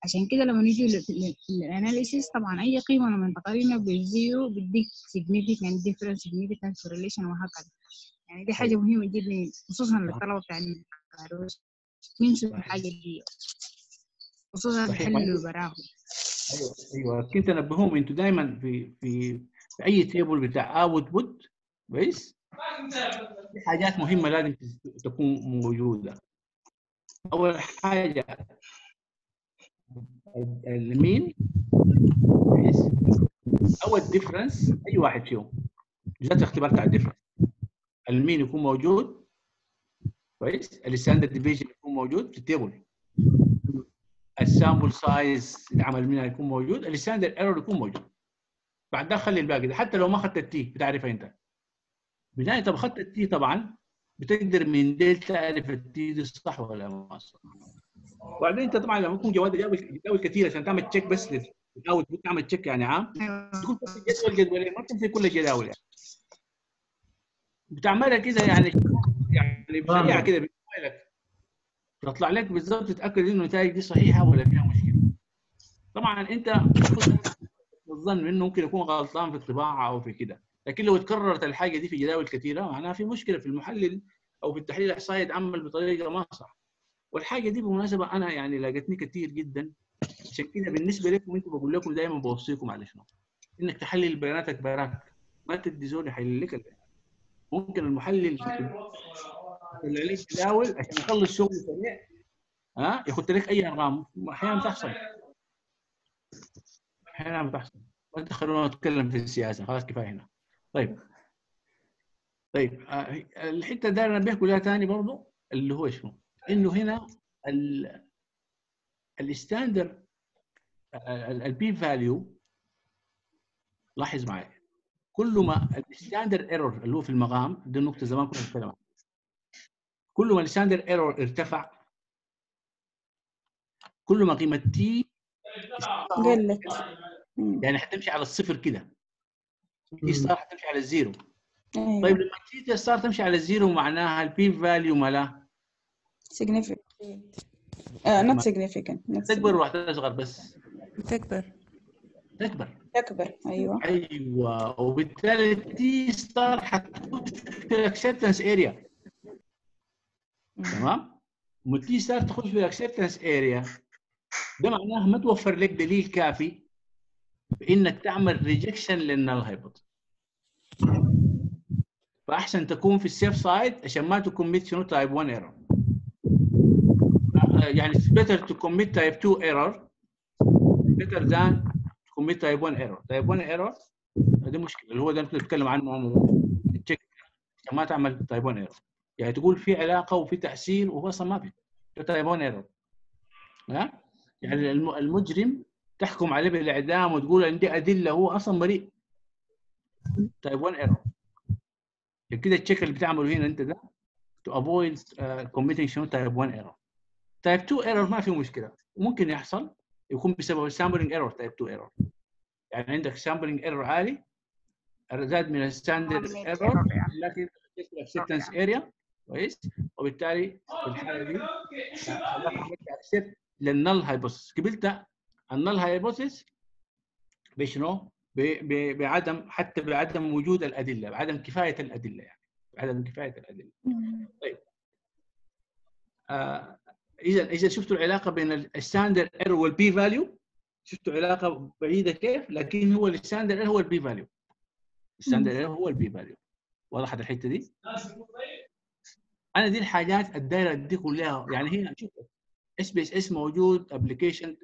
عشان كده لما نيجي لل analysis طبعا أي قيمة لما تقارنها بال zero بيديك significant difference significant correlation وهكذا. يعني دي حاجة مهمة جدا خصوصا للطلبة بتاع البكالوريوس ينسوا الحاجة دي؟ خصوصا صحيح. بيحلوا براهم أيوه أيوه. كنت أنبههم أنتوا دائما في في في أي table بتاع output كويس؟ في حاجات مهمة لازم تكون موجودة. أول حاجة ال mean أو ال difference أي واحد فيهم. جات الاختبار بتاع ال difference ال mean يكون موجود كويس؟ ال standard deviation يكون موجود في ال table. ال sample size اللي عمل منها يكون موجود. ال standard error يكون موجود. بعد ده خلي الباقي ده. حتى لو ما اخذت ال t بتعرفها أنت. بداية اخذت ال t طبعا بتقدر من ديل تعرف ال t دي صح ولا ما صح؟ وبعدين أنت طبعا لما يكون جواد جداول كثير عشان تعمل check بس لل out تعمل check يعني عام تكون في جدول جدولين ما في كل الجداول يعني. بتعملها كده يعني يعني بسريعه كده بموبايلك تطلع لك بالضبط تتأكد إنه النتائج دي صحيحة ولا فيها مشكلة. طبعا أنت الظن إنه ممكن يكون غلطان في الطباعة أو في كده. لكن لو اتكررت الحاجة دي في جداول كثيره معناها في مشكلة في المحلل أو في التحليل الاحصائي يتعمل بطريقة ما صح. والحاجة دي بالمناسبه أنا يعني لاقتني كثير جدا. عشان كده بالنسبة لكم أنتم بقول لكم دائما بوصيكم على شنو؟ إنك تحلل بياناتك بياناتك. ما تدي زول يحلل لك ممكن المحلل يطلع لك جداول عشان يخلص شغل سريع. ها؟ ياخذ لك أي أرقام. أحيانا تحصل. أحيانا بتحصل. ما تخلونا نتكلم في السياسة. خلاص كفاية هنا. طيب. طيب آه، الحتة دي أنا بحكي لها ثاني برضه اللي هو شنو؟ إنه هنا ال ال standard ال P value لاحظ معي كل ما ال standard error اللي هو في المقام دي النقطه زمان كنا نتكلم عنها. كل ما ال standard error ارتفع كل ما قيمة t قلت. يعني حتمشي على الصفر كده. t star حتمشي على ال zero أيوة. طيب لما t star تمشي على ال zero معناها ال P value مالها significant. uh, not significant تكبر ولا تصغر بس. تكبر. تكبر. تكبر أيوه. أيوه. وبالتالي ال t star حتكون في ال acceptance area تمام؟ لما ال t star تخش في ال acceptance area ده معناه ما توفر لك دليل كافي بإنك تعمل rejection لل null hypothesis فأحسن تكون في ال safe side عشان ما ت commit شنو؟ type 1 error يعني better to commit type 2 error. Better than to commit type 1 error. Type 1 error دي مشكلة. اللي هو ده اللي كنت بتكلم عنه ال check عشان ما تعمل type 1 error. يعني تقول في علاقة وفي تاثير وهو أصلا ما في. type 1 error. ها؟ يعني الم- المجرم تحكم عليه بالإعدام وتقول إن دي أدلة هو أصلا بريء type 1 error. عشان كده ال check اللي بتعمله هنا أنت ده to avoid uh, committing شنو؟ type 1 error. type 2 error ما في مشكلة. ممكن يحصل يكون بسبب ال sampling error type 2 error يعني عندك sampling error عالي زاد من ال standard error. لكن acceptance area كويس؟ وبالتالي في الحالة دي خلاك عملت accept لل null hypothesis قبلت ال null hypothesis بشنو؟ بعدم حتى بعدم وجود الأدلة بعدم كفاية الأدلة يعني بعدم كفاية الأدلة. طيب. آه إذا إذا شفتوا العلاقة بين ال standard error وال P value شفتوا علاقة بعيدة كيف؟ لكن هو الستاندرد ايرور هو البي فاليو الستاندرد ايرور هو البي فاليو وضحت الحتة دي؟ أنا دي الحاجات الدايرة دي كلها يعني هي شوف SPSS موجود application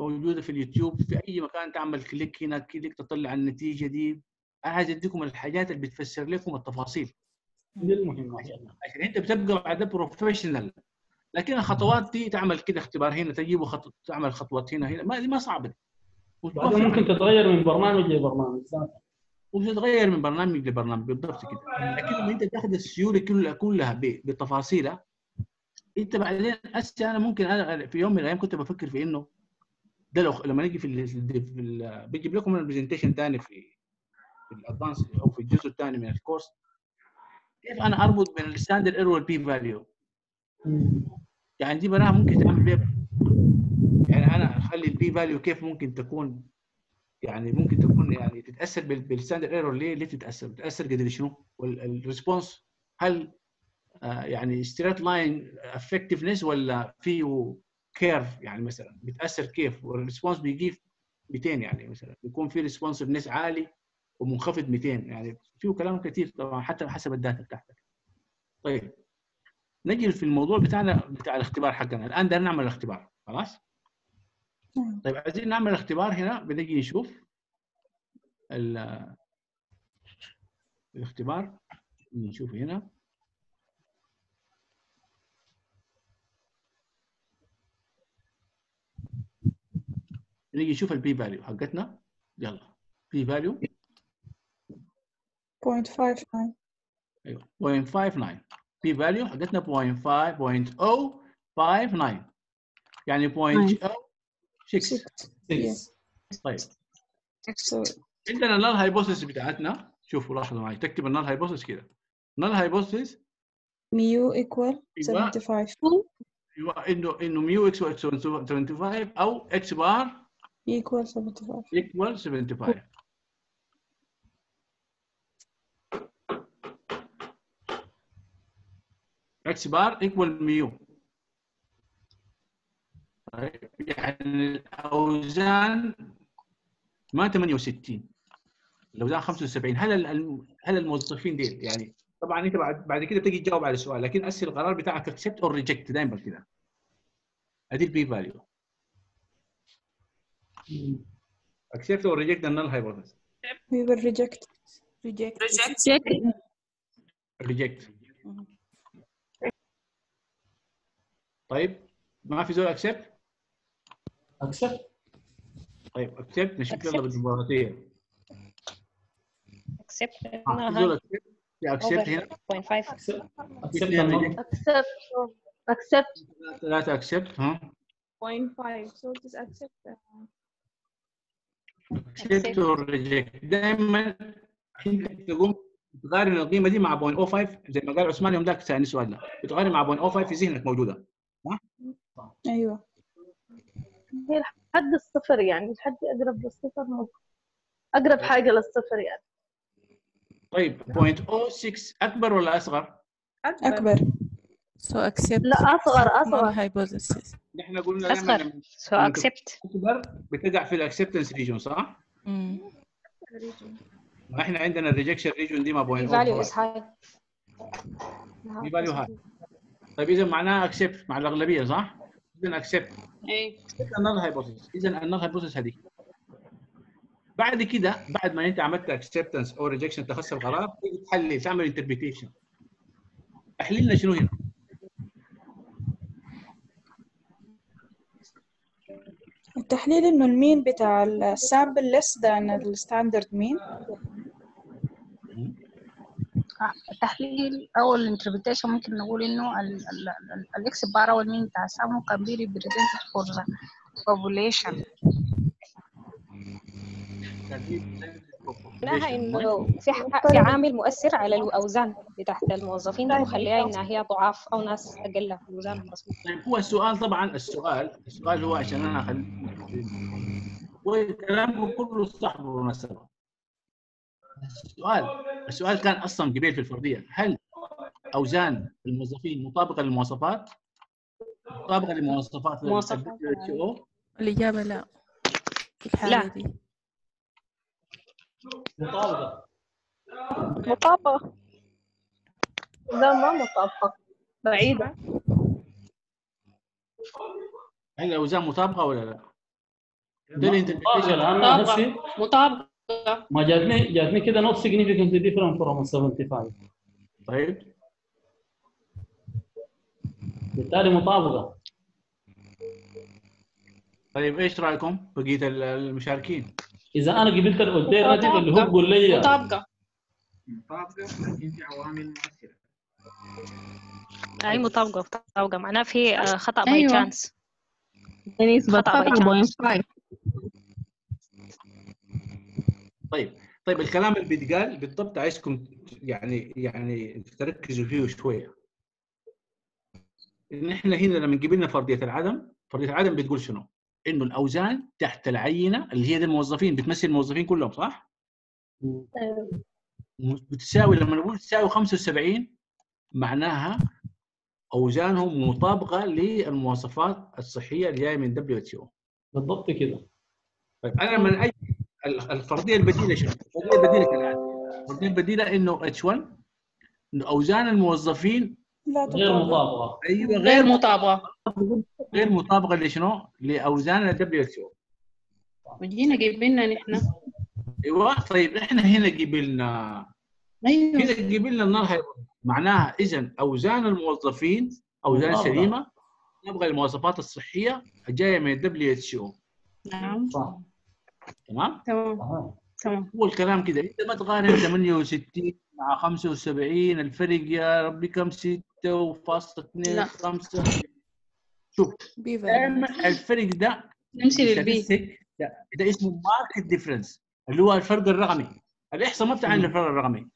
موجودة في اليوتيوب في أي مكان تعمل click هنا click تطلع النتيجة دي. أنا عايز أديكم الحاجات اللي بتفسر لكم التفاصيل. دي المهمة. عشان أنت بتبقى بعد professional لكن الخطوات دي تعمل كده اختبار هنا تجيبه خط... تعمل خطوات هنا هنا. ما ما صعبة. ممكن تتغير من برنامج لبرنامج. ذاته وبتتغير من برنامج لبرنامج بالضبط كده. لكن لما أنت تاخذ السيولة كلها كلها بتفاصيلها أنت بعدين هسه أنا ممكن أنا في يوم من الأيام كنت بفكر في إنه ده لما نيجي في ال في ال بيجيب لكم ال presentation ثاني في في ال advance أو في الجزء الثاني من الكورس كيف أنا أربط بين ال standard error وال P value يعني دي براها ممكن تعمل بيها يعني أنا أخلي ال P value كيف ممكن تكون يعني ممكن تكون يعني تتأثر بال- بال standard error ليه؟ ليه تتأثر؟ بتتاثر قدر شنو؟ وال response هل آه، يعني straight line effectiveness ولا فيه curve يعني مثلا بتأثر كيف؟ وال response بيجي 200 يعني مثلا. بيكون في responsiveness عالي ومنخفض 200 يعني فيه كلام كثير طبعا حتى حسب الداتا بتاعتك. طيب. نجي في الموضوع بتاعنا بتاع الاختبار حقنا. الآن بدنا نعمل الاختبار. خلاص؟ طيب عايزين نعمل اختبار هنا. بنجي نشوف ال- الاختبار. نشوف هنا. نيجي نشوف ال P value حقتنا. يلا. بي فاليو 0.59 أيوه. 0.59 P value حقتنا 0.5 0.059 يعني 0.06 Yes. طيب. عندنا ال null hypothesis بتاعتنا. شوفوا لاحظوا معي. تكتب ال null hypothesis كده. ال null hypothesis equal أيوة. 75 إيوه. إنه إنه mu X 75 أو X bar equal 75 equal 75 X bar equal mu طيب يعني الأوزان ما 68 الاوزان 75 هل هل الموظفين ديل؟ يعني طبعا أنت بعد بعد كده تجي تجاوب على السؤال لكن اسال القرار بتاعك accept أو reject دائما كده. ادي ال P value accept or reject the null hypothesis we will reject reject reject reject طيب ما في زول accept accept طيب accept نشوف يلا بالديمقراطيه accept آه، زول accept accept هنا 0.5 في اثنين reject accept accept ثلاثة accept ها 0.5 so just accept or reject دائما أنت تقوم تقارن القيمة دي مع 0.05 زي ما قال عثمان يوم ذاك سألني السؤال ده. بتقارن مع 0.05 في ذهنك موجودة. أيوه. هي لحد الصفر يعني لحد أقرب للصفر ممكن أقرب حاجة للصفر يعني. طيب 0.06 أكبر ولا أصغر؟ أكبر. So accept لا أصغر null اصغر hypothesis. نحن قلنا أصغر. So accept. اكبر بتقع في الاكسبتنس ريجون صح؟ ما إحنا عندنا الريجكشن ريجون دي ما The value is 0.05 high. دي فاليو هاي طيب اذا معناها اكسبت مع الأغلبية صح؟ اذا اكسبت إيه ال null hypothesis اذا ال null hypothesis هذه بعد كده بعد ما أنت عملت acceptance أو rejection تخص القرار تيجي تحلل تعمل interpretation تحليلنا شنو هنا؟ التحليل إنه ال mean بتاع ال sample less than ال standard mean؟ التحليل أو ال interpretation ممكن نقول إنه ال X bar أو ال mean بتاع sample can be represented for the population. كان في percentage معناها إنه في في عامل مؤثر على الأوزان بتاعت الموظفين ده وخليها إنها هي ضعاف أو ناس أقل في اوزانهم المظبوط طيب هو السؤال طبعا السؤال السؤال هو عشان أنا اخلي وكلامكم كله صح بالمناسبه السؤال السؤال كان أصلا قبيل في الفرضيه هل أوزان الموظفين مطابقة للمواصفات؟ مطابقة لمواصفات مواصفات WHO؟ الإجابة لا. في الحالة لا. دي. مطابقة. مطابقة. لا ما مطابقة. بعيدة. هل الأوزان مطابقة ولا لا؟ ده مطابقة. الانتربريتيشن مطابقة. مطابقة. ما جاتني جاتني كده not significantly different from 75 طيب. بالتالي مطابقة. طيب إيش رأيكم؟ بقية ال- المشاركين؟ إذا أنا قبلت ال alternative اللي هو بقول لي مطابقة. مطابقة لكن في عوامل مؤثرة. أي مطابقة مطابقة. معناها في آه، خطأ by أيوة. chance. 5.5 طيب. طيب. الكلام اللي بيتقال بالضبط عايزكم يعني يعني تركزوا فيه شوية. ان إحنا هنا لما قبلنا فرضية العدم فرضية العدم بتقول شنو؟ إنه الأوزان تحت العينة اللي هي دي الموظفين بتمثل الموظفين كلهم صح؟ بتساوي لما نقول تساوي 75 معناها أوزانهم مطابقة للمواصفات الصحية اللي جاية من WHO. بالضبط كده. طيب أنا من أي ال- الفرضية البديلة شنو؟ الفرضية البديلة كالاتي الفرضية البديلة إنه H 1 إنه أوزان الموظفين لا غير مطابقة. أيوه غير غير مطابقة. غير مطابقة لشنو؟ لأوزان ال WHO وجينا قبلنا نحن. أيوه طيب إحنا هنا قبلنا. أيوه. هنا قبلنا ال null hypothesis. معناها اذا أوزان الموظفين أوزان. سليمة نبغى المواصفات الصحية الجاية من ال WHO نعم. صح. تمام؟ تمام. تمام. هو الكلام كده. إنت ما تقارن 68 مع 75 الفرق يا ربي كم؟ 6.2 5 شوف دائما الفرق ده نمشي للبي ده, ده اسمه marked difference اللي هو الفرق الرقمي. الإحصاء ما بتعاين الفرق الرقمي.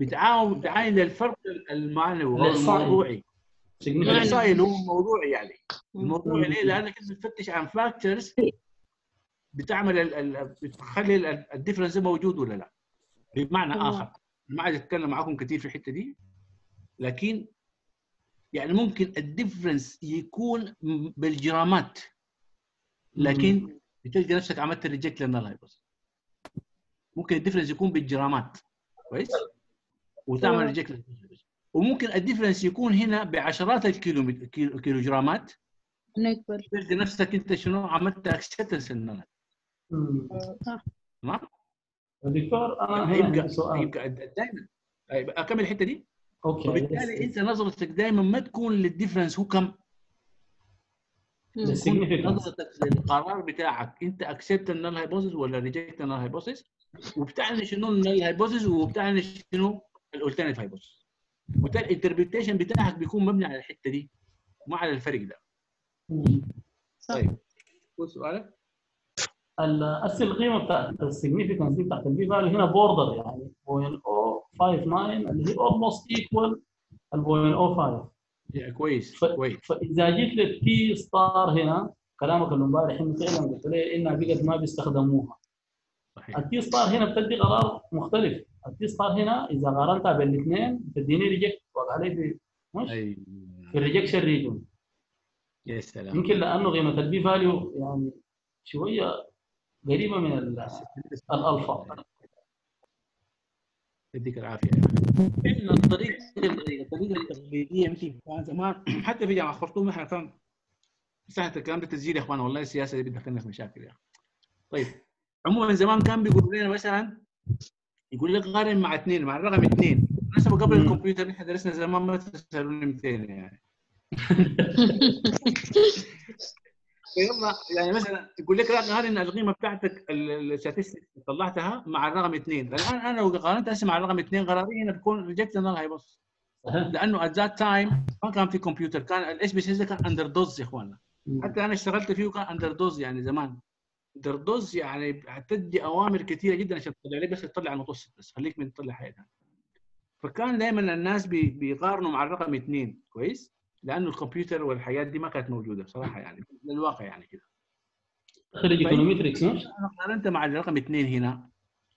بتعاون بتعاين للفرق المعنوي. الموضوعي. الاحصائي اللي هو موضوعي يعني. الموضوعي ليه؟ لأنك أنت بتفتش عن factors بتعمل ال- ال- بتخلي ال- ال difference موجود ولا لا؟ بمعنى. آخر. ما عايز أتكلم معاكم كثير في الحتة دي. لكن يعني ممكن ال difference يكون بالجرامات لكن بتلقى نفسك عملت reject لل null hypothesis ممكن ال difference يكون بالجرامات. كويس؟ وتعمل. reject وممكن ال difference يكون هنا بعشرات الكيلو كيلو- كيلوجرامات. نقبل تلقى نفسك أنت شنو؟ عملت acceptance لل null مم. صح. تمام؟ دكتور أنا هنا يبقى عندي سؤال. يبقى دائما. أكمل الحتة دي؟ okay وبالتالي أنت نظرتك دايما ما تكون لل difference هو كم؟ تكون significant. نظرتك للقرار بتاعك. أنت accept ال null hypothesis ولا reject ال null hypothesis وبتعني شنو ال null hypothesis وبتعني شنو ال alternative hypothesis وبالتالي ال interpretation بتاعك بيكون مبني على الحتة دي مو على الفرق ده. صح. طيب. سؤالك؟ القيمة بتاعت ال significance دي بتاعت ال P value هنا border يعني. 0.059 اللي هي almost equal ال 0.05 يعني كويس ف- كويس. فإذا جيت لل T star هنا كلامك اللي امبارح إنه فعلا قلت لي إنها بقت ما بيستخدموها. صحيح. ال T star هنا بتدي قرار مختلف. ال T star هنا إذا قارنتها بالاثنين بتديني reject وقع علي في مش؟ في ال rejection region يا سلام. يمكن لأنه قيمة ال P value يعني شوية قريبة من ال- الالفا يديك العافية إن الطريقة الطريقة التقليدية يمكن كان زمان. حتى في جامعة خرطوم إحنا كان ساعة الكلام ده تسجيل يا إخوان والله السياسة دي بتدخلنا في مشاكل يا أخي. طيب عموما زمان كان بيقول لنا مثلا يقول لك قارن مع اثنين مع الرقم اثنين. بالمناسبه قبل. الكمبيوتر إحنا درسنا زمان ما تسألوني 200 يعني. يلا يعني مثلا يقول لك لا قارن القيمه بتاعتك ال statistics اللي طلعتها مع الرقم اثنين. الان أنا لو قارنت هسه مع الرقم اثنين قراري هنا بكون reject null hypothesis لأنه at that time ما كان في كمبيوتر كان ال SPSS كان under DOS يا اخوانا مم. حتى أنا اشتغلت فيه كان under DOS يعني زمان. under DOS يعني هتدي أوامر كثيره جدا عشان تطلع لك بس تطلع المتوسط بس؟ خليك من تطلع حاجة فكان دائما الناس بي- بيقارنوا مع الرقم اثنين. كويس؟ لأنه الكمبيوتر والحاجات دي ما كانت موجودة بصراحة يعني للواقع يعني كده. خريج. econometrics؟ أنا قارنت مع الرقم اثنين هنا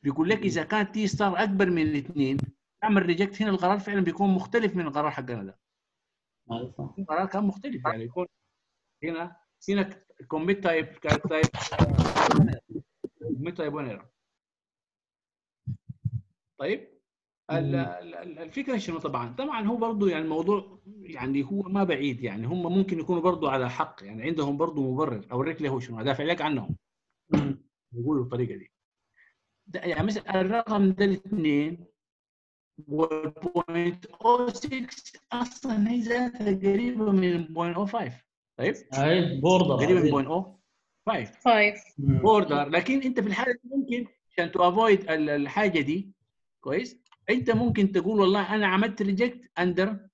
بيقول لك إذا كان T star أكبر من الاثنين تعمل reject هنا القرار فعلا بيكون مختلف من القرار حقنا ده. القرار كان مختلف يعني يكون هنا هنا commit type كانت type commit type 1 error طيب. الفكرة شنو؟ طبعا طبعا هو برضه يعني الموضوع يعني هو ما بعيد يعني هم ممكن يكونوا برضه على حق يعني عندهم برضه مبرر اوريك له هو شنو؟ أدافع لك عنهم. يقولوا الطريقة دي. ده يعني مثلا الرقم ده الاثنين وال point 06 أصلا هي ذاتها قريبة من 0.05 طيب؟ أي border قريبة من 0.05 5 border لكن أنت في الحالة دي ممكن عشان to avoid الحاجة دي كويس؟ أنت ممكن تقول والله أنا عملت reject under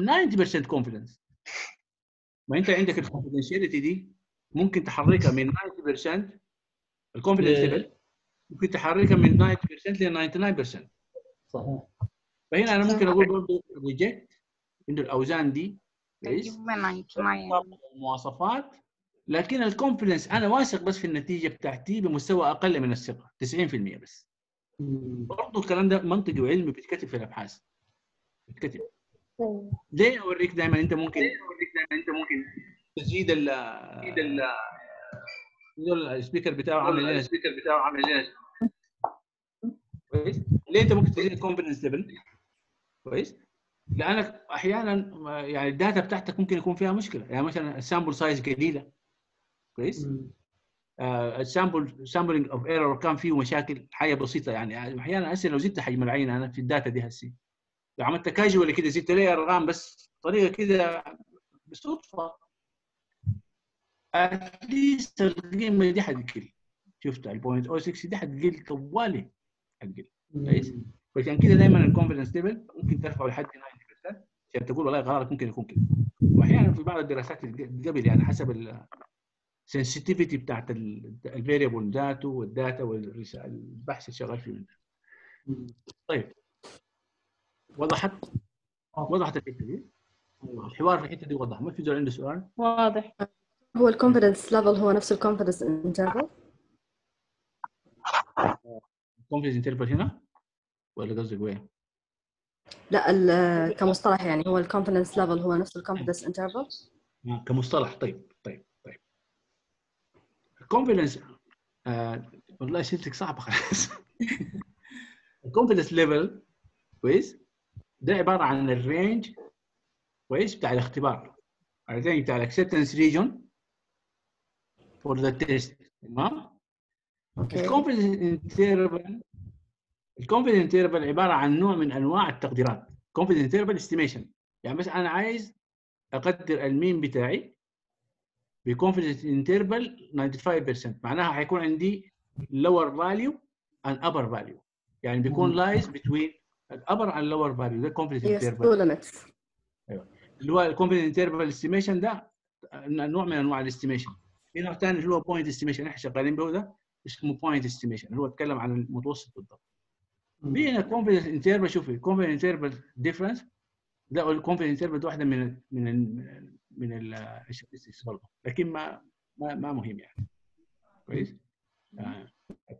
90% confidence ما أنت عندك ال confidentiality دي ممكن تحركها من 90% ال confidence. level ممكن تحركها من 90% ل 99% صحيح. فهنا أنا ممكن أقول برضه reject انه الأوزان دي كويس مواصفات. لكن ال confidence أنا واثق بس في النتيجة بتاعتي بمستوى أقل من الثقة 90% بس. برضه الكلام ده منطقي وعلمي بيتكتب في الأبحاث. بيتكتب. ليه اوريك دائما أنت ممكن اوريك دائما أنت ممكن تزيد ال تزيد ال ال speaker بتاعه عامل لنا ال speaker بتاعه عامل لنا كويس. ليه أنت ممكن تزيد ال confidence level كويس. لأنك أحيانا يعني ال data بتاعتك ممكن يكون فيها مشكلة. يعني مثلا ال sample size قليله كويس. ال sample sampling of error كان فيه مشاكل حاجة بسيطة يعني. أحيانا هسه لو زدت حجم العينه أنا في ال data دي هسه لو عملت كاجوال كده زدت لي ارقام بس طريقة كده بالصدفه at least القيمه دي حتقل. شفت؟ ال point o 6 دي حتقل طوالي حتقل. كويس؟ فعشان كده دائما ال confidence level ممكن ترفعه لحد 90% عشان تقول والله قرارك ممكن يكون كده. وأحيانا في بعض الدراسات قبل يعني حسب ال sensitivity بتاعت ال variable ذاته وال data والبحث اللي شغال فيه. من ده. طيب. وضحت؟ وضحت الحتة دي؟ الحوار في الحتة دي وضح ما في زول عنده سؤال؟ واضح. هو ال confidence level هو نفس ال confidence interval ال confidence interval هنا؟ ولا قصدك وين؟ لا ال- كمصطلح يعني هو ال confidence level هو نفس ال confidence interval آه، كمصطلح. طيب. ال confidence آه والله اسئلتك صعبة خلاص. ال confidence level كويس؟ ده عبارة عن ال range كويس؟ بتاع الاختبار. ال range بتاع ال acceptance region for the test تمام؟ ال confidence interval ال confidence interval عبارة عن نوع من أنواع التقديرات. confidence interval estimation يعني بس أنا عايز أقدر ال mean بتاعي ب confidence interval 95% معناها حيكون عندي lower value and upper value. يعني بيكون lies between ال upper and lower value. ده confidence yes interval two limits. أيوه. اللي هو ال confidence interval estimation ده نوع من أنواع ال estimation في نوع ثاني اللي هو point estimation إحنا شغالين به ده اسمه point estimation اللي هو اتكلم عن المتوسط بالضبط. في هنا confidence interval شوفي confidence interval difference ده ال confidence interval ده واحدة من من من برضه لكن ما ما ما مهم يعني. كويس؟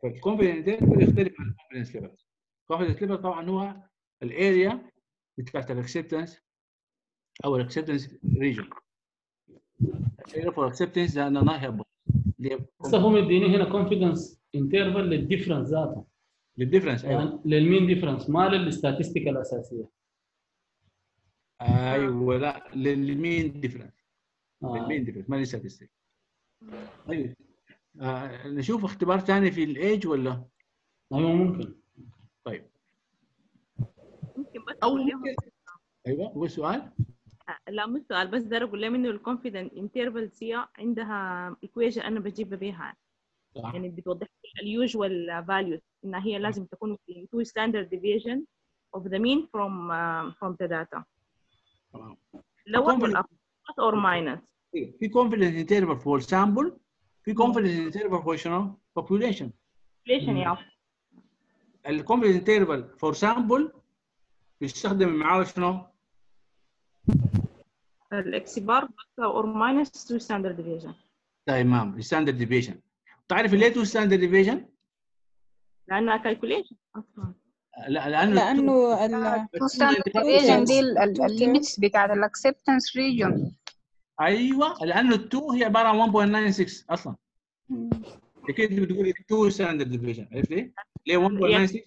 فال confidence interval يختلف عن ال confidence level ال confidence level طبعا هو ال area بتاعت ال acceptance أو ال acceptance region ال area for acceptance ده أنا هيبط هسه هو مديني هنا confidence interval لل difference ذاته. لل difference أيوه. يعني لل mean difference ما لل statistic الاساسيه أيوه لا لل mean difference آه. لل mean difference ما لل statistic طيب آه نشوف اختبار ثاني في الايج ولا؟ أيوه ممكن. طيب. ممكن بس أو ممكن. أيوه هو السؤال آه، لا مش سؤال بس ده أقول لهم انه ال confident interval سي عندها equation أنا بجيبها بيها. صح. يعني بتوضح اليوجوال فاليوز إنها هي لازم تكون في two standard deviation of the mean from uh, from the تمام lower Confidence- or minus في confidence interval for sample في confidence interval for شنو؟ population population يا الconfidence interval for sample بيستخدم معاه شنو؟ الاكس بار or minus 2 standard deviation تمام ال standard deviation تعرف ليه two standard deviation؟ لانها calculation أصلا لا لأنه لأنه ال standard deviation دي ال limits بتاعت ال acceptance region أيوه لأنه ال two هي عبارة عن 1.96 أصلا. كده بتقول 2 standard deviation عرفت ليه؟ ليه 1.96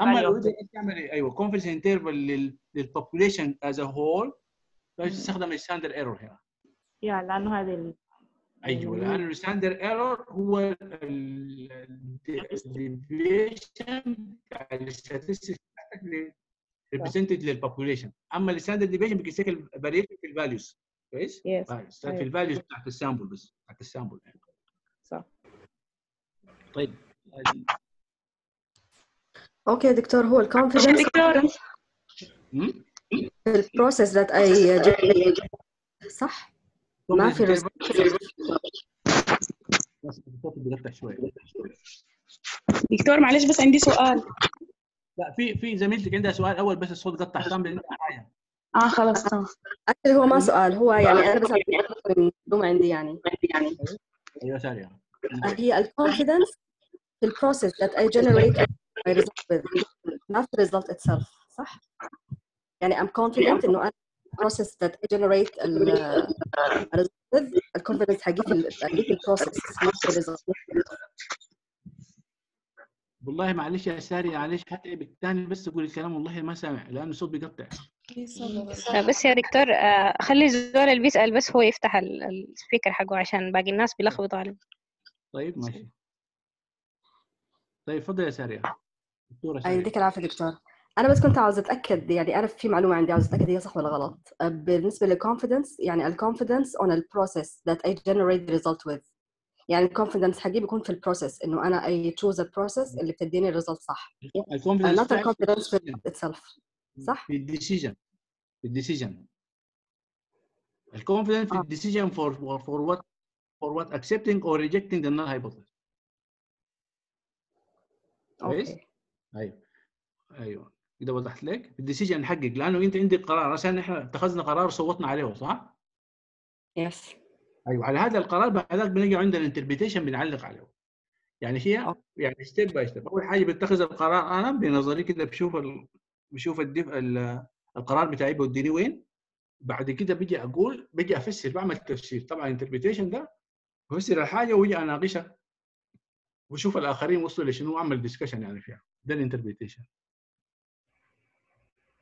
أما لو انت تعمل؟ أيوه confidence interval لل population as a whole تستخدم ال standard error هنا. يا لأنه ال- أيوه لأنه ال standard error هو ال deviation بتاع ال statistics بتاعتك represented لل population أما ال standard deviation بيقيس لك ال variation في ال values كويس؟ Yes. آه، في. ال values بتاعت ال sample بس بتاعت ال sample صح طيب أوكي دكتور هو الكونفدنس مم؟ البروسيس ذات اي صح ما في بس. الصوت شوي دكتور معلش بس عندي سؤال. لا في في زميلتك عندها سؤال أول بس الصوت قطع. كامل انت معايا. آه خلاص تمام. هو ما سؤال. هو يعني أنا بس معلومة عندي يعني. يعني أيوه ساري هي ال confidence في ال process that I generate my result with. Not the result itself صح؟ يعني I'm confident إنه أنا process that generate ال ال result with ال confidence حقي في ال- حقي في ال process والله معلش يا ساري معلش حتى بالثاني بس تقول الكلام والله ما سامع لأنه الصوت بيقطع. آه، بس يا دكتور آه، خلي الزول اللي بيسأل بس هو يفتح ال- ال speaker حقه عشان باقي الناس بيلخبطوا عليه. طيب ماشي. طيب تفضل يا ساري دكتورة يديك العافية دكتور. أنا بس كنت عاوزة أتأكد يعني أنا في معلومة عندي عاوزة أتأكد هي صح ولا غلط. أه، بالنسبة لل confidence يعني the process that I generate the result with. يعني ال confidence حقي بيكون في ال process إنه أنا I choose a process اللي بتديني ال result صح. ال confidence not ال confidence في itself. صح؟ في الديسيجن. في الديسيجن. الكونفدنس في الديسيجن for for for what for what accepting or rejecting the null hypothesis. كويس؟ okay أيوه أيوه. كده وضحت لك؟ ال decision حقك لأنه أنت عندك قرار عشان إحنا اتخذنا قرار وصوتنا عليه صح؟ yes أيوه على هذا القرار بعد ذلك بنجي عندنا interpretation بنعلق عليه. يعني هي يعني step by step أول حاجة بتخذ القرار أنا بنظري كده بشوف ال... بشوف الدف... ال... القرار بتاعي بيوديني وين. بعد كده بيجي أقول بيجي أفسر بعمل تفسير. طبعا ال interpretation ده بفسر الحاجة وأجي أناقشها. وأشوف الآخرين وصلوا لشنو وأعمل discussion يعني فيها. ده ال interpretation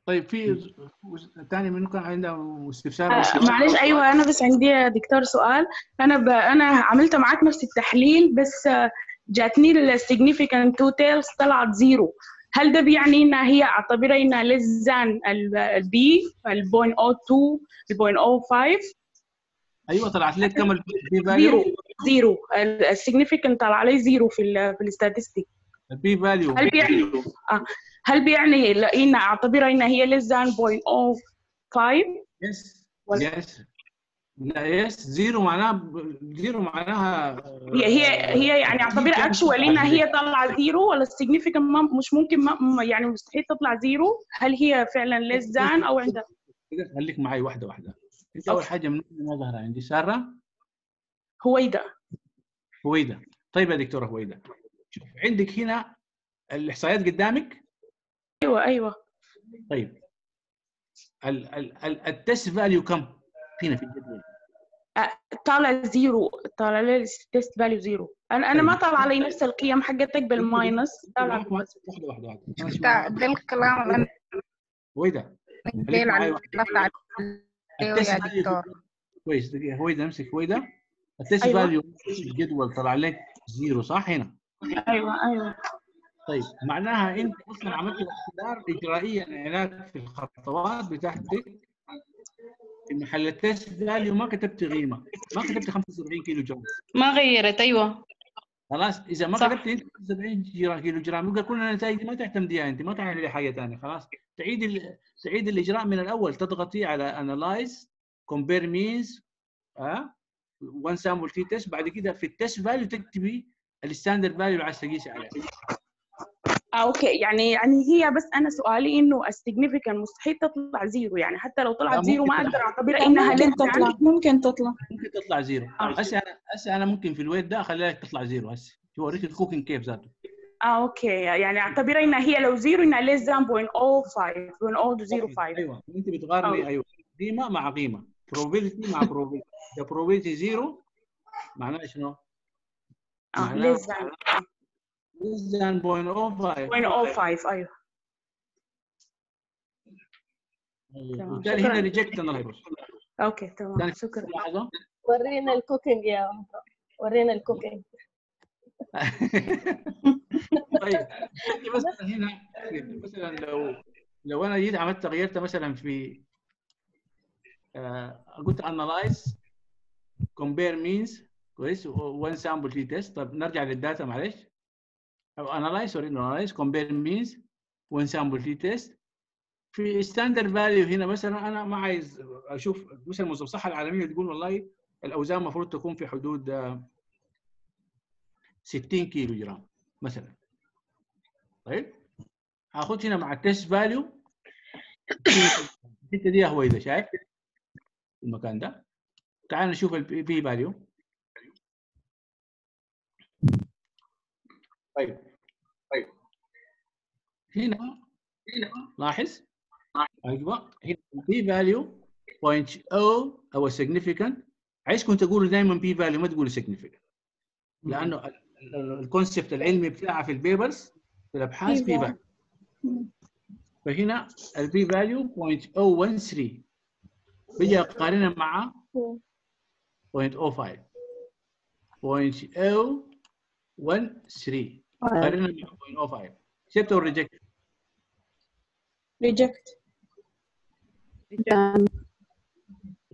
طيب في ثاني منكم عنده استفسار آه،؟ معلش أيوه أنا بس عندي يا دكتور سؤال. أنا ب... أنا عملت معاك نفس التحليل بس آه، جاتني ال significant totals طلعت zero هل ده بيعني إنها هي اعتبرها إنها less than ال P ال 0.02 ال 0.05 أيوه طلعت لك كم ال P zero value zero ال significant طلع علي zero في ال في ال statistic ال P value هل بيعني آه. هل بيعني إن اعتبرها انها هي less than 0.05 yes yes لا yes zero معناها zero معناها هي هي هي يعني اعتبرها actual انها هي طالعه zero ولا ال significant مش ممكن ما يعني مستحيل تطلع zero هل هي فعلا less than أو عندها؟ خليك معي واحدة واحدة. أنت أول حاجة من ما ظهر عندي ساره هويدا. هويدا. طيب يا دكتورة هويدا. شوف عندك هنا الإحصائيات قدامك. أيوه أيوه. طيب. ال ال ال ال test value كم؟ هنا في الجدول. طالع zero طالع لي ال test value zero. أنا أنا ما طالع علي نفس القيم حقتك بال minus. طالع واحدة واحدة واحدة ده. ده الكلام أنا دكتور. كويس دقيقة هويدا امسك هويدا ال test. value في الجدول طلع لك zero صح هنا؟ أيوه أيوه. طيب معناها أنت أصلا عملت اختيار اجرائيا هناك في الخطوات بتاعتك في محل ال test value ما كتبت قيمة ما كتبت 75 كيلو جرام. ما غيرت أيوه. خلاص إذا ما. كتبت أنت 75 جرا- كيلو جرام يبقى كل النتائج دي ما تعتمديها أنت ما تعملي حاجة ثانية خلاص. تعيد ال... تعيد الإجراء من الأول تضغطي على analyze compare means ها one sample t test بعد كده في ال test value تكتبي ال standard value اللي عايز تقيسي عليه okay. يعني يعني هي بس أنا سؤالي إنه ال significant مستحيل تطلع zero. يعني حتى لو طلعت zero ما أقدر. أعتبرها إنها ممكن تطلع. عندي ممكن تطلع. ممكن تطلع zero. هسه أنا هسه أنا ممكن في ال weight ده أخليها تطلع zero. هسه بوريك ال cooking كيف ذاته. آه okay. يعني أعتبرها إنها هي لو zero إنها less than 0.05 0.005 أيوه. أنت بتقارني أيوه. قيمة مع قيمة. probability مع probability. اذا probability zero معناها شنو؟ آه معناها less than. Less than 0.05 0.05 أيوه وبالتالي. هنا reject ال hypothesis okay تمام شكرا لحظه ورينا ال cooking يا ورينا ال cooking طيب مثلا هنا مثلا لو لو أنا جيت عملت غيرت مثلا في قلت analyze compare means كويس one sample t test طب نرجع لل data معلش أو analyze sorry analyze compare means one sample t test في standard value هنا مثلا أنا ما عايز أشوف مثلا منظمه الصحه العالمية تقول والله الأوزان المفروض تكون في حدود آه، 60 كيلو جرام مثلا. طيب؟ هاخد هنا مع ال test value الحتة دي هو إذا شايف المكان ده. تعال نشوف ال P value طيب طيب. هنا هنا لاحظ؟ أيوه هنا ال P value point O O significant. عايزكم تقولوا دائما P value ما تقولوا significant. لأنه ال- ال- ال concept العلمي بتاعها في ال papers في الأبحاث P value فهنا ال P value 0.013 بيجي أقارنها مع 0.05 0.013 قارنها مع 0.05 شفت ولا ريجكت؟ ريجكت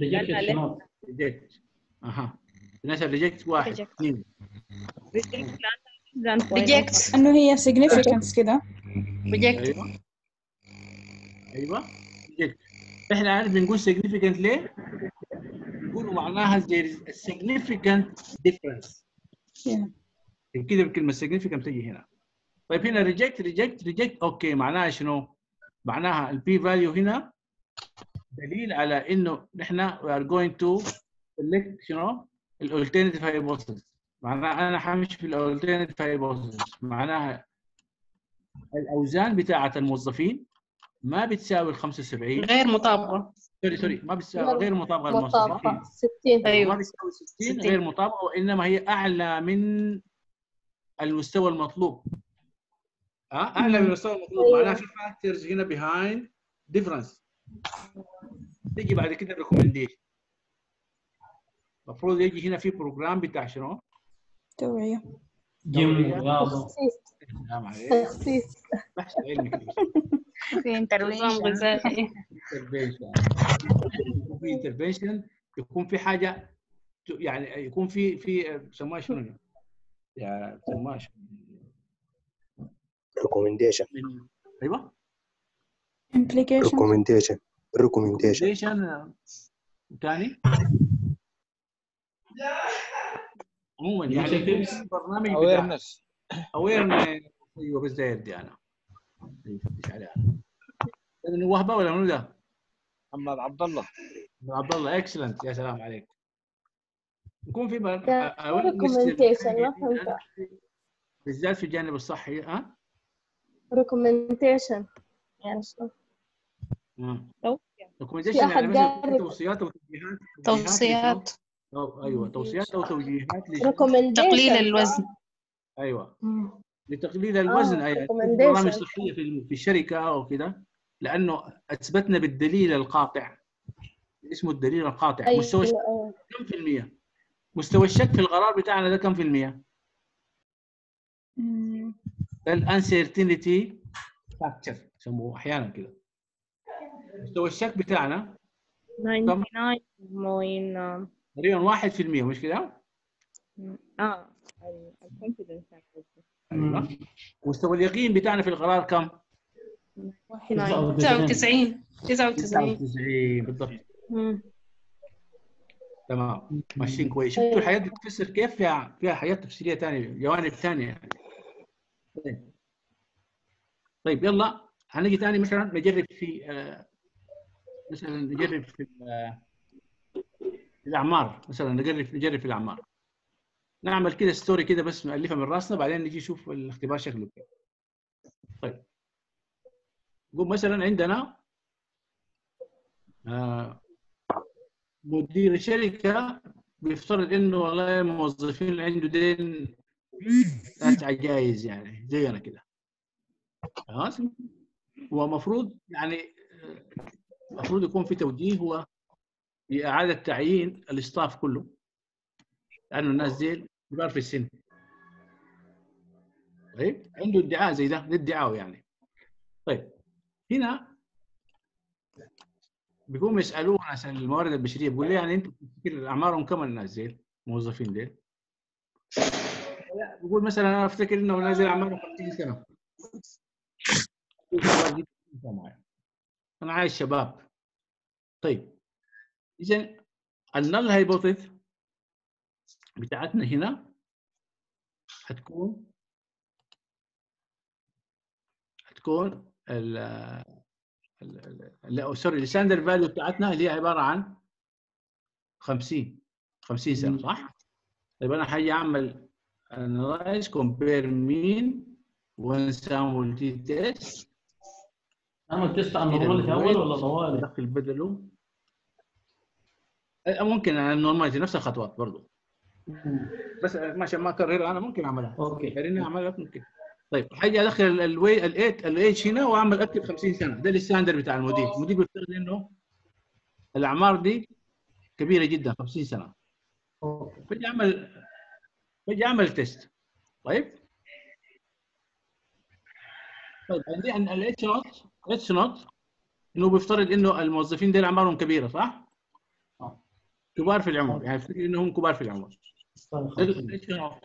reject شنو؟ reject أها. الناس ال reject واحد. Reject. اثنين. reject انه هي significance كده. reject أيوه. أيوه. reject إحنا عارف بنقول significant ليه؟ بنقول معناها there is a significant difference. Yeah. كده بكلمة significant تجي هنا. طيب هنا reject reject reject okay. معناها شنو؟ معناها ال P value هنا دليل على إنه نحن we are going to select شنو؟ ال alternative hypothesis. معناها أنا حمشي في ال alternative hypothesis. معناها الأوزان بتاعة الموظفين ما بتساوي ال 75 غير مطابقة. sorry sorry ما بتساوي غير مطابقة مطابقة. للموظفين 60 ما أيوة. بتساوي 60 60. غير مطابقة وإنما هي أعلى من المستوى المطلوب. ها؟ أعلى من المستوى المطلوب. أيوة. معناها في factors هنا behind difference تيجي بعد كده recommendation المفروض يجي هنا في program بتاع شنو؟ توعية. جيم تخصيص. عليك. تخسيس. بحث علمي. كده في. يكون في intervention يكون في حاجة يعني يكون في في بسموها شنو؟ يا recommendation. من- أيوه. Implication. Recommendation. Recommendation. Recommendation. ثاني عموما يعني برنامج awareness. اويرنس أيوه بس ده يدي أنا يفتش عليها وهبة ولا منو ده؟ محمد عبد الله. عبد الله. excellent يا سلام عليك. يكون في recommendation ما فهمت بالذات في الجانب الصحي ها recommendation يعني شنو؟ recommendation في أحد يعني مثلا قال توصيات وتوجيهات توصيات؟ أو أيوه توصيات أو توجيهات لشنو؟ recommendation تقليل صح؟ الوزن أيوه مم. لتقليل الوزن آه، أي recommendation. برامج صحيه في في الشركة أو كده لأنه أثبتنا بالدليل القاطع اسمه الدليل القاطع أيوة مستوى أيوة. كم في المية؟ مستوى الشك في القرار بتاعنا ده كم في المية؟ ده الانسرتينتي فاكتور يسموه أحيانا كده. مستوى الشك بتاعنا 99 موين تقريبا 1% مش كده؟ آه أيوه. مستوى اليقين بتاعنا في القرار كم؟ 99 99 99 بالضبط. تمام. ماشيين كويس. شفتوا الحياة دي بتفسر كيف فيها فيها حياه تفسيرية ثانية جوانب ثانية يعني طيب. طيب يلا. هنيجي ثاني مثلا نجرب في آه، مثلا نجرب في آه، الأعمار. مثلا نجرب نجرب في الأعمار. نعمل كده ستوري كده بس نالفها من راسنا بعدين نجي نشوف الاختبار شكله كيف. طيب. نقول مثلا عندنا آه، مدير الشركة بيفترض إنه والله الموظفين اللي عنده دين ناس عجايز يعني زينا كده. خلاص؟ ومفروض يعني المفروض يكون في توجيه هو بإعادة تعيين الاستاف كله لأنه الناس دي كبار في السن. طيب؟ عنده ادعاء زي ده ده ادعاء يعني. طيب هنا بيقوم يسألوه ناس الموارد البشرية بيقول لي يعني أنت بتفتكر أعمارهم كم الناس ديل الموظفين ديل. بيقول مثلا أنا أفتكر إنه نازل أعمارهم 50 سنة. أنا عايز شباب. طيب. اذا ال null hypothesis بتاعتنا هنا هتكون هتكون ال- sorry ال standard value بتاعتنا اللي هي عبارة عن 50 50 سنة صح؟ طيب أنا حاجي اعمل analyze compare mean one sample t test اعمل test على ال normality أول ولا طوالي؟ ادخل بدله. أه، ممكن على ال normality نفس الخطوات برضو. بس عشان ما اكررها أنا ممكن أعملها. okay. خليني أعملها ممكن. طيب حاجي ادخل ال weight ال age هنا واعمل أكتب 50 سنة. ده ال standard بتاع المدير. المدير بيفترض إنه الأعمار دي كبيرة جدا 50 سنة. فجي اعمل فجي اعمل test. طيب. طيب عندي ان الاتش نوت إتش نوت إنه بيفترض إنه الموظفين دول أعمارهم كبيرة صح؟ كبار في العمر يعني يفترض إنهم كبار في العمر. الاتش نوت.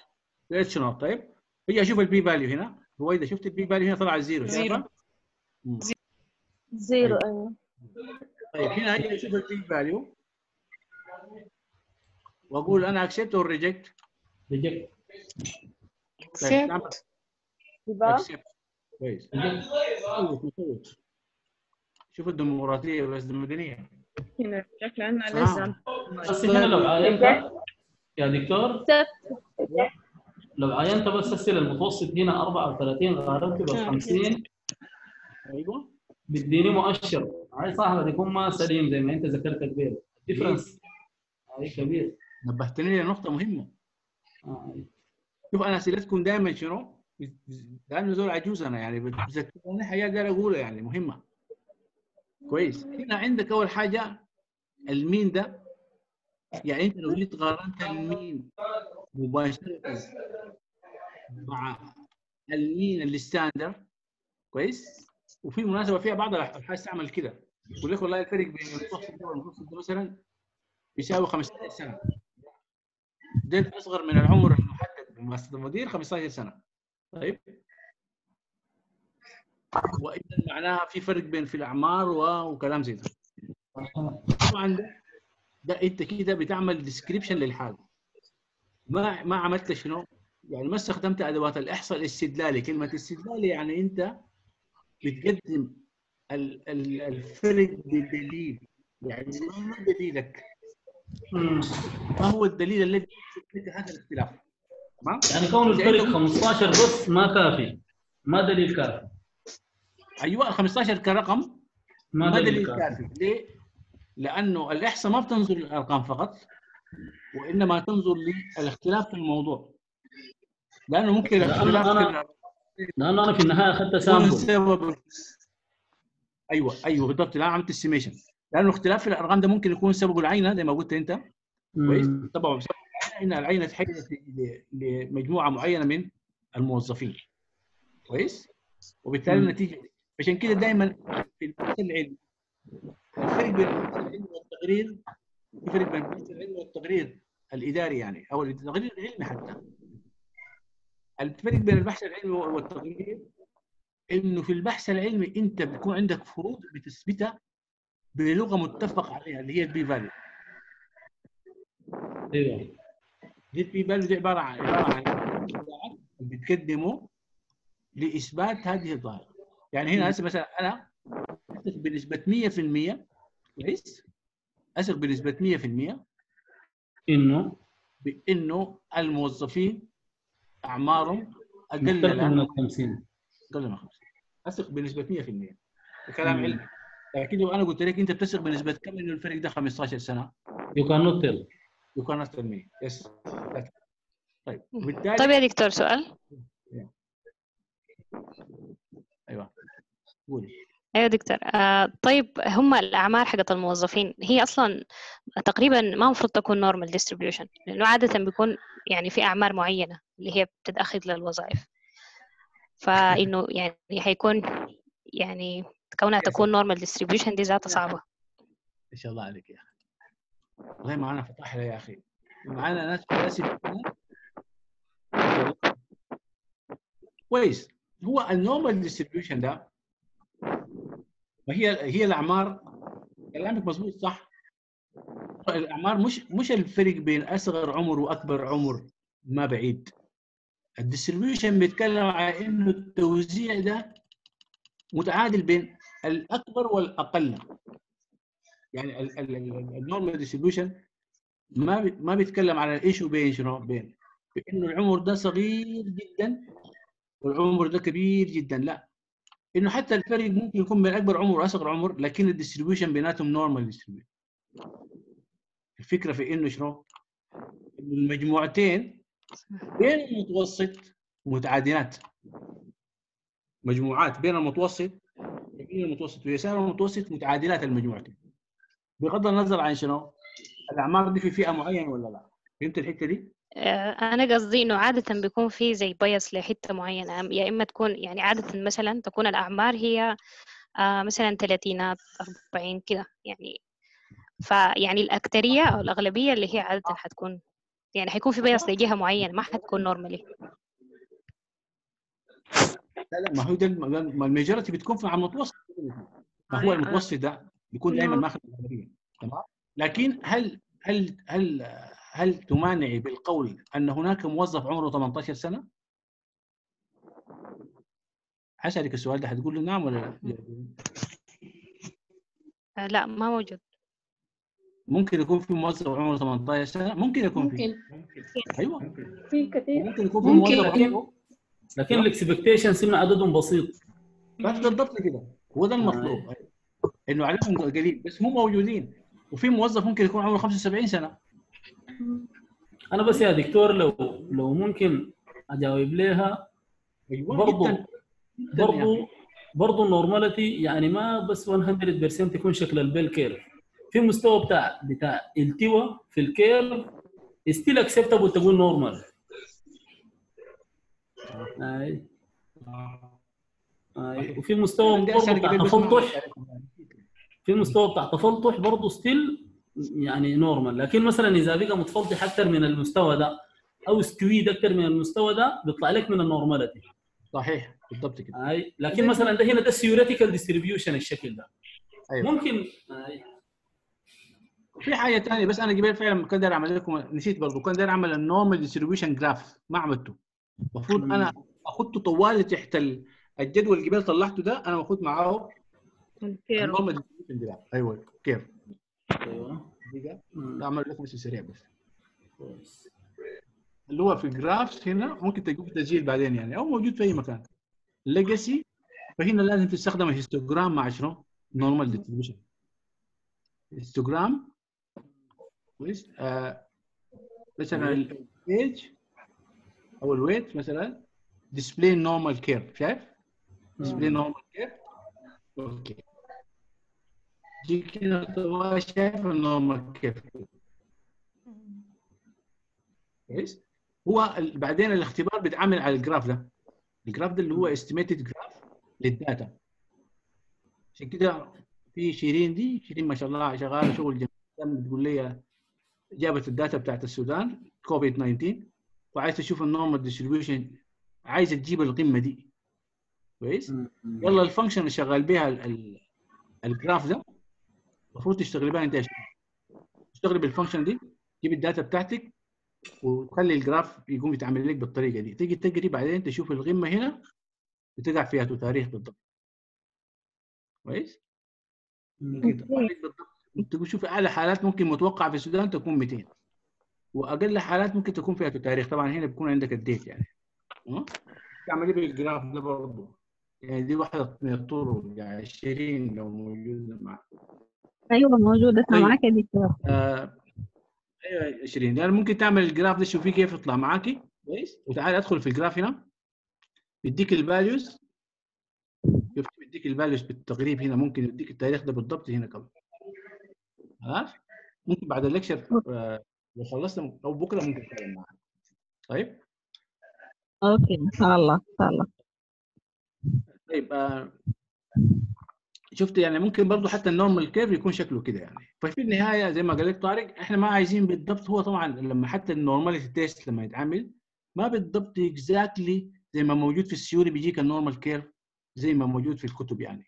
الاتش نوت. طيب. أجي أشوف ال P value هنا. هو إذا شفت ال P value هنا طلع zero؟ مم. zero أيوه. طيب هنا أجي أشوف البي فاليو وأقول أنا اكسبت اور ريجكت ريجكت اكسبت كويس. شوف الديمقراطيه والأسد المدنية. هنا شكلها. لازم بس هنا لو يا دكتور. لو عاينت بس السلة المتوسط هنا 34 غاربت بس 50 أيوه. بيديني مؤشر. هاي صاحبي يكون ما سليم زي ما أنت ذكرت كبير؟ ال difference high كبير. نبهتني لنقطه مهمة. شوف أنا أسئلتكم دائما شنو؟ لأنه زول عجوز أنا يعني بتذكرني حاجات داير أقولها يعني مهمة. كويس. هنا عندك أول حاجة ال mean ده. يعني أنت لو جيت قارنت ال mean. مباشرة مع ال mean ال standard كويس؟ وفي مناسبة فيها بعض الابحاث تعمل كده. يقول لك والله الفرق بين المتوسط ده ده مثلا يساوي 15 سنة. ده أصغر من العمر المحدد. بمؤسسه المدير 15 سنة. طيب. واذا معناها في فرق بين في الأعمار وكلام زي ده. طبعا ده, ده أنت كده بتعمل description للحاله ما ما عملت شنو؟ يعني ما استخدمت أدوات الإحصاء الاستدلالي. كلمة استدلالي يعني أنت بتقدم ال- ال- الفرق بدليل. يعني ما دليلك. ما هو الدليل الذي يثبت هذا الاختلاف؟ تمام؟ يعني كون الفرق لأنه- 15 بس ما كافي. ما دليل كافي. أيوه ال 15 كرقم ما ما دليل. كافي. ليه؟ لأنه الإحصاء ما بتنظر للارقام فقط. وإنما تنظر للاختلاف في الموضوع. لأنه ممكن الاختلاف أنا- لأنه أنا في النهاية أخذت sample سبب أيوه أيوه بالضبط. الآن عملت estimation لأنه اختلاف في الأرقام ده ممكن يكون سببه العينة زي ما قلت أنت. كويس؟ طبعا. بسبب العينة ان العينه ل- لمجموعة معينة من الموظفين. كويس؟ وبالتالي. النتيجة. عشان كده دائما في البحث العلمي الفرق بين البحث العلمي والتقرير في فرق بين البحث العلمي والتقرير الإداري يعني أو التقرير العلمي حتى. الفرق بين البحث العلمي والتقرير إنه في البحث العلمي أنت بيكون عندك فروض بتثبتها بلغة متفق عليها اللي هي ال P value أيوه. دي ال P value دي عبارة عن عبارة عن بتقدمه لإثبات هذه الظاهرة. يعني هنا هسه مثلا أنا بنسبة 100% كويس؟ أثق بنسبة 100% إنه بإنه الموظفين أعمارهم أقل من الآن. ال 50 أقل من 50 أثق بنسبة 100% الكلام. علمي لكن لو أنا قلت لك أنت بتثق بنسبة كم إنه الفريق ده 15 سنة؟ You cannot tell. You cannot tell me. Yes. طيب. وبالتالي طيب يا دكتور سؤال؟ أيوه. قولي. أيوه دكتور. آه طيب هم الاعمار حقت الموظفين هي أصلا تقريبا ما المفروض تكون normal distribution لأنه عادة بيكون يعني في اعمار معينة اللي هي بتتأخذ للوظائف. فإنه يعني حيكون يعني كونها تكون normal distribution دي ذاتها صعبة. ما شاء الله عليك يا أخي. والله معانا فتح يا أخي. معانا ناس فلاسفه كويس. هو ال normal distribution ده وهي هي الأعمار كلامك مظبوط صح. الأعمار مش مش الفرق بين أصغر عمر وأكبر عمر ما بعيد. ال distribution بيتكلم على إنه التوزيع ده متعادل بين الأكبر والأقل. يعني ال normal distribution ما ما بيتكلم على ال issue بين شنو؟ بين بأنه العمر ده صغير جدا والعمر ده كبير جدا. لا إنه حتى الفرق ممكن يكون بين أكبر عمر وأصغر عمر لكن ال distribution بيناتهم normal distribution الفكرة في إنه شنو؟ المجموعتين بين المتوسط متعادلات مجموعات بين المتوسط يمين المتوسط ويسار المتوسط متعادلات المجموعتين بغض النظر عن شنو؟ الأعمار دي في فئة معينة ولا لا؟ فهمت الحتة دي؟ آه، أنا قصدي إنه عادة بيكون في زي بايس لحتة معينة. أم- يا إما تكون يعني عادة مثلا تكون الأعمار هي آه، مثلا تلاتينات أربعين كده. يعني فيعني الأكترية أو الأغلبية اللي هي عادة حتكون يعني حيكون في bias لجهة معينة ما حتكون normally لا لا ما هو ده ال majority بتكون في على المتوسط. ما هو المتوسط ده بيكون دائما ماخذ الأغلبية. تمام؟ لكن هل هل هل هل تمانعي بالقول أن هناك موظف عمره 18 سنة؟ حسألك السؤال ده حتقول له نعم ولا لا؟ آه، لا ما موجود. ممكن يكون في موظف عمره 18 سنة؟ ممكن يكون في. ممكن. أيوه. في كثير. ممكن يكون في ممكن. موظف لكن عمره. لكن ال expectations انه عددهم بسيط. بس بالضبط كده. هو ده المطلوب. إنه عليهم قليل بس مو موجودين. وفي موظف ممكن يكون عمره 75 سنة. أنا بس يا دكتور لو لو ممكن أجاوب لها أيوه جدا جدا يا برضه أخي. برضه ال normality يعني ما بس 100% يكون شكل ال bell curve في مستوى بتاع بتاع التواء في ال curve still acceptable تقول normal أي. أي. وفي مستوى برضه أسئلة بتاع تفلطح في مستوى بتاع تفلطح برضه still يعني normal لكن مثلا إذا بقى متفلطح أكثر من المستوى ده أو skewed أكثر من المستوى ده بيطلع لك من ال normality صحيح بالضبط كده. أي لكن مثلا ده هنا ده ال theoretical distribution الشكل ده. أيوه. ممكن أي. في حاجة ثانية بس أنا قبل فعلا كان داير أعمل لكم نسيت برضه كان داير أعمل ال normal distribution graph ما عملته. المفروض أنا اخذته طوالي تحت ال- الجدول اللي قبل طلعته ده أنا باخذ معاه ال normal distribution graph أيوه كيف أيوه. دقيقة. اعمل لكم بس سريع بس. اللي هو في graphs هنا ممكن تجيب تسجيل بعدين يعني أو موجود في أي مكان. legacy فهنا لازم تستخدم ال histogram مع شنو؟ normal distribution histogram كويس. آه مثلا البيج أو الويت مثلا. display normal curve شايف؟ display normal curve okay شايف curve كويس. هو بعدين الاختبار بيتعامل على ال graph ده. ال graph ده اللي هو estimated graph لل data. عشان كده في شيرين دي شيرين ما شاء الله شغالة شغل جميل. بتقول لي جابت ال data بتاعت السودان كوفيد 19 وعايزة تشوف ال normal distribution عايزة تجيب القمة دي. كويس. يلا ال function اللي شغال بها ال- ال- ال graph ده المفروض تشتغل بها انت يا شباب. تشتغل بال function دي تجيب ال data بتاعتك وتخلي ال graph يقوم يتعمل لك بالطريقة دي. تيجي تجري بعدين تشوف القمه هنا بتقع فيها تاريخ بالضبط. كويس؟ تقول شوف أعلى حالات ممكن متوقع في السودان تكون 200 وأقل حالات ممكن تكون فيها تاريخ. طبعا هنا بيكون عندك ال date يعني؟ تعمل إيه بال graph ده برضه. يعني دي واحدة من الطرق. يعني 20 لو موجودة معك أيوه موجودة. طيب. يا دكتور. آه أيوه 20 يعني ممكن تعمل ال graph ده شوفي كيف يطلع معاكي. كويس. وتعالى أدخل في ال graph هنا. يديك ال values شفت بيديك ال values بالتقريب هنا. ممكن يديك التاريخ ده بالضبط هنا كمان. خلاص؟ ممكن بعد ال lecture آه لو خلصنا أو بكرة ممكن اتكلم معاك. طيب؟ okay. إن شاء الله إن شاء الله. طيب آه شفت يعني ممكن برضه حتى ال normal كيف يكون شكله كده يعني. ففي النهاية زي ما قال لك طارق إحنا ما عايزين بالضبط هو طبعا لما حتى ال normality test لما يتعمل ما بالضبط exactly زي ما موجود في ال theory بيجيك ال normal curve زي ما موجود في الكتب يعني.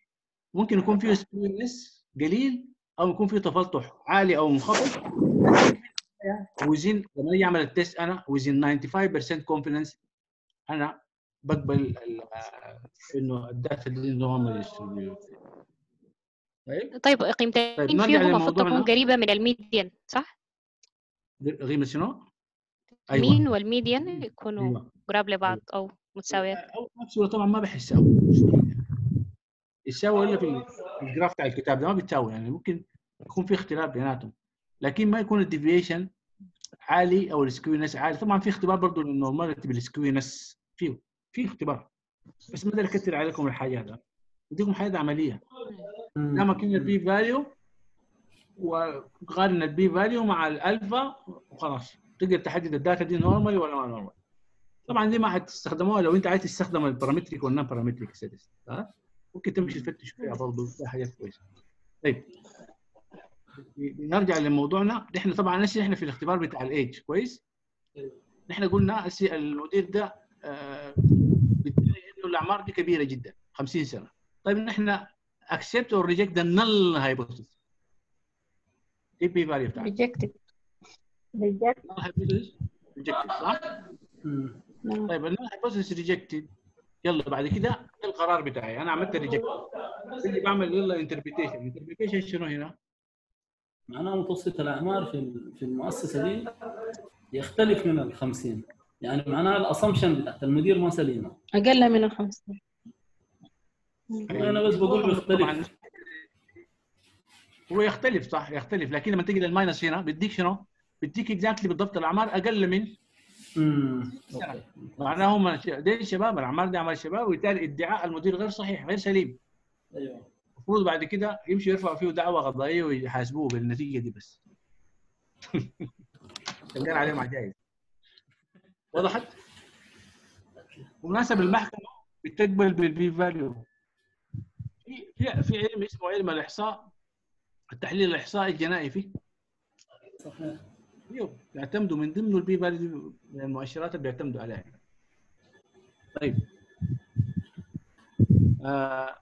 ممكن يكون فيه skewness قليل أو يكون فيه تفلطح عالي أو منخفض. within لما أجي أعمل ال test أنا within 95% confidence أنا بقبل إنه ال data دي normal طيب. طيب قيمتين طيب فيهم المفروض تكون قريبة من ال median صح؟ قيمه شنو؟ ال mean وال median يكونوا أيوة. قراب لبعض أو متساويات أو طبعا ما بيحسوا يساوي إلا في ال graph بتاع الكتاب ده ما بيتساوي يعني ممكن يكون في اختلاف بيناتهم. لكن ما يكون ال deviation عالي أو ال skewness عالي. طبعا في اختبار برضه لل normality بال skewness فيه في اختبار. بس ما أقدر أكثر عليكم الحاجات ده بديكم حاجات عملية. لما كنا ال P value وقارن ال P value مع الألفا وخلاص. تقدر تحدد ال data دي normal ولا ما normal طبعا دي ما حتستخدموها. لو أنت عايز تستخدم ال parametric وال non-parametric stats ها؟ ممكن تمشي تفتش فيها برضه فيها حاجات كويسة. طيب. نرجع لموضوعنا. إحنا طبعا هسي إحنا في الاختبار بتاع الايج كويس؟ إحنا قلنا المدير ده آه، إنه الأعمار دي كبيرة جدا 50 سنة. طيب نحن accept or reject the null hypothesis? إيه P value بتاعك rejected reject. Null hypothesis rejected صح؟ طيب ال null hypothesis rejected. يلا بعد كده ده القرار بتاعي. أنا عملت reject اللي بعمل يلا interpretation interpretation شنو هنا؟ معناها متوسط الأعمار في في المؤسسة دي يختلف من ال 50 يعني معناها ال assumption بتاعت المدير ما سليمة. أقل من الخمسين. أنا بس بقول بيختلف. هو يختلف صح يختلف. لكن لما تيجي لل minus هنا بيديك شنو؟ بيديك exactly بالضبط الأعمار أقل من سنه معناه هم دي الشباب الأعمار دي اعمال الشباب وبالتالي ادعاء المدير غير صحيح غير سليم. أيوه. المفروض بعد كده يمشي يرفع فيه دعوة قضائية ويحاسبوه بالنتيجة دي بس. شغال عليهم عجائز وضحت؟ ومناسب المحكمة بتقبل بال P value في في علم اسمه علم الإحصاء التحليل الإحصائي الجنائي فيه. صحيح. أيوه بيعتمدوا من ضمنه ال P value من المؤشرات اللي بيعتمدوا عليها. طيب. آه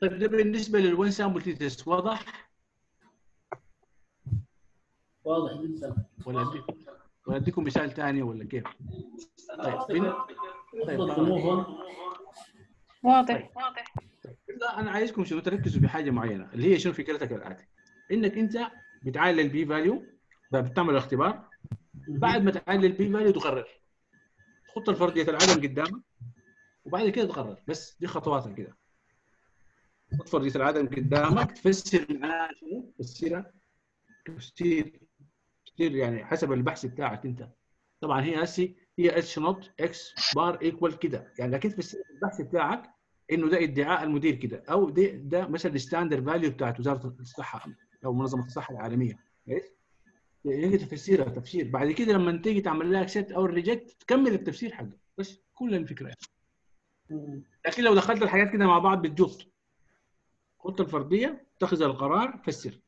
طيب ده بالنسبة لل one sample test واضح؟ واضح جدا. ولا ولا أديكم مثال ثاني ولا كيف؟ طيب بن... طيب واضح. لا أنا عايزكم شنو تركزوا في حاجة معينة اللي هي شنو فكرتك الآتي؟ إنك أنت بتطلع ال P value بتعمل الاختبار بعد ما تطلع ال P value تقرر. تحط الفرضيه العدم قدامك وبعد كده تقرر. بس دي خطواتك كده. تحط فرضيه العدم قدامك تفسر معناها شنو؟ تفسيرها تفسير تفسير يعني حسب البحث بتاعك أنت. طبعا هي هسي هي H naught x bar equal كده. يعني لكن في البحث بتاعك إنه ده ادعاء المدير كده. أو ده ده مثلا ال standard value بتاعت وزارة الصحة أو منظمة الصحة العالمية. كويس هي تفسيرها تفسير بعد كده لما تيجي تعمل لها accept أو reject تكمل التفسير حقك بس كل الفكرة. لكن لو دخلت الحاجات كده مع بعض بتجوط خت الفرضية اتخذ القرار فسر.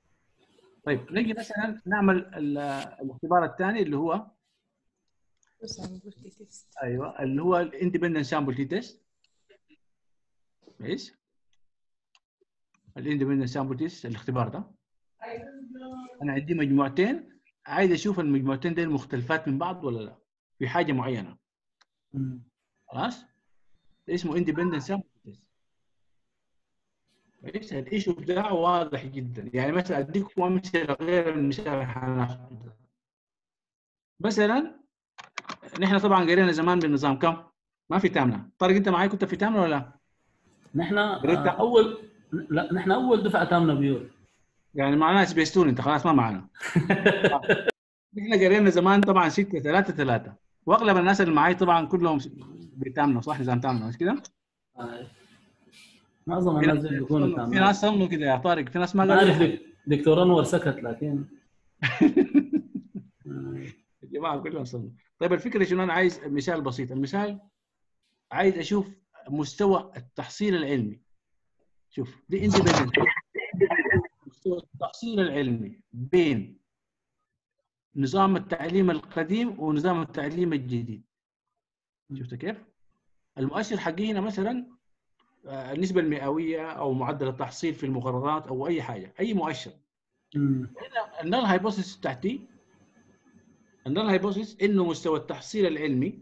طيب نجي مثلا نعمل ال- الاختبار الثاني اللي هو أيوه اللي هو ال independent sample t test كويس. ال independent sample الاختبار ده. أنا عندي مجموعتين. عايز أشوف المجموعتين دول مختلفات من بعض ولا لا؟ في حاجة معينة. خلاص؟ ده اسمه independent sample كويس؟ ال issue بتاعه واضح جدا. يعني مثلا اديكم امثله غير المثال اللي هناخده مثلا نحن طبعا قرينا زمان بالنظام. كم؟ ما في تامنه طارق أنت معي كنت في تامنه ولا لا؟ نحن آه، أول لا نحن أول دفعة تامنا بيور يعني معناها سبيستون أنت خلاص ما معنا. إحنا قرينا زمان طبعا 6 3 3 وأغلب الناس اللي معي طبعا كلهم بيتامنوا صح؟ نظام تامنه مش كده؟ معظم في الناس ناس- بيكونوا في تامنين ناس صموا كده يا طارق في ناس ما دك- دكتور أنور سكت لكن يا جماعة كلهم صموا طيب الفكرة شنو؟ أنا عايز مثال بسيط. المثال عايز أشوف مستوى التحصيل العلمي. شوف دي اندبندنت مستوى التحصيل العلمي بين نظام التعليم القديم ونظام التعليم الجديد. شفت كيف؟ المؤشر حقي هنا مثلا آه، النسبة المئوية أو معدل التحصيل في المقررات أو أي حاجة أي مؤشر. ال null hypothesis بتاعتي ال null hypothesis إنه مستوى التحصيل العلمي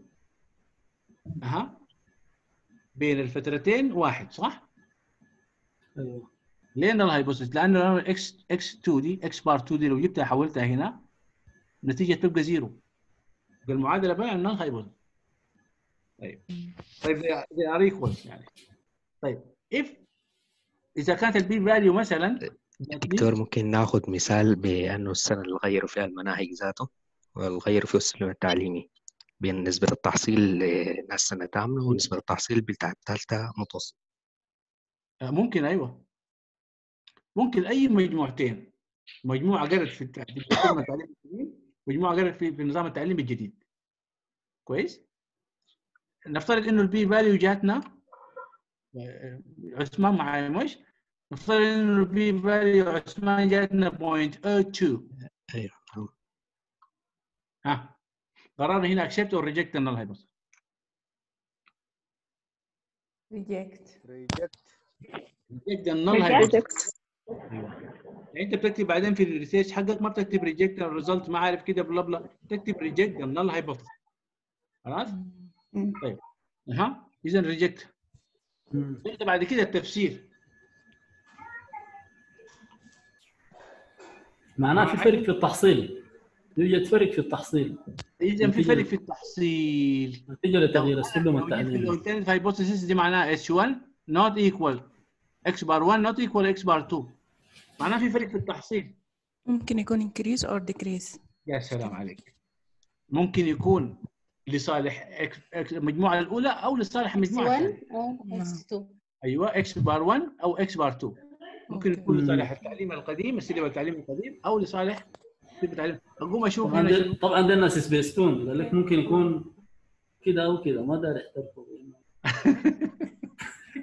أها بين الفترتين واحد صح؟ أيوه. hypothesis؟ لأنه لو إكس إكس 2 دي x bar 2 دي لو جبتها حولتها هنا النتيجة تبقى zero المعادلة بين ال null hypothesis طيب. طيب they are- equal يعني. طيب if إذا كانت ال P value مثلا دكتور ممكن ناخذ مثال بأنه السنة اللي غيروا فيها المناهج ذاته وغيروا فيه السلم التعليمي. بين نسبة التحصيل لناس سنة تامنة ونسبة التحصيل بتاع الثالثة متوسط. ممكن أيوه. ممكن أي مجموعتين. مجموعة قرت في الت- في نظام التعليم القديم مجموعة قرت في في نظام التعليم الجديد. كويس؟ نفترض إنه ال P value جاتنا آه، عثمان معايا مش؟ نفترض إنه ال P value عثمان جاتنا 0.02 أيوه ها قررنا هنا accept or reject ال null hypothesis reject reject ال null hypothesis reject. يعني أنت بتكتب بعدين في ال research حقك ما بتكتب reject ال result ما عارف كده blah blah. تكتب reject ال null hypothesis خلاص؟ طيب. أها. اذا reject أنت بعد كده التفسير. معناه في فرق في التحصيل. يوجد فرق في التحصيل. اذا في فرق في التحصيل. نتيجة لتغيير السلم لو التعليمي. ال alternate hypothesis دي معناها H 1 not equal. X bar 1 not equal x bar 2 معناها في فرق في التحصيل. ممكن يكون increase or decrease. يا سلام عليك. ممكن يكون لصالح X- X- المجموعة الأولى أو لصالح المجموعه 1 الثانية. أو X 2 أيوه X bar 1 أو X bar 2 ممكن يكون لصالح التعليم القديم السلم التعليمي القديم أو لصالح سلم التعليم اقوم أشوف طبعا شنو. طبعا دي الناس سبيستون قال لك ممكن يكون كده أو كده. ما داري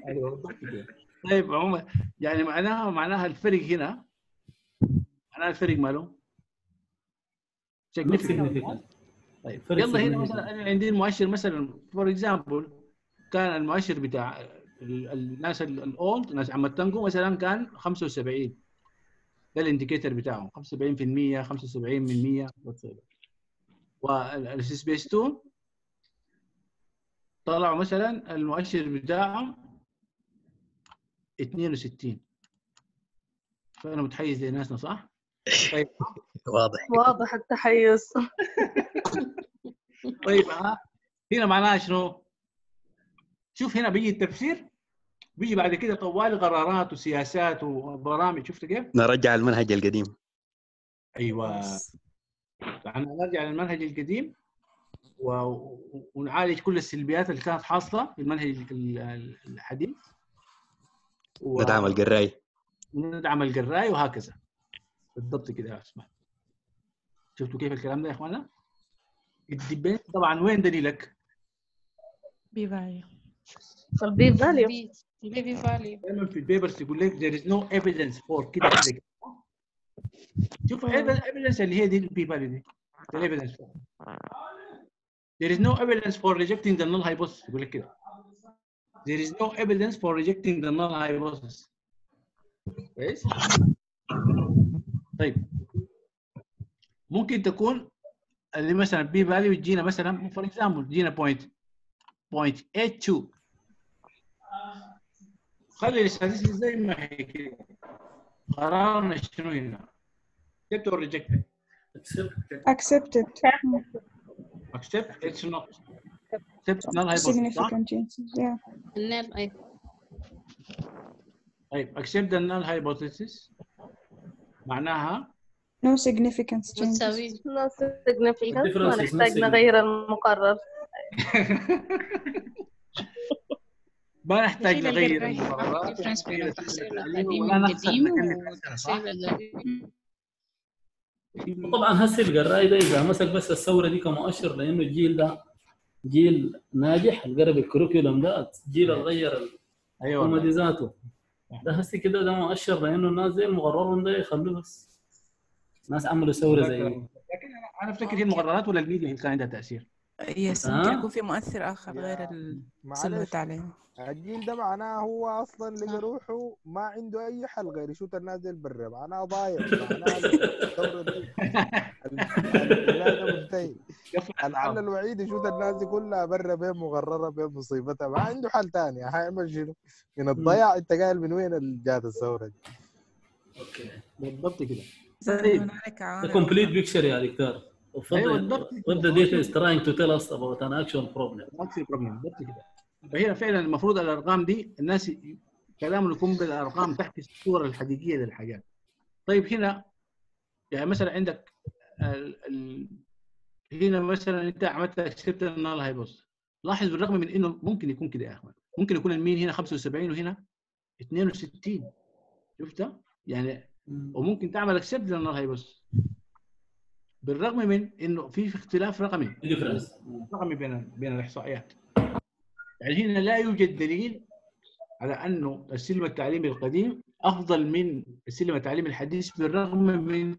أيوه بالضبط كده. طيب عموما يعني معناها معناها الفرق هنا. معناها الفرق ماله. طيب يلا هنا. مثلا أنا عندي المؤشر مثلا. for example كان المؤشر بتاع ال- الناس ال old ناس عم تنقو مثلا كان 75 ده ال indicator بتاعهم. 75% 75 من 100 والسبيس 2 طلعوا مثلا المؤشر بتاعهم 62 فأنا متحيز لناسنا صح؟ طيب. واضح. واضح التحيز. طيب ها هنا معناها شنو؟ شوف هنا بيجي التفسير. بيجي بعد كده طوال قرارات وسياسات وبرامج شفت كيف؟ نرجع المنهج القديم. أيوه. فاحنا نرجع للمنهج القديم و... ونعالج كل السلبيات اللي كانت حاصلة في المنهج ال- ال- الحديث. و... ندعم القراي. وندعم القراي وهكذا. بالضبط كده يا اسمع شفتوا كيف الكلام ده يا اخوانا؟ ال debate طبعا وين دليلك؟ P value ال P value ال P P value دائما في ال papers يقول لك there is no evidence for كده كده. شوف evidence اللي هي دي ال P value دي ال evidence there is no evidence for rejecting the null hypothesis يقول لك كده there is no evidence for rejecting the null hypothesis كويس طيب. ممكن تكون اللي مثلا P value تجينا مثلا for example تجينا point بوينت 82 خلي الاستاتستيك زي ما هي كده قرارنا شنو هنا accept or reject accepted accept it's not accept null significant changes yeah أي طيب accept the null hypothesis معناها no significant changes no significance ما Difference is not نحتاج نغير المقرر ما نحتاج نغير القديم طبعا هسه القراي ده إذا مسك بس الثورة دي كمؤشر لأنه الجيل ده جيل ناجح. القرب الكوريكولم ده جيل غير أيوه. دي. ذاته. ده هسه كده ده مؤشر لأنه الناس زي المقررون ده يخلوه بس الناس عملوا ثورة زي لكن أنا أنا أفتكر هي المقررات ولا الميديا اللي كان عندها تأثير؟ yes آه. ممكن يكون في مؤثر آخر غير معلش. التعليمي. الجيل ده معناه هو أصلا لقى روحه ما عنده أي حل غير يشوت النازل برا معناه ضايع. معناه دي الحل الوحيد يشوت الناس دي كلها برا بين مغررة بين مصيبتها. ما عنده حل ثاني هيعمل شنو؟ من الضياع أنت قايل من وين جات الثورة دي؟ بالضبط كده. complete picture يا دكتور. أيوه وفضل the data is trying to tell us about an actual problem. نفس ال problem بالضبط كده. فهنا فعلا المفروض الأرقام دي الناس كلامهم يكون بالارقام تحت الصورة الحقيقية للحاجات. طيب هنا يعني مثلا عندك ال ال هنا مثلا أنت عملت accept ال null hypothesis. لاحظ بالرغم من إنه ممكن يكون كده يا احمد ممكن يكون ال mean هنا 75 وهنا 62 شفتها؟ يعني وممكن تعمل اكسبت للنال هيبص. بالرغم من إنه في اختلاف رقمي. رقمي بين بين الإحصائيات. يعني هنا لا يوجد دليل على انه السلم التعليمي القديم أفضل من السلم التعليمي الحديث بالرغم من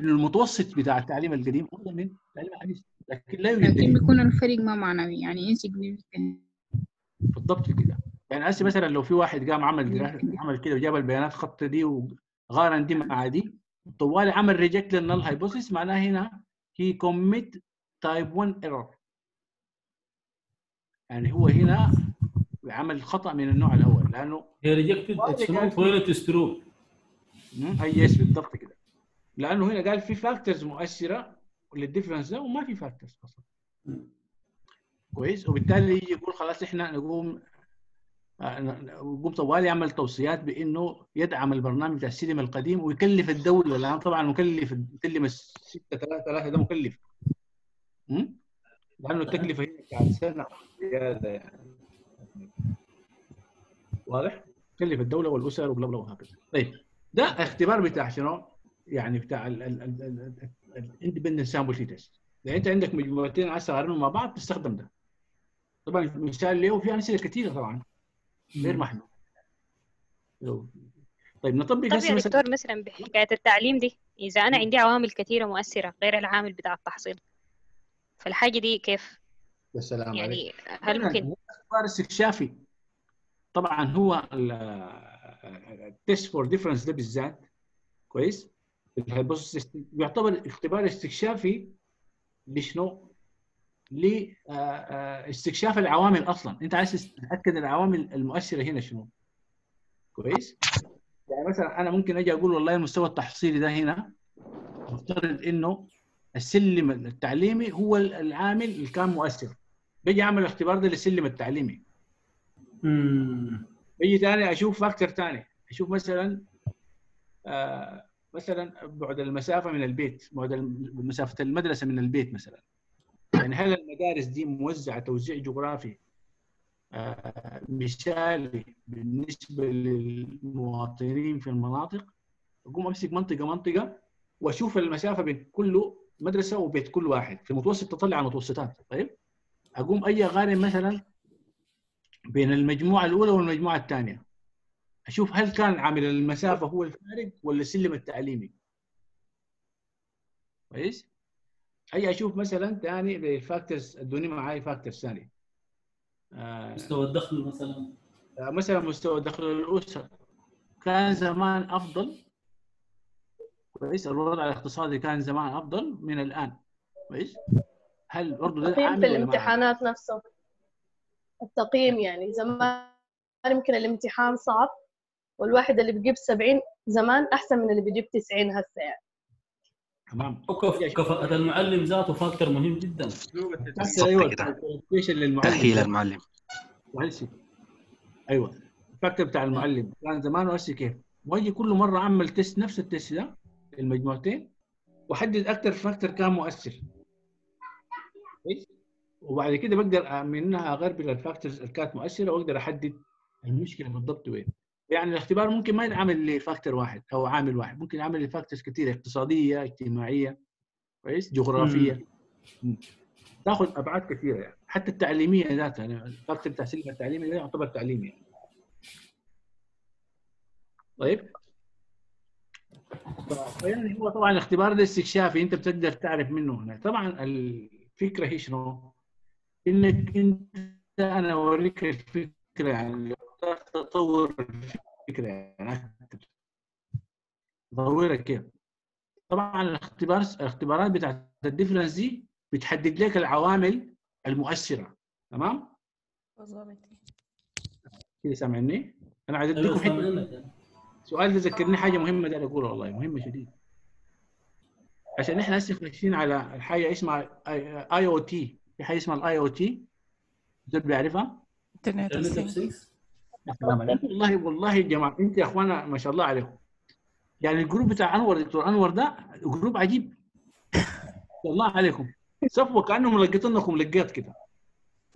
إنه المتوسط بتاع التعليم القديم أفضل من التعليم الحديث. لكن لا يوجد لكن دليل بيكون الفرق ما معنوي يعني insignificant بالضبط كده. يعني هسه مثلا لو في واحد قام عمل عمل كده وجاب البيانات خط دي وقارن دي مع دي طوالي عمل reject لل null hypothesis معناه هنا he commit type 1 error يعني هو هنا عمل خطأ من النوع الأول لأنه هي is true. مم، اي yes بالضبط كده. لأنه هنا قال في factors مؤثرة لل difference ده وما في factors أصلا. كويس؟ وبالتالي يجي يقول خلاص إحنا نقوم نقوم طوالي يعمل توصيات بإنه يدعم البرنامج بتاع السلم القديم ويكلف الدولة لأن طبعا مكلف مكلف 6 3 3 ده مكلف؟ لأنه التكلفة هي بتاعت سنة زيادة يعني. واضح؟ تكلف الدولة والأسر و bla bla وهكذا. طيب ده اختبار بتاع شنو؟ يعني بتاع ال independent sample T test يعني أنت عندك مجموعتين عايز تقارنهم مع بعض تستخدم ده. طبعا مثال له وفي أمثلة كثيره طبعا. غير محدود. لو- طيب نطبق طب هسه يا مثلا دكتور مثلا بحكاية التعليم دي إذا أنا عندي عوامل كثيرة مؤثرة غير العامل بتاع التحصيل فالحاجة دي كيف؟ يا سلام يعني عليك. هل ممكن؟ اختبار استكشافي. طبعا هو ال test for difference ده بالذات كويس. بيعتبر اختبار استكشافي لشنو؟ لاستكشاف العوامل أصلا. أنت عايز تتأكد العوامل المؤثرة هنا شنو؟ كويس؟ يعني مثلا أنا ممكن أجي أقول والله المستوى التحصيلي ده هنا نفترض إنه السلم التعليمي هو العامل اللي كان مؤثر. بيجي أعمل الاختبار ده للسلم التعليمي. بيجي ثاني أشوف فاكتور ثاني أشوف مثلا آه مثلا بعد المسافة من البيت بعد مسافة المدرسة من البيت مثلا. يعني هل المدارس دي موزعة توزيع جغرافي؟ آه مثالي بالنسبة للمواطنين في المناطق. أقوم أمسك منطقة منطقة وأشوف المسافة بين كل مدرسة وبيت كل واحد. في المتوسط تطلع على المتوسطات طيب؟ أقوم أجي اقارن مثلا بين المجموعة الأولى والمجموعة الثانية. أشوف هل كان عامل المسافة هو الفارق ولا السلم التعليمي. كويس؟ أجي أشوف مثلا ثاني ال factors أدوني معاي factors ثاني. آه مستوى الدخل مثلا. آه، مثلا مستوى دخل الاسر كان زمان أفضل. كويس الوضع الاقتصادي كان زمان أفضل من الآن. كويس. هل برضه ده في عامل؟ الامتحانات نفسه. التقييم يعني زمان يمكن الامتحان صعب والواحد اللي بيجيب 70 زمان أحسن من اللي بيجيب 90 هسه يعني. تمام. وكف- كفاءة المعلم ذاته factor مهم جدا. أيوه تأهيل المعلم. وهلسي أيوه. ال factor بتاع المعلم. كان زمان وهسه كيف؟ واجي كل مرة اعمل test نفس ال test ده المجموعتين واحدد أكثر factor كان مؤثر كويس؟ وبعد كده بقدر منها اغربل ال factors اللي كانت مؤثره وأقدر أحدد المشكلة بالضبط وين. يعني الاختبار ممكن ما ينعمل ل factor واحد أو عامل واحد ممكن يعمل ل factors كثيره اقتصادية اجتماعية كويس جغرافية. تاخذ أبعاد كثيرة يعني حتى التعليمية ذاتها يعني ال factor بتاع السلم التعليمي ده يعتبر تعليمي يعني. طيب يعني هو طبعا الاختبار ده استكشافي أنت بتقدر تعرف منه هنا طبعا الفكرة هي شنو؟ إنك أنت أنا أوريك الفكرة يعني تطور الفكرة يعني تطورها كيف؟ طبعا الاختبار الاختبارات بتاعت الديفرنس دي بتحدد لك العوامل المؤثرة تمام؟ كده سامعني؟ أنا عايز أديكم أيوه حتة سؤال ده ذكرني حاجة مهمة ده أقولها والله مهمة شديد عشان إحنا هسه ماشيين على الحاجة اسمها IOT في حاجة اسمها ال IOT دول بيعرفها؟ إنترنت. Things. السلام عليكم والله والله يا جماعة انت يا اخوانا ما شاء الله عليكم. يعني الجروب بتاع أنور دكتور أنور ده جروب عجيب. الله عليكم. صفوة كانه ملقطينكم لقيت كده.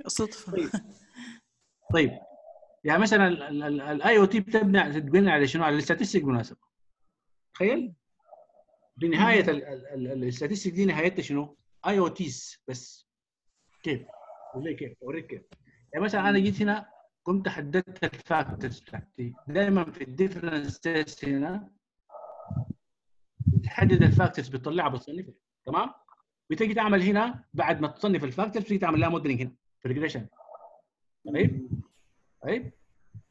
صدفة. طيب. طيب. يعني مثلا ال IOT بتبني تبني على شنو؟ على ال statistic بالمناسبة. تخيل. بنهاية ال statistic دي نهايتها شنو؟ IOTs بس. كيف؟ أقول لك كيف؟ أوريك كيف. يعني مثلا أنا جيت هنا قمت حددت ال factors بتاعتي. دائما في ال difference هنا بتحدد ال factors بتطلعها بتصنفها تمام؟ بتيجي تعمل هنا بعد ما تصنف ال factors بتيجي تعمل لها modeling هنا في regression طيب؟ طيب؟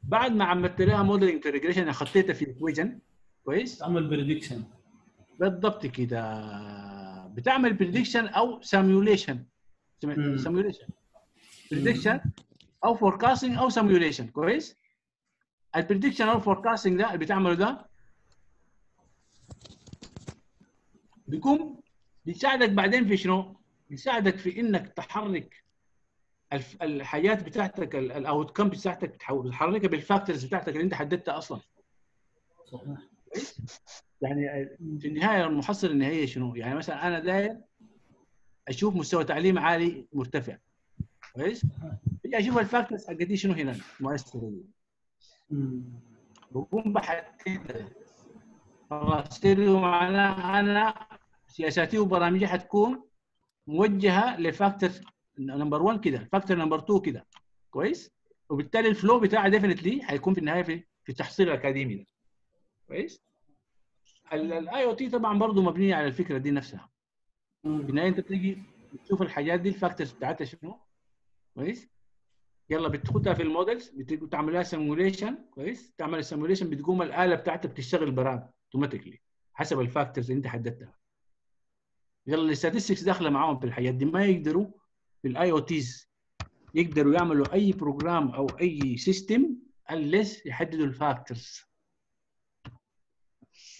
بعد ما عملت لها modeling في regression خطيتها في equation كويس؟ تعمل prediction بالضبط كده. بتعمل prediction أو simulation simulation prediction أو forecasting أو simulation كويس؟ ال prediction أو ال forecasting ده اللي بتعمله ده بيكون بيساعدك بعدين في شنو؟ بيساعدك في إنك تحرك الحاجات بتاعتك ال outcome بتاعتك بتحركها بال factors بتاعتك اللي أنت حددتها أصلا. صحيح. يعني في النهاية المحصله النهائيه شنو؟ يعني مثلا أنا داير أشوف مستوى تعليم عالي مرتفع. كويس؟ أشوف ال factors حقتي شنو هنا؟ مؤثره دي بقوم بحددها خلاص ستيريو معناها أنا سياساتي وبرامجي حتكون موجهة ل factor number 1 كده factor number 2 كده. كويس؟ وبالتالي ال flow بتاعها definitely حيكون في النهاية في في التحصيل الأكاديمي ده. كويس؟ ال IOT طبعا برضه مبنيه على الفكرة دي نفسها. في النهاية أنت بتيجي بتشوف الحاجات دي ال factors بتاعتها شنو؟ كويس؟ يلا بتاخدها في ال models بتعمل لها simulation كويس؟ تعمل ال simulation بتقوم الآلة بتاعتها بتشتغل برام automatically حسب ال factors اللي انت حددتها. يلا ال statistics داخلة معاهم في الحاجات دي ما يقدروا في ال IOTs يقدروا يعملوا أي program أو أي system unless يحددوا ال factors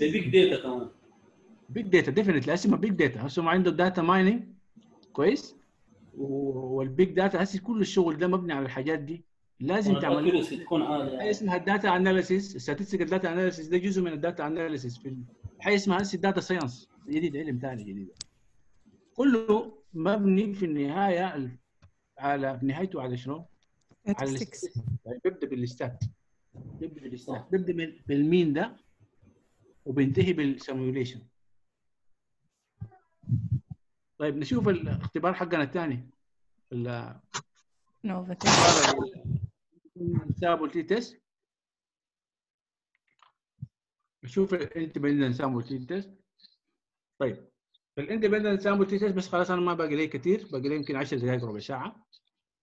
big data كمان. big data definitely هسه big data هسه عنده data mining كويس؟ وال big data هسه كل الشغل ده مبني على الحاجات دي. لازم تعمل تكون عالية. حاجة اسمها ال data analysis statistical data analysis ده جزء من ال data analysis في حاجة اسمها هسه ال data science جديد علم ثاني جديد. كله مبني في النهاية ال- على في نهايته على شنو؟ على ال stat يعني بيبدأ بال stat بيبدأ بال stat بيبدأ بال- بال mean ده وبينتهي بال simulation طيب نشوف الاختبار حقنا الثاني. ال نوفا sample t test. نشوف ال independent sample t test. طيب ال independent sample t test بس خلاص أنا ما باقي لي كثير باقي لي يمكن 10 دقائق ربع ساعة.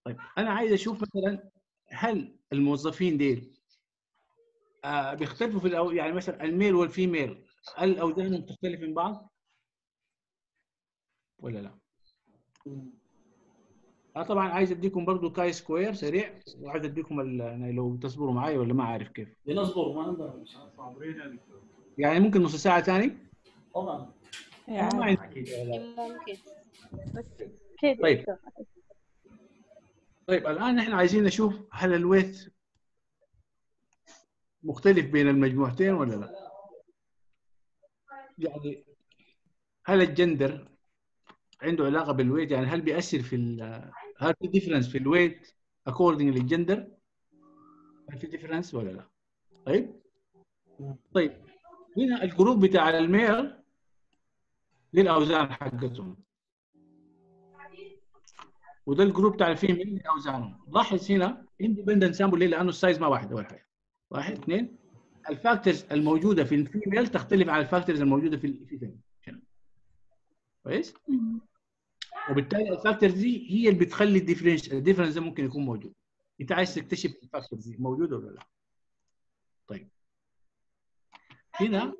طيب أنا عايز أشوف مثلا هل الموظفين ديل آه بيختلفوا في الأو... يعني مثلا ال male وال female هل اوزانهم تختلف من بعض؟ ولا لا؟ آه طبعا عايز أديكم برضو chi square سريع وعايز أديكم ال- يعني لو تصبروا معايا ولا ما عارف كيف. بنصبر ما عندنا مش يعني ممكن نص ساعة ثاني طبعا. ما عندي. ممكن. بس كيف؟ طيب. طيب الآن إحنا عايزين نشوف هل ال weight مختلف بين المجموعتين ولا لا؟ يعني هل الجندر عنده علاقة بال weight يعني هل بيأثر في هل في difference في ال weight according للجندر هل في difference ولا لا؟ طيب؟ طيب هنا ال group بتاع ال male دي الاوزان حقتهم. وده ال group بتاع ال female دي اوزانهم لاحظ هنا independent sample ليه؟ لأنه ال size ما واحد اول حاجة واحد اثنين. ال factors الموجودة في ال female تختلف عن ال factors الموجودة في ال female كويس؟ وبالتالي ال factors دي هي اللي بتخلي ال difference ال difference ده ممكن يكون موجود. انت عايز تكتشف ال factors دي موجوده ولا لا؟ طيب. هنا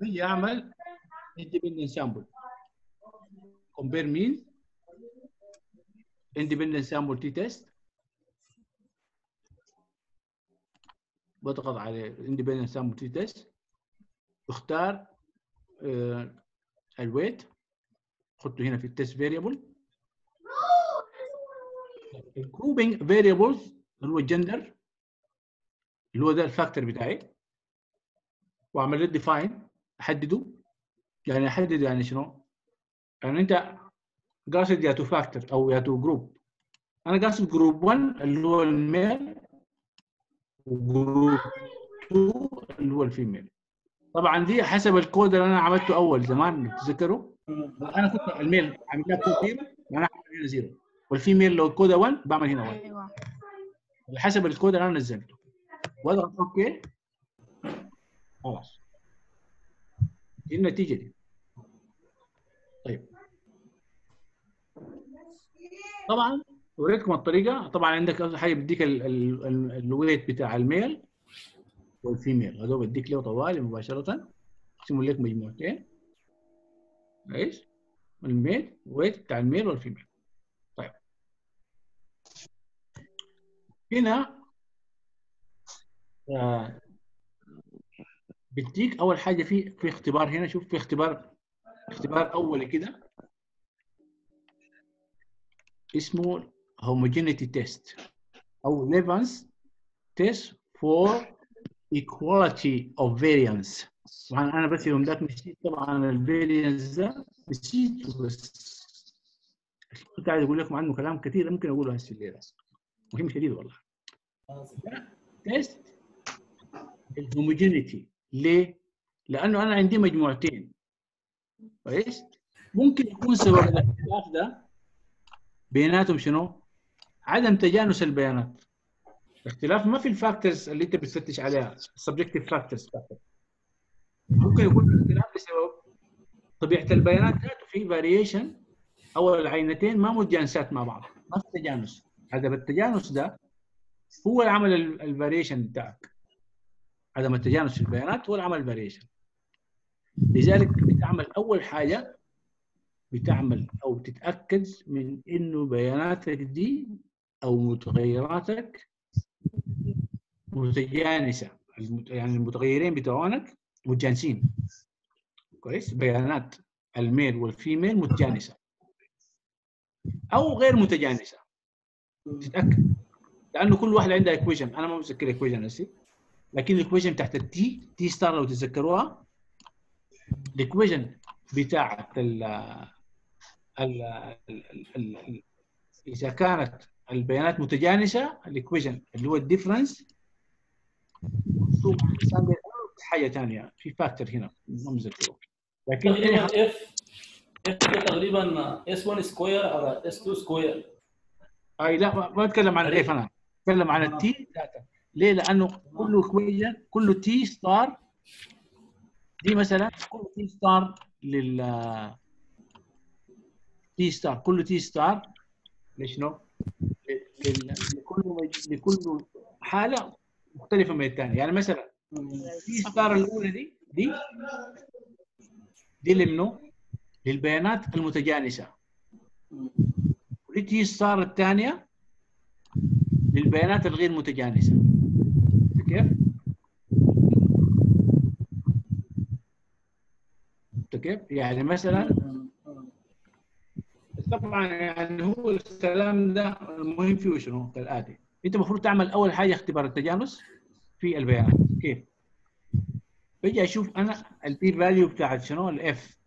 بيجي اعمل independent sample. Compare mean independent sample t test بضغط على independent sample t test اختار آه، ال weight حطه هنا في ال test variable ال grouping variables اللي هو الجندر اللي هو ده ال factor بتاعي. وأعمل له define أحدده. يعني أحدد يعني شنو؟ يعني أنت قاصد يا تو factor أو يا تو group أنا قاصد group 1 اللي هو ال male و group 2 اللي هو ال female. طبعا دي حسب الكود اللي أنا عملته أول زمان تتذكروا؟ أنا كنت ال male عامل لها كود zero أنا عامل zero. وال female لو كود 1 بعمل هنا 1 أيوه. على حسب الكود اللي أنا نزلته. واضغط okay خلاص. دي النتيجة دي؟ طيب. طبعا وريتكم الطريقة. طبعا عندك أول حاجة بديك ال- ال- ال- ال weight بتاع ال male وال female. هذول بديك له طوالي مباشرة. أقسم لك مجموعتين. كويس. ال male weight بتاع ال male وال female طيب هنا آه. بديك أول حاجة في في اختبار هنا شوف في اختبار اختبار اولي كده. اسمه homogeneity test. أو Levens test for equality of variance. طبعا أنا بس يوم ذاك نسيت طبعا الفاريانس ده نسيت بس. كنت عايز أقول لكم عنه كلام كثير ممكن أقوله هسه الليلة. مهم شديد والله test ال homogeneity ليه؟ لأنه أنا عندي مجموعتين كويس؟ ممكن يكون سبب الإختلاف ده بيناتهم شنو؟ عدم تجانس البيانات الاختلاف ما في ال factors اللي أنت بتفتش عليها ال subjective factors ممكن يكون الاختلاف بسبب طبيعة البيانات ذاته في variation أو العينتين ما متجانسات مع بعض ما في تجانس عدم التجانس ده هو اللي عمل ال variation بتاعك. عدم التجانس في البيانات هو اللي عمل ال variation. لذلك بتعمل أول حاجة بتعمل أو بتتأكد من إنه بياناتك دي أو متغيراتك متجانسة. يعني المتغيرين بتوعونك متجانسين. كويس؟ بيانات ال male وال female متجانسة. أو غير متجانسة. تتاكد لأنه كل واحد عنده equation أنا ما متذكر equation هسه لكن ال equation تحت ال T T star لو تتذكروها. ال equation بتاعت ال ال ال- إذا كانت البيانات متجانسة ال equation اللي هو ال difference حاجة ثانية في factor هنا ما متذكره. لكن تقريبا F F تقريبا S 1 square على S 2 square أي لا ما أتكلم عن ال F أنا أتكلم عن ال T ذاته ليه؟ لأنه كل equation كل T star دي مثلا كل T star لل T star كل T star لشنو؟ لكل لكل حالة مختلفة من الثانية يعني مثلا T star الأولى دي دي دي لمنه للبيانات المتجانسة. ول T star الثانية للبيانات الغير متجانسة كيف؟ كيف؟ يعني مثلا طبعا يعني هو الكلام ده المهم فيه شنو؟ كالاتي أنت المفروض تعمل أول حاجة اختبار التجانس في البيانات كيف؟ بجي أشوف أنا ال P value بتاعت شنو؟ ال F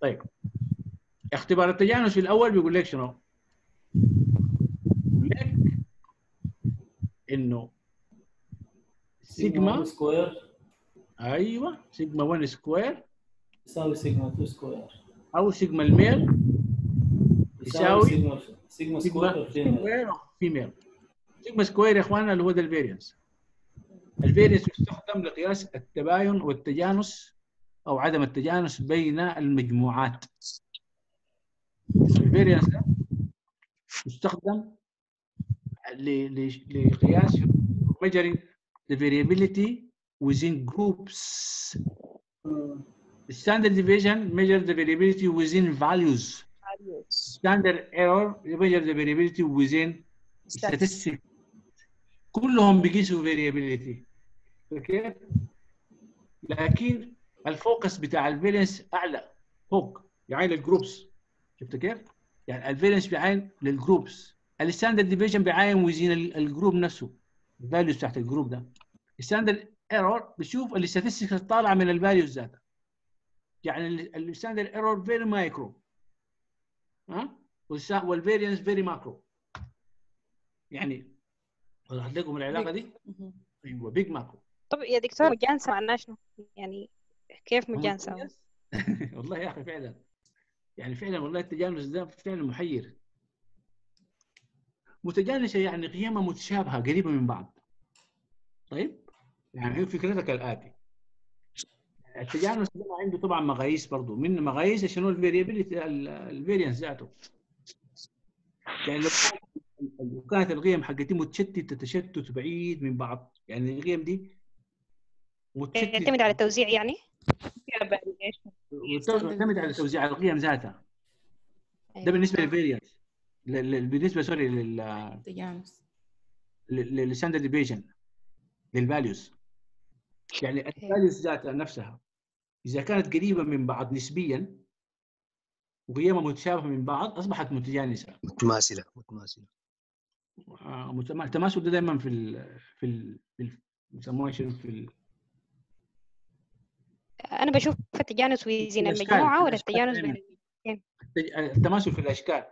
طيب اختبار التجانس في الأول بيقول لك شنو؟ بيقول لك إنه sigma square. أيوه سيجما 1 square. يساوي سيجما 2 square. أو sigma ال male. يساوي sigma sigma square square female. sigma square يا اخوانا اللي هو ده ال variance ال variance يستخدم لقياس التباين والتجانس أو عدم التجانس بين المجموعات. ال variance ده يستخدم لقياس measuring the variability within groups standard deviation measure the variability within values standard error measure the variability within statistics كلهم بيقيسوا variability أوكي لكن ال focus بتاع ال variance اعلى فوق يعني لل groups شفت كيف؟ يعني الفيرنس بيعاين للجروبس. الستاندرد ديفيجن بيعاين وزين الجروب نفسه. ال values تحت ال group ده. ال standard error بشوف ال statistics الطالعه من ال values ذاتها. يعني ال standard error very micro ها؟ وال variance very macro يعني وضحت لكم العلاقة دي؟ أيوه big macro طب يا دكتور مجانسة معناه شنو؟ يعني كيف مجانسة؟ والله يا أخي فعلا. يعني فعلا والله التجانس ده فعلا محير. متجانسة يعني قيمها متشابهة قريبة من بعض. طيب؟ يعني هي فكرتها كالاتي التجانس ده عنده طبعا مقاييس برضه من مقاييس شنو ال variability ال variance ذاته؟ يعني لو كانت القيم حقتي متشتتة تشتت بعيد من بعض يعني القيم دي متشتتة. يعتمد على التوزيع يعني؟ تعتمد على توزيع القيم ذاتها. ده بالنسبة للفيريانس بالنسبة سوري لل للستاندرد ديفيجن للفاليوز يعني الفاليوز ذاتها نفسها إذا كانت قريبة من بعض نسبيا وقيمها متشابهة من بعض أصبحت متجانسة. متماثلة متماثلة. آه، متما- التماثل ده دائما في ال في ال في ال- بيسموها شنو؟ في ال أنا بشوف التجانس وزين المجموعة ولا التجانس. بين التج- التماثل في الأشكال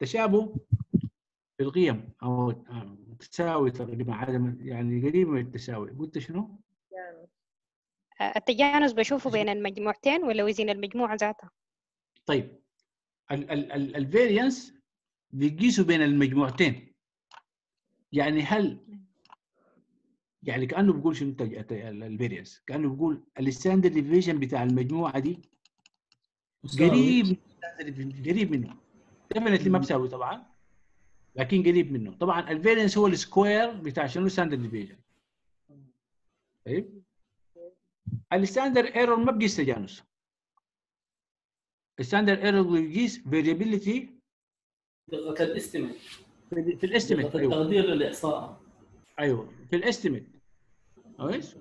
تشابه في القيم أو آه، تساوي تقريبا عدم يعني قريب من التساوي قلت شنو؟ التجانس بشوفه بين المجموعتين ولا وزين المجموعة ذاتها؟ طيب الفيريانس بيقيسوا بين المجموعتين يعني هل يعني كأنه بيقول شنو ال variance كأنه بيقول ال standard deviation بتاع المجموعة دي. قريب قريب منه. definitely ما بيساوي طبعا. لكن قريب منه. طبعا ال variance هو ال square بتاع شنو standard deviation طيب؟ ال standard error ما بقيس تجانس. ال standard error بيقيس variability دقة ال estimate في, في ال estimate أيوه. التقدير للإحصاء. أيوه. في ال estimate كويس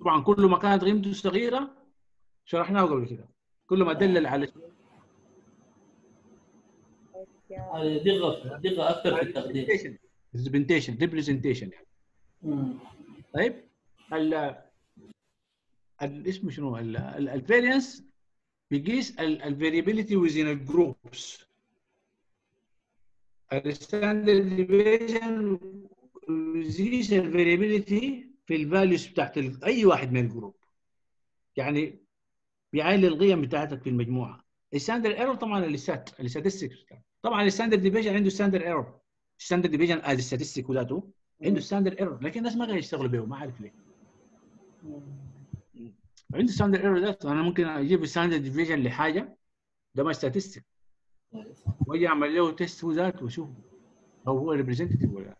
طبعا كل ما كانت قيمته صغيرة شرحناه قبل كده. كل ما دلل على هذه دقة دقة أكثر في التقدير. representation representation مم. طيب ال ال- اسمه شنو؟ ال variance بيقيس ال variability within ال groups ال standard deviation بيقيس ال variability في ال values بتاعت أي واحد من ال group يعني بيعاين القيم بتاعتك في المجموعة. ال standard error طبعا ال stat ال statistics طبعا ال standard deviation عنده standard error standard deviation is statistic ذاته عنده standard error لكن الناس ما قاعد يشتغلوا به ما عارف ليه. عنده standard error ذاته. أنا ممكن أجيب standard deviation لحاجة ده ما statistic وأجي أعمل له test هو ذاته وأشوف هو هو representative ولا لا.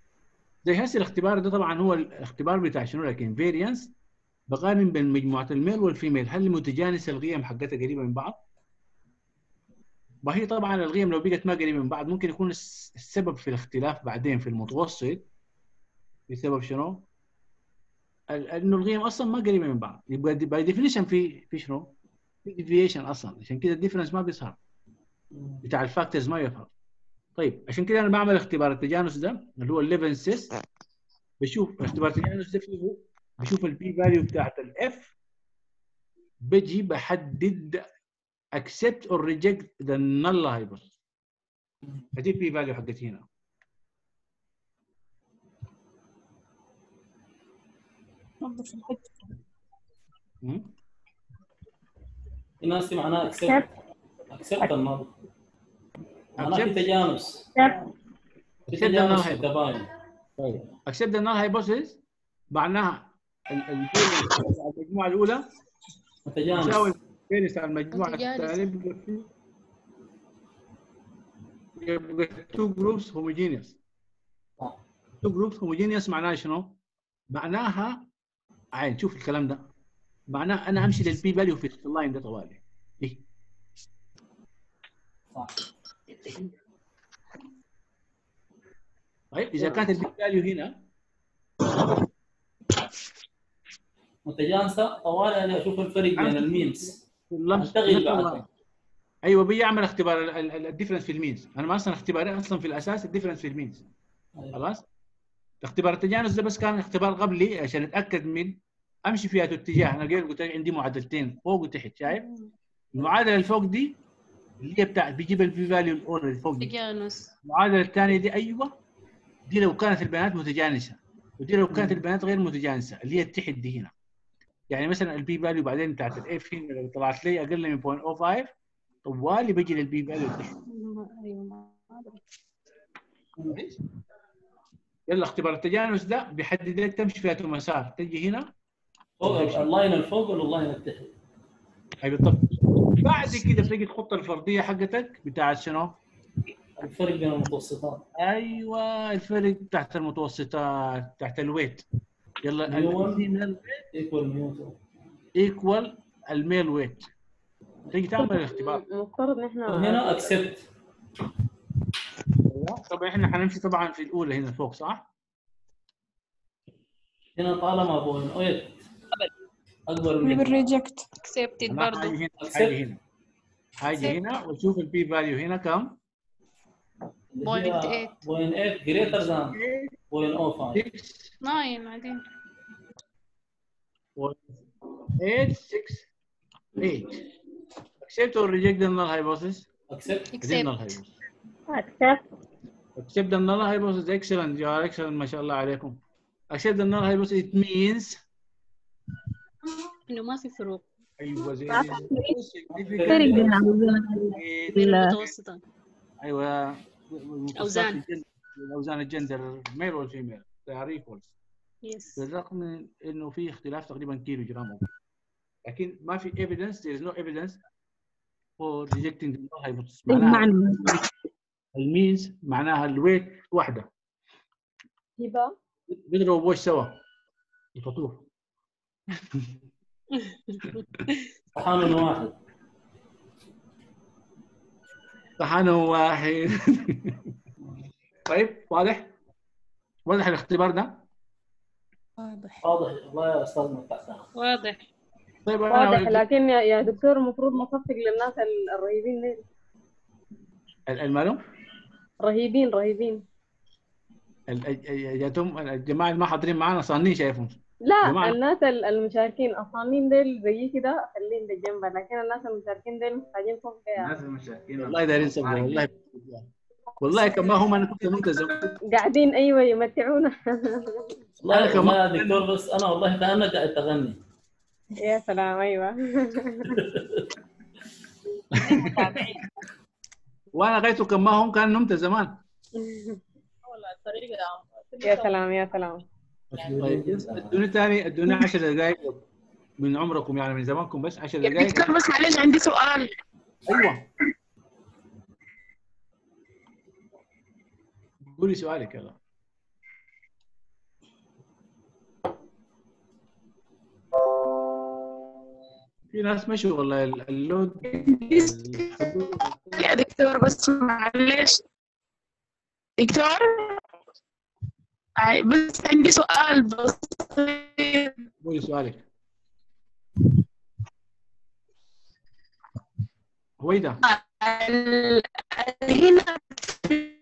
زي هسه الاختبار ده طبعا هو الاختبار بتاع شنو لكن variance بقارن بين مجموعة ال male وال female هل متجانسه القيم حقتها قريبة من بعض؟ وهي طبعا القيم لو بقت ما قريبة من بعض ممكن يكون الس- السبب في الاختلاف بعدين في المتوسط بسبب شنو؟ إنه القيم أصلا ما قريبة من بعض يبقى by definition في في شنو؟ في deviation أصلا عشان كده ال difference ما بيظهر بتاع ال factors ما يظهر طيب عشان كده أنا بعمل اختبار. التجانس ده اللي هو ال Levene's بشوف اختبار التجانس ده فيه بشوف ال P value بتاعت ال F بجي بحدد accept or reject the null hypothesis ادي ال P value حقتي هنا. نظف الحتة. مم؟ في ناس معناها اكسبت اكسبت النظر Accept. the في hypothesis التباين طيب. accept the null hypothesis معناها ال- ال- بتاع المجموعة الأولى. متجانس بتاع المجموعة. الثانية. يبقى two groups homogeneous. two groups homogeneous معناها شنو؟ معناها عين شوف الكلام ده. معناه أنا أمشي لل P value في ال line ده طوالي. إيه؟ طيب إذا كانت ال P value هنا متجانسة طوالي أنا أشوف الفرق بين ال means. نفس بعدها. أيوه بيجي يعمل اختبار ال difference في ال means أنا ما أصلا اختباري أصلا في الأساس ال difference في ال means خلاص؟ اختبار التجانس ده بس كان اختبار قبلي عشان أتأكد من أمشي في اتجاه أنا قلت عندي معادلتين فوق وتحت شايف؟ المعادلة اللي فوق دي اللي هي بتاع بيجيب ال P value الاولى اللي فوق دي. تجانس المعادله الثانية دي أيوه. دي لو كانت البيانات متجانسة. ودي لو كانت البيانات غير متجانسة اللي هي تحت دي هنا. يعني مثلا ال P value بعدين بتاعت ال F هنا لو طلعت لي أقل من 0.05 طوالي بجي لل P value تحت؟ يلا اختبار التجانس ده بيحدد لك تمشي فيها مسار. تجي هنا. فوق ال line الفوق ولا ال line التحت؟ بالضبط. بعد كده بتجي تحط الفرضيه حقتك بتاعت شنو؟ الفرق بين المتوسطات. أيوه الفرق تحت المتوسطات تحت ال weight. يلا ال female equal mu equal ال male weight. تيجي تعمل الاختبار المفترض إن إحنا وهنا اكسبت طبعا إحنا حنمشي طبعا في الأولى هنا فوق صح؟ هنا طالما بوين اويت اكبر من بالريجكت accepted أنا برضو حاجي هنا حاجي هنا حاجي هنا واشوف البي فاليو هنا كم؟ Point eight. بوين 8 greater than بوين 05 9 بعدين 8 6 8 accept or reject the null hypothesis accept is null hypothesis accept accept the null hypothesis excellent you are excellent ما شاء الله عليكم accept the null hypothesis it means إنه ما في فروق. أيوه زي فرق بين المتوسطة. أيوه. أوزان. الاوزان الجندر. ميل والفيميل equals. yes بالرغم من إنه في اختلاف تقريبا كيلو جرام لكن ما في evidence. There is no evidence for rejecting the null hypothesis. معناها ال means معناها ال weight واحدة. هبه بيضربوا بوش سوا. الفطور صحان واحد صحن واحد طيب واضح؟ واضح الاختبار ده؟ واضح. واضح. والله يا أستاذ واضح. طيب واضح لكن يا يا دكتور المفروض نصفق للناس ال- الرهيبين دي. ال- المعلوم رهيبين رهيبين. جاتهم الجماعة اللي ما حاضرين معانا صانين شايفهم. لا جماعة. الناس ال- المشاركين الصامين ديل زي كده خليهم بجنبها لكن الناس المشاركين ديل محتاجين صف الناس المشاركين والله دايرين صبر والله. والله كما هم أنا كنت ملتزم قاعدين أيوه يمتعونا. والله يا دكتور بس أنا والله كانك قاعد تغني يا سلام أيوه. وأنا غايته كما هم كان نمت زمان يا سلام يا سلام. طيب. ادوني ثاني ادوني 10 دقائق من عمركم يعني من زمانكم بس 10 يا دقائق دكتور بس معلش عندي سؤال. أيوه. قولي سؤالك يلا. في ناس مشوا والله ال- اللود. يا دكتور بس معلش. دكتور؟ بس عندي سؤال بسيط. قولي سؤالك. هويدا هنا في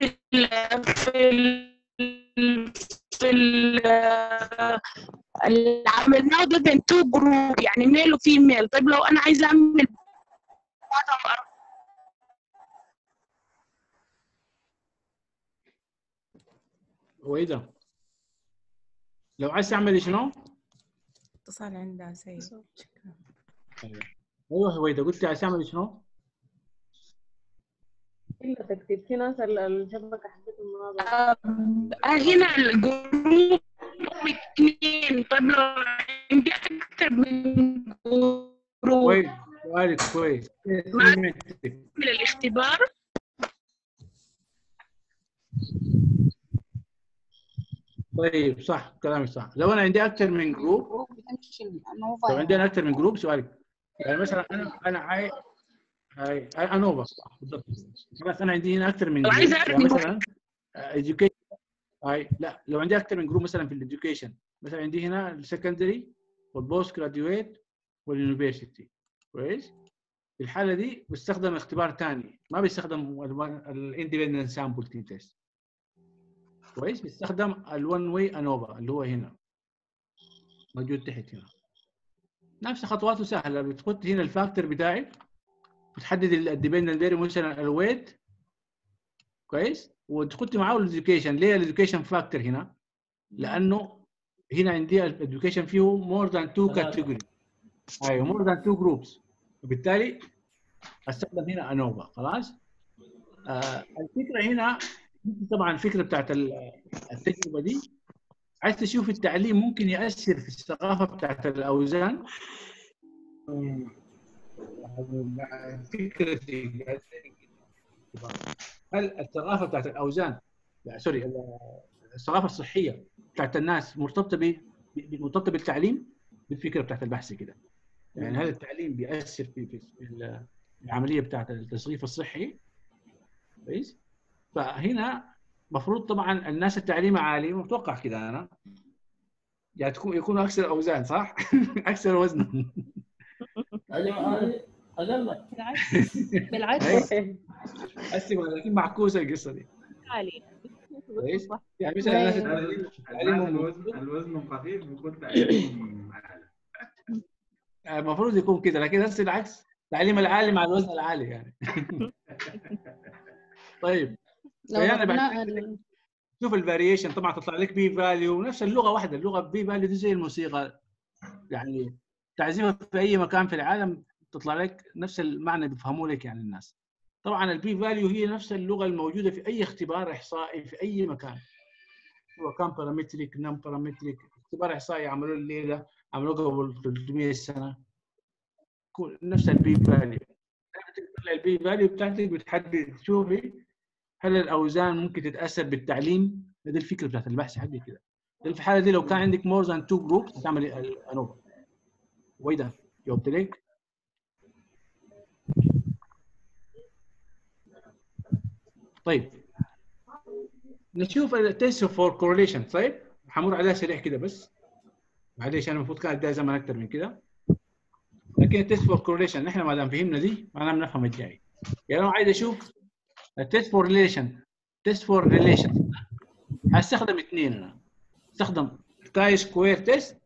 في ال في ال اللي عملناه ده بين two group يعني male و female طيب لو أنا عايزة أعمل هويدا لو عايز تعملي شنو؟ اتصال عندها سيء شكرا. أيوه هويدا قلت عايز تعملي شنو؟ إلا تكتب في ناس ال- الشبكة حقتهم آه، هنا ال group اثنين طيب لو عندي أكثر من group. كويس. سؤالك كويس. من الاختبار طيب صح كلامك صح. لو أنا عندي أكثر من group لو عندنا أكثر من group سؤالك يعني مثلا أنا أنا عايز هاي ANOVA. صح بالضبط خلاص أنا عندي هنا أكثر من group عايز أعرف يعني مثلا education. هاي لا لو عندي أكثر من group مثلا في ال education مثلا عندي هنا ال secondary وال postgraduate وال university كويس؟ في الحالة دي بستخدم اختبار ثاني ما بيستخدم ال independent sample t test كويس بيستخدم ال one way ANOVA اللي هو هنا. موجود تحت هنا. نفس خطواته سهلة بتحط هنا ال factor بتاعك بتحدد ال dependent vari مثلا ال weight كويس؟ وتحط معاه ال education ليه ال education factor هنا؟ لأنه هنا عندي ال education فيه more than two category أيوه more than two groups وبالتالي أستخدم هنا انوفا خلاص؟ آه الفكرة هنا طبعا الفكرة بتاعت ال- التجربة دي. عايز تشوف التعليم ممكن يأثر في الثقافة بتاعت الأوزان. فكره هل الثقافة بتاعت الأوزان لا سوري ال- الثقافة الصحية بتاعت الناس مرتبطة ب مرتبطة بالتعليم؟ بالفكرة بتاعت البحث كده. يعني هل التعليم بيأثر في في في ال- العملية بتاعت التصريف الصحي؟ كويس. فهنا المفروض طبعا الناس التعليم عالي متوقع كده أنا. يعني تكون يكونوا أكثر أوزان صح؟ أكثر وزنا. بالعكس. بالعكس. هسه لكن معكوسه القصة دي. عالي. كويس؟ يعني مثلا الناس التعليم تعليمهم الوزن الوزن خفيف بيكون تعليمهم المفروض يكون كده لكن هسه العكس. تعليم العالي مع الوزن العالي يعني. طيب. لو فيعني بعد شوف ال variation طبعا تطلع لك P value نفس اللغة واحدة اللغة P value دي زي الموسيقى. يعني تعزفها في أي مكان في العالم تطلع لك نفس المعنى بيفهموا لك يعني الناس. طبعا ال P value هي نفس اللغة الموجودة في أي اختبار إحصائي في أي مكان. هو كان parametric non parametric اختبار إحصائي عملوه الليلة عملوه قبل 300 سنة. نفس ال P value ال P value بتاعتك بتحدد تشوفي هل الأوزان ممكن تتأثر بالتعليم؟ هذه الفكرة بتاعت البحث حقي كده. في الحالة دي لو كان عندك more than two group تعمل ال ANOVA ويدا جاوبت لك طيب. نشوف ال test for correlation طيب. حمر عليها سريع كده بس. معلش أنا المفروض كان اديها زمن أكثر من كده. لكن ال test for correlation إحنا ما دام فهمنا دي معناها بنفهم الجاي. يعني أنا عايز أشوف ال test for relation test for relation هستخدم اثنين. أنا استخدم chi square test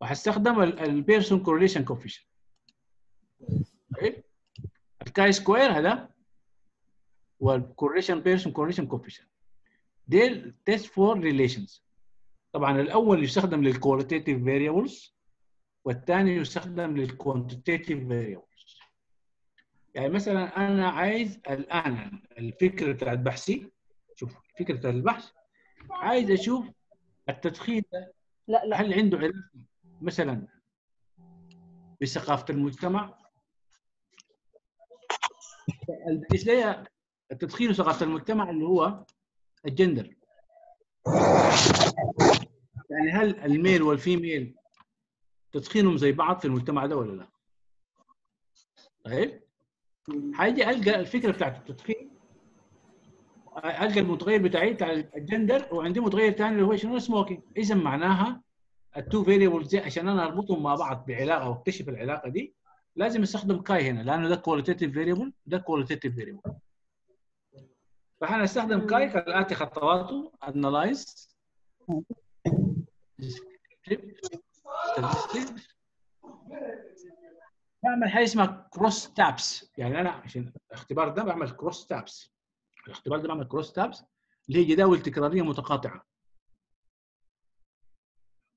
وهستخدم ال Pearson correlation coefficient ال chi square هذا وال correlation Pearson correlation coefficient ديل test for relations طبعا الأول يستخدم لل qualitative variables والثاني يستخدم لل quantitative variables يعني مثلا أنا عايز الآن الفكرة بتاعت بحثي شوف فكره البحث عايز أشوف التدخين ده لا لا. هل عنده علاقة مثلا بثقافة المجتمع؟ بالنسبة لي التدخين وثقافة المجتمع اللي هو الجندر. يعني هل الميل والفيميل تدخينهم زي بعض في المجتمع ده ولا لا؟ طيب. حاجي ألقى الفكرة بتاعت التدخين. ألقى المتغير بتاعي بتاع الجندر وعندي متغير ثاني اللي هو شنو؟ smoking اذا معناها ال two variables دي عشان أنا أربطهم مع بعض بعلاقة واكتشف العلاقة دي لازم أستخدم كاي هنا لأنه ده qualitative variable ده qualitative variable فحنستخدم كاي كالاتي خطواته analyze بعمل حاجة اسمها cross tabs يعني أنا عشان الاختبار ده بعمل cross tabs الاختبار ده بعمل cross tabs اللي هي جداول تكراريه متقاطعة.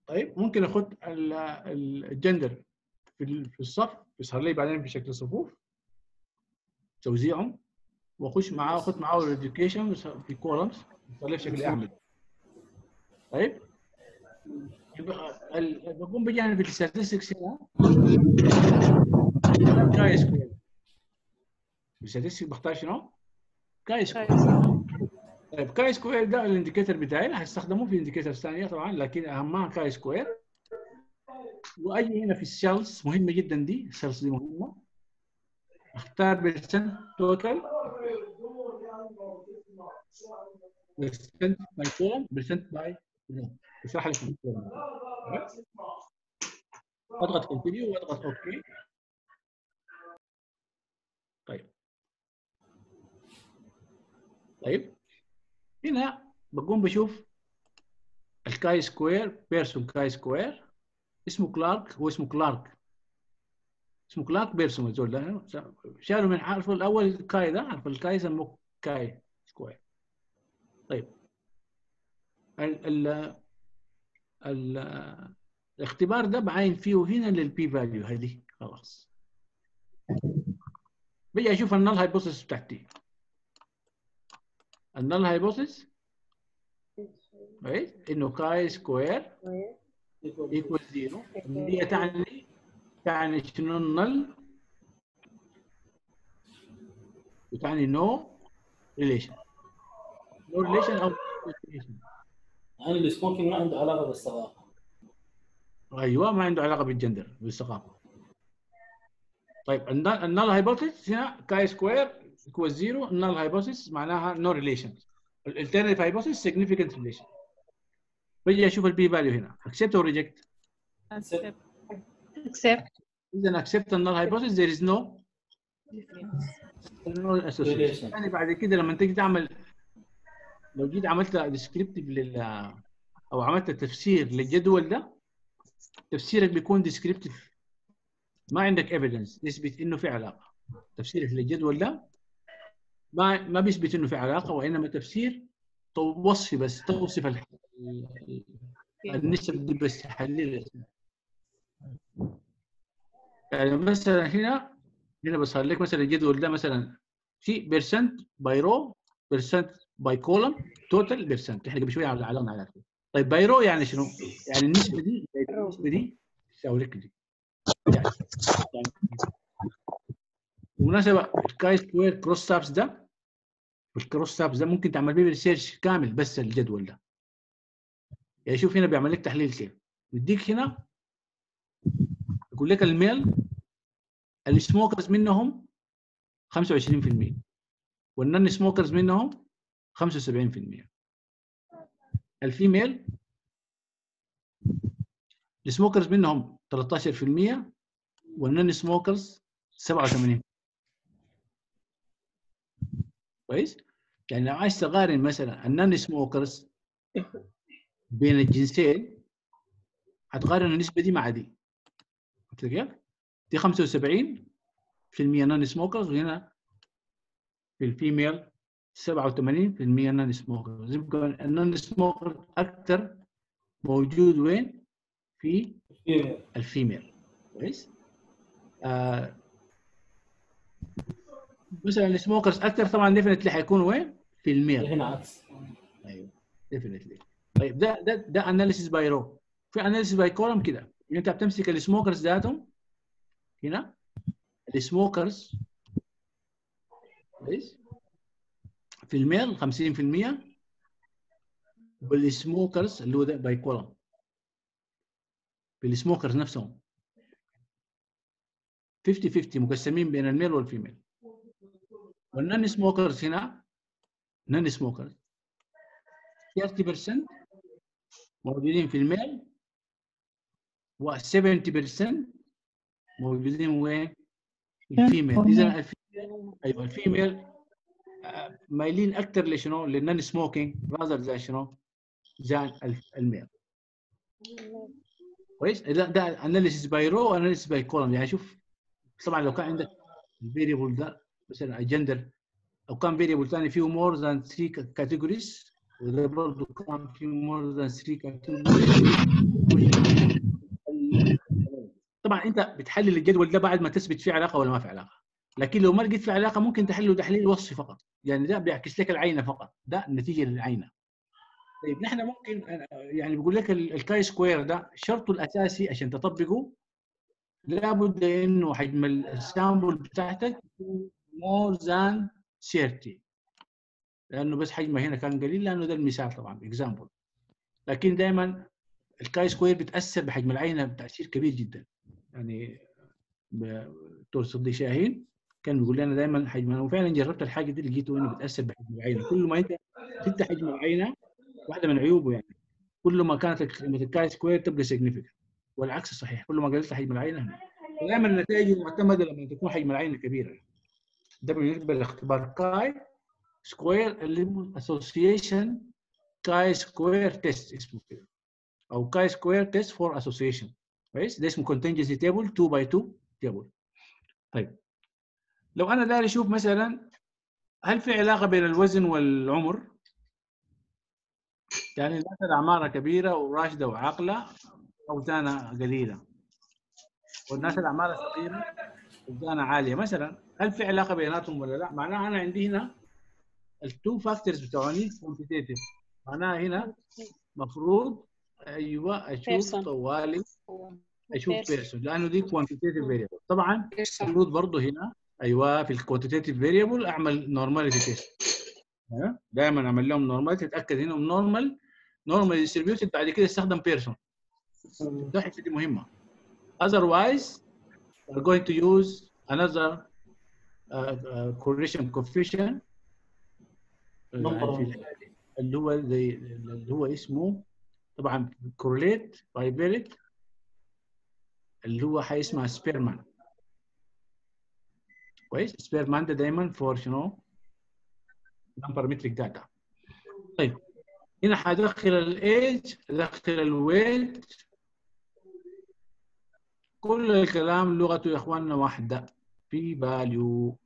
طيب ممكن أخد ال- ال- الجندر في ال- في الصف يظهر لي بعدين بشكل صفوف. توزيعهم. وأخش معاه أخد معاه ال education في columns يظهر لي بشكل اعمل طيب. بقوم بجانب ال statistics هنا. chi square ال statistics بختار شنو؟ chi square طيب chi square ده ال indicator بتاعي. هستخدمه في indicator ثانية طبعا لكن اهمها chi square واجي هنا في ال cells مهمة جدا دي. ال cells دي مهمة. أختار percent total percent by column percent by بشرح لك ال column. أضغط continue وأضغط okay طيب طيب. هنا بقوم بشوف ال chi square Pearson chi square. اسمه كلارك هو اسمه كلارك. اسمه كلارك بيرسون الزول ده شالوا من حرف الأول كاي ده حرف الكاي سموه chi square. طيب. ال ال ال الاختبار ده بعاين فيه هنا لل P value هذه خلاص. بيجي أشوف ال null hypothesis بتاعتي. ال null hypothesis كويس انه chi square equal zero دي تعني تعني شنو ال null وتعني no relation no relation أو. يعني ال smoking ما عنده علاقة بالثقافة. أيوه ما عنده علاقة بالجندر بالثقافة. طيب ال null hypothesis هنا chi square equal zero ال null hypothesis معناها no relation ال alternative hypothesis significant relation بجي أشوف ال P value هنا. accept أو reject accept. Accept. اذا accept ال null hypothesis there is no no association. يعني بعد كده لما تيجي تعمل لو جيت عملت descriptive لل أو عملت تفسير للجدول ده تفسيرك بيكون descriptive ما عندك evidence يثبت إنه في علاقة. تفسيرك للجدول ده ما ما بيثبت إنه في علاقة وإنما تفسير تو- وصفي بس توصف ال- ال- النسب دي بس تحلل يعني مثلا هنا هنا بظهر لك مثلا الجدول ده مثلا في percent by row percent by column total percent إحنا قبل شوية علقنا على كده طيب by row يعني شنو؟ يعني النسبة دي النسبة دي تساوي دي. يعني بالمناسبه ال chi square cross tabs ده ال cross tabs ده ممكن تعمل بيه research كامل بس الجدول ده. يعني شوف هنا بيعمل لك تحليل كيف يديك هنا يقول لك ال male ال smokers منهم 25% وال non smokers منهم 75% ال female ال smokers منهم 13% وال non smokers 87 كويس يعني لو عايز تقارن مثلا ال non smokers بين الجنسين هتقارن النسبة دي مع دي عرفت كيف؟ دي 75% non smokers وهنا في ال female 87% non smokers ال non smoker أكثر موجود وين؟ في ال female كويس؟ آه مثلا ال smokers أكثر طبعا definitely حيكون وين؟ في ال male هنا عكس. أيوه definitely طيب ده ده ده analysis by row في analysis by column كده. أنت بتمسك ال smokers ذاتهم هنا. ال smokers كويس. في ال male 50% وال smokers اللي هو ده by column في ال smokers نفسهم. 50 50 مقسمين بين ال male وال female. وال non smokers هنا non smokers 30% موجودين في ال male و 70% موجودين وين؟ في ال female اذا ال female أيوه ال female مايلين أكثر لشنو؟ لل non smoking rather زي شنو؟ زي ال male كويس؟ ده ده analysis by row و analysis by column يعني شوف طبعا لو كان عندك ال variable ده مثلا الجندر أو كان variable ثاني فيه more than 3 categories وده برضه كان فيه more than 3 categories طبعا انت بتحلل الجدول ده بعد ما تثبت فيه علاقة ولا ما في علاقة. لكن لو ما لقيت في علاقة ممكن تحله تحليل وصفي فقط. يعني ده بيعكس لك العينة فقط. ده النتيجه للعينة. طيب نحن ممكن يعني بقول لك ال- ال chi square ده شرطه الأساسي عشان تطبقه. لابد إنه حجم ال sample بتاعتك more than 30 لأنه بس حجمه هنا كان قليل لأنه ده المثال طبعا example لكن دائما ال chi square بتأثر بحجم العينة بتأثير كبير جدا. يعني دكتور صديق شاهين كان بيقول لنا دائما حجم وفعلا جربت الحاجة دي لقيته إنه بتأثر بحجم العينة. كل ما أنت زدت حجم العينة واحدة من عيوبه يعني. كل ما كانت قيمه ال chi square تبقى significant والعكس صحيح. كل ما قللت حجم العينة دائما النتائج معتمده لما تكون حجم العينة كبيرة. ده بالنسبة لاختبار chi square اللي هو association chi square test اسمه كده. أو chi square test for association كويس؟ ده اسمه contingency table 2 by 2 table طيب. لو أنا داير أشوف مثلا هل في علاقة بين الوزن والعمر؟ يعني الناس الاعمارها كبيرة وراشدة وعاقلة اوزانها قليلة. والناس الاعمارها صغيرة اوزانها عالية مثلا. هل في علاقة بيناتهم ولا لا؟ معناها أنا عندي هنا ال two factors بتوعوني quantitative معناها هنا مفروض أيوه أشوف. طوالي أشوف. بيرسون لأنه دي quantitative variable طبعا المفروض برضه هنا أيوه في ال quantitative variable أعمل normality test دائما أعمل لهم normality أتأكد إنهم normal normal distributed بعد كده أستخدم بيرسون ده الحته دي مهمة. Otherwise we're going to use another correlation coefficient. في دي، اللي هو زي اللي هو اسمه طبعا correlate bivariate اللي هو حيسمى سبيرمان كويس؟ سبيرمان ده دايما for شنو non parametric data طيب هنا حدخل الايج ادخل ال weight كل الكلام لغته يا إخواننا واحدة P value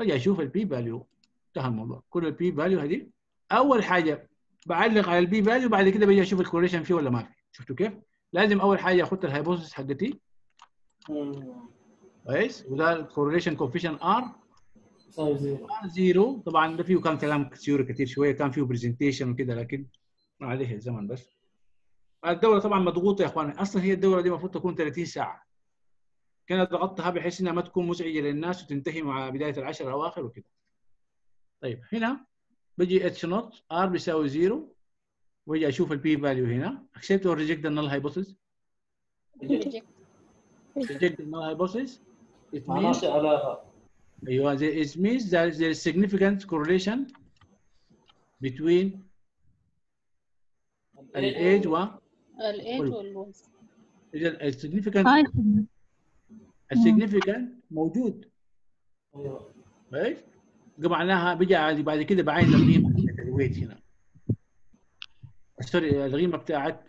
باجي أشوف ال P value انتهى الموضوع. كل ال P value هذه. أول حاجة بعلق على ال P value بعد كده باجي أشوف ال correlation فيه ولا ما في شفتوا كيف؟ لازم أول حاجة اخد ال hypothesis حقتي. كويس؟ وده ال correlation coefficient R zero طبعا ده فيه كان كلام كثير كثير شوية. كان فيه presentation وكده لكن ما عليه الزمن بس. الدوره طبعا مضغوطة يا إخواني. أصلا هي الدوره دي المفروض تكون 30 ساعة. كانت ضغطتها بحيث إنها ما تكون مزعجة للناس وتنتهي مع بداية العشر الأواخر وكده طيب هنا بجي H naught R بيساوي zero. وأجي أشوف ال P value هنا. Accept or reject the null hypothesis. Reject the null hypothesis. It معناه means في علاقه أيوه there is means that there is significant correlation between الايج و الايج وال- والوزن اذا هاي. ال significant موجود. أيوه معناها بيجي بعد كده بعين القيمه ال weight هنا. sorry القيمه بتاعت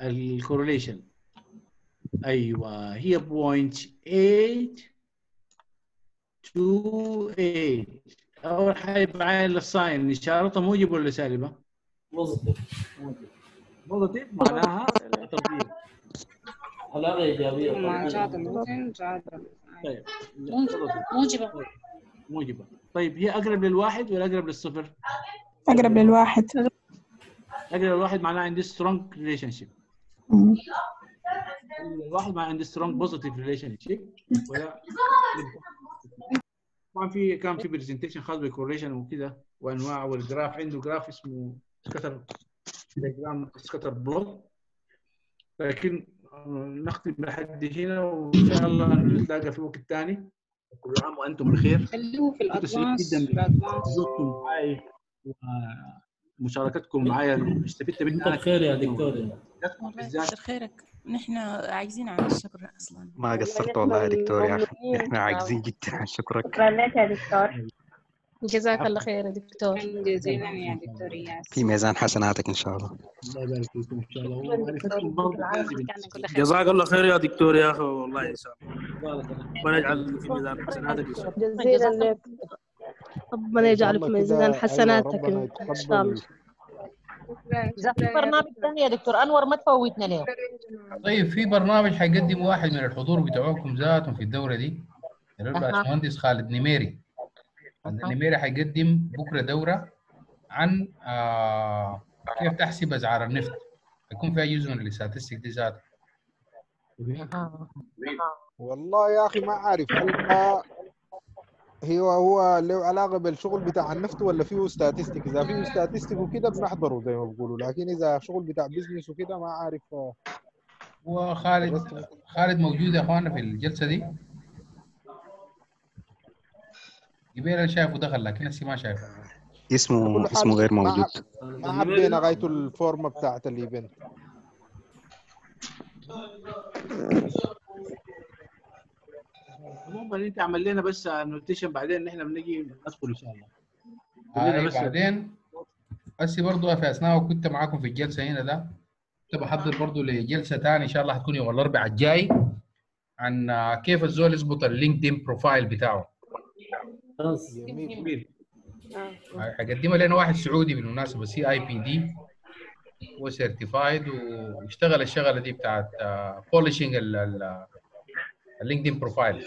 ال correlation أيوه هي 0.8 to 8 أول حاجة بعين ال sign اشارتها موجب ولا سالبة؟ positive positive معناها تطبيق. علاقه ايجابيه مع جاد الوزن جاد طيب موجبة. موجبه. طيب هي أقرب للواحد ولا أقرب للصفر؟ أقرب للواحد. أقرب للواحد معناها عندي strong relationship الواحد مع عندي strong positive relationship طبعا في كان في presentation خاص بال correlation وكده وأنواع وال graph عنده graph اسمه scatter diagram scatter plot لكن نختم لحد هنا وإن شاء الله نتلاقى في وقت ثاني كل عام وأنتم بخير. خلوه في ال advanced معي ومشاركتكم معي استفدت منها انت بخير يا دكتور. كتر خيرك نحن عايزين عن الشكر أصلا. ما قصرت والله يا دكتور يا أخي. نحن عاجزين جدا. عن شكرك شكرا لك يا دكتور. جزاك الله خير يا دكتور. جزيلا يا دكتور اياس في ميزان حسناتك إن شاء الله. الله يبارك فيكم إن شاء الله. جزاك الله خير يا دكتور يا أخي والله إن شاء الله. ربنا يجعل في ميزان حسناتك إن شاء الله. جزيلا لك. ربنا يجعل في ميزان حسناتك ربنا إن شاء الله. في برنامج ثاني يا دكتور. أنور ما تفوتنا اليوم؟ طيب في برنامج حيقدم واحد من الحضور بتوعكم ذاتهم في الدورة دي. الباشمهندس خالد نميري. خالد نميري حيقدم بكرة دورة عن آه كيف تحسب اسعار النفط. يكون فيها جزء من ال statistic دي ذاته والله يا أخي ما عارف هل ما هو هو له علاقة بالشغل بتاع النفط ولا فيه statistic إذا فيه statistic وكده بنحضره زي ما بيقولوا لكن إذا شغل بتاع business وكده ما عارف آه، وخالد خالد موجود يا اخوانا في الجلسة دي. أنا شايفه دخل لكن هسه ما شايفه. اسمه اسمه غير موجود. ما حبينا غايته ال forma بتاعت ال event عموما أنت عمل لنا بس notation بعدين نحن بنجي ندخل إن شاء الله. آه بس- بعدين هسه برضه في أثناء كنت معاكم في الجلسة هنا ده كنت بحضر برضه لجلسة ثانية إن شاء الله حتكون يوم الأربعاء الجاي عن كيف الزول يظبط ال LinkedIn profile بتاعه. جميل. حيقدمها لنا واحد سعودي بالمناسبة CIPD هو certified واشتغل الشغلة دي بتاعت polishing ال LinkedIn profile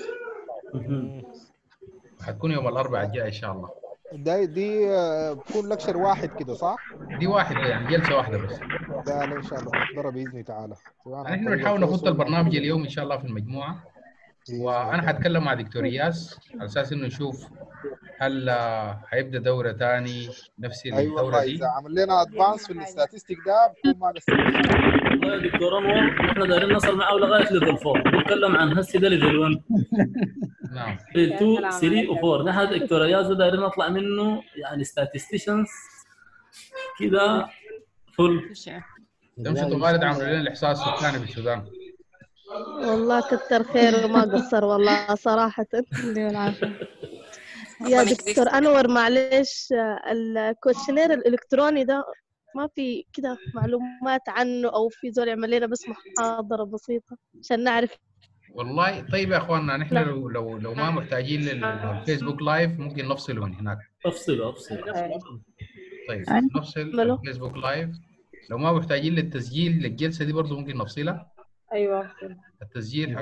حتكون يوم الأربعاء الجاي إن شاء الله. ده دي آه، بتكون lecture واحد كده صح؟ دي واحد يعني جلسة واحدة بس. ده إن شاء الله نحضرها باذن تعالى. نحن طريق بنحاول ولا- البرنامج اليوم إن شاء الله في المجموعة. وأنا حتكلم مع دكتور إياس على أساس إنه نشوف هل هيبدأ دورة ثاني نفس اي الدورة والله دي؟ إذا عمل لنا advanced في ال statistic ده بكون ما والله يا دكتور انور نحن دايرين نصل معه لغايه level 4 نتكلم عن هسه ده level 1 نعم. ليفل 2 3 و4 نحن دكتور اياز ده دايرين نطلع منه يعني ستاتستيشنز كده فل تمشي خالد عملوا لنا الإحصاء السكاني في السودان. والله كتر خير وما قصر والله صراحة. يا دكتور أنور معلش الكوتشنير الإلكتروني ده ما في كده معلومات عنه أو في زول يعمل لنا بس محاضرة بسيطة عشان نعرف. والله طيب يا إخواننا نحن لو لو لو ما محتاجين لل Facebook live ممكن نفصله من هناك. أفصل أفصل. طيب أيوة. نفصل؟ ال Facebook live. لو ما محتاجين للتسجيل للجلسة دي برضه ممكن نفصلها. أيوه التسجيل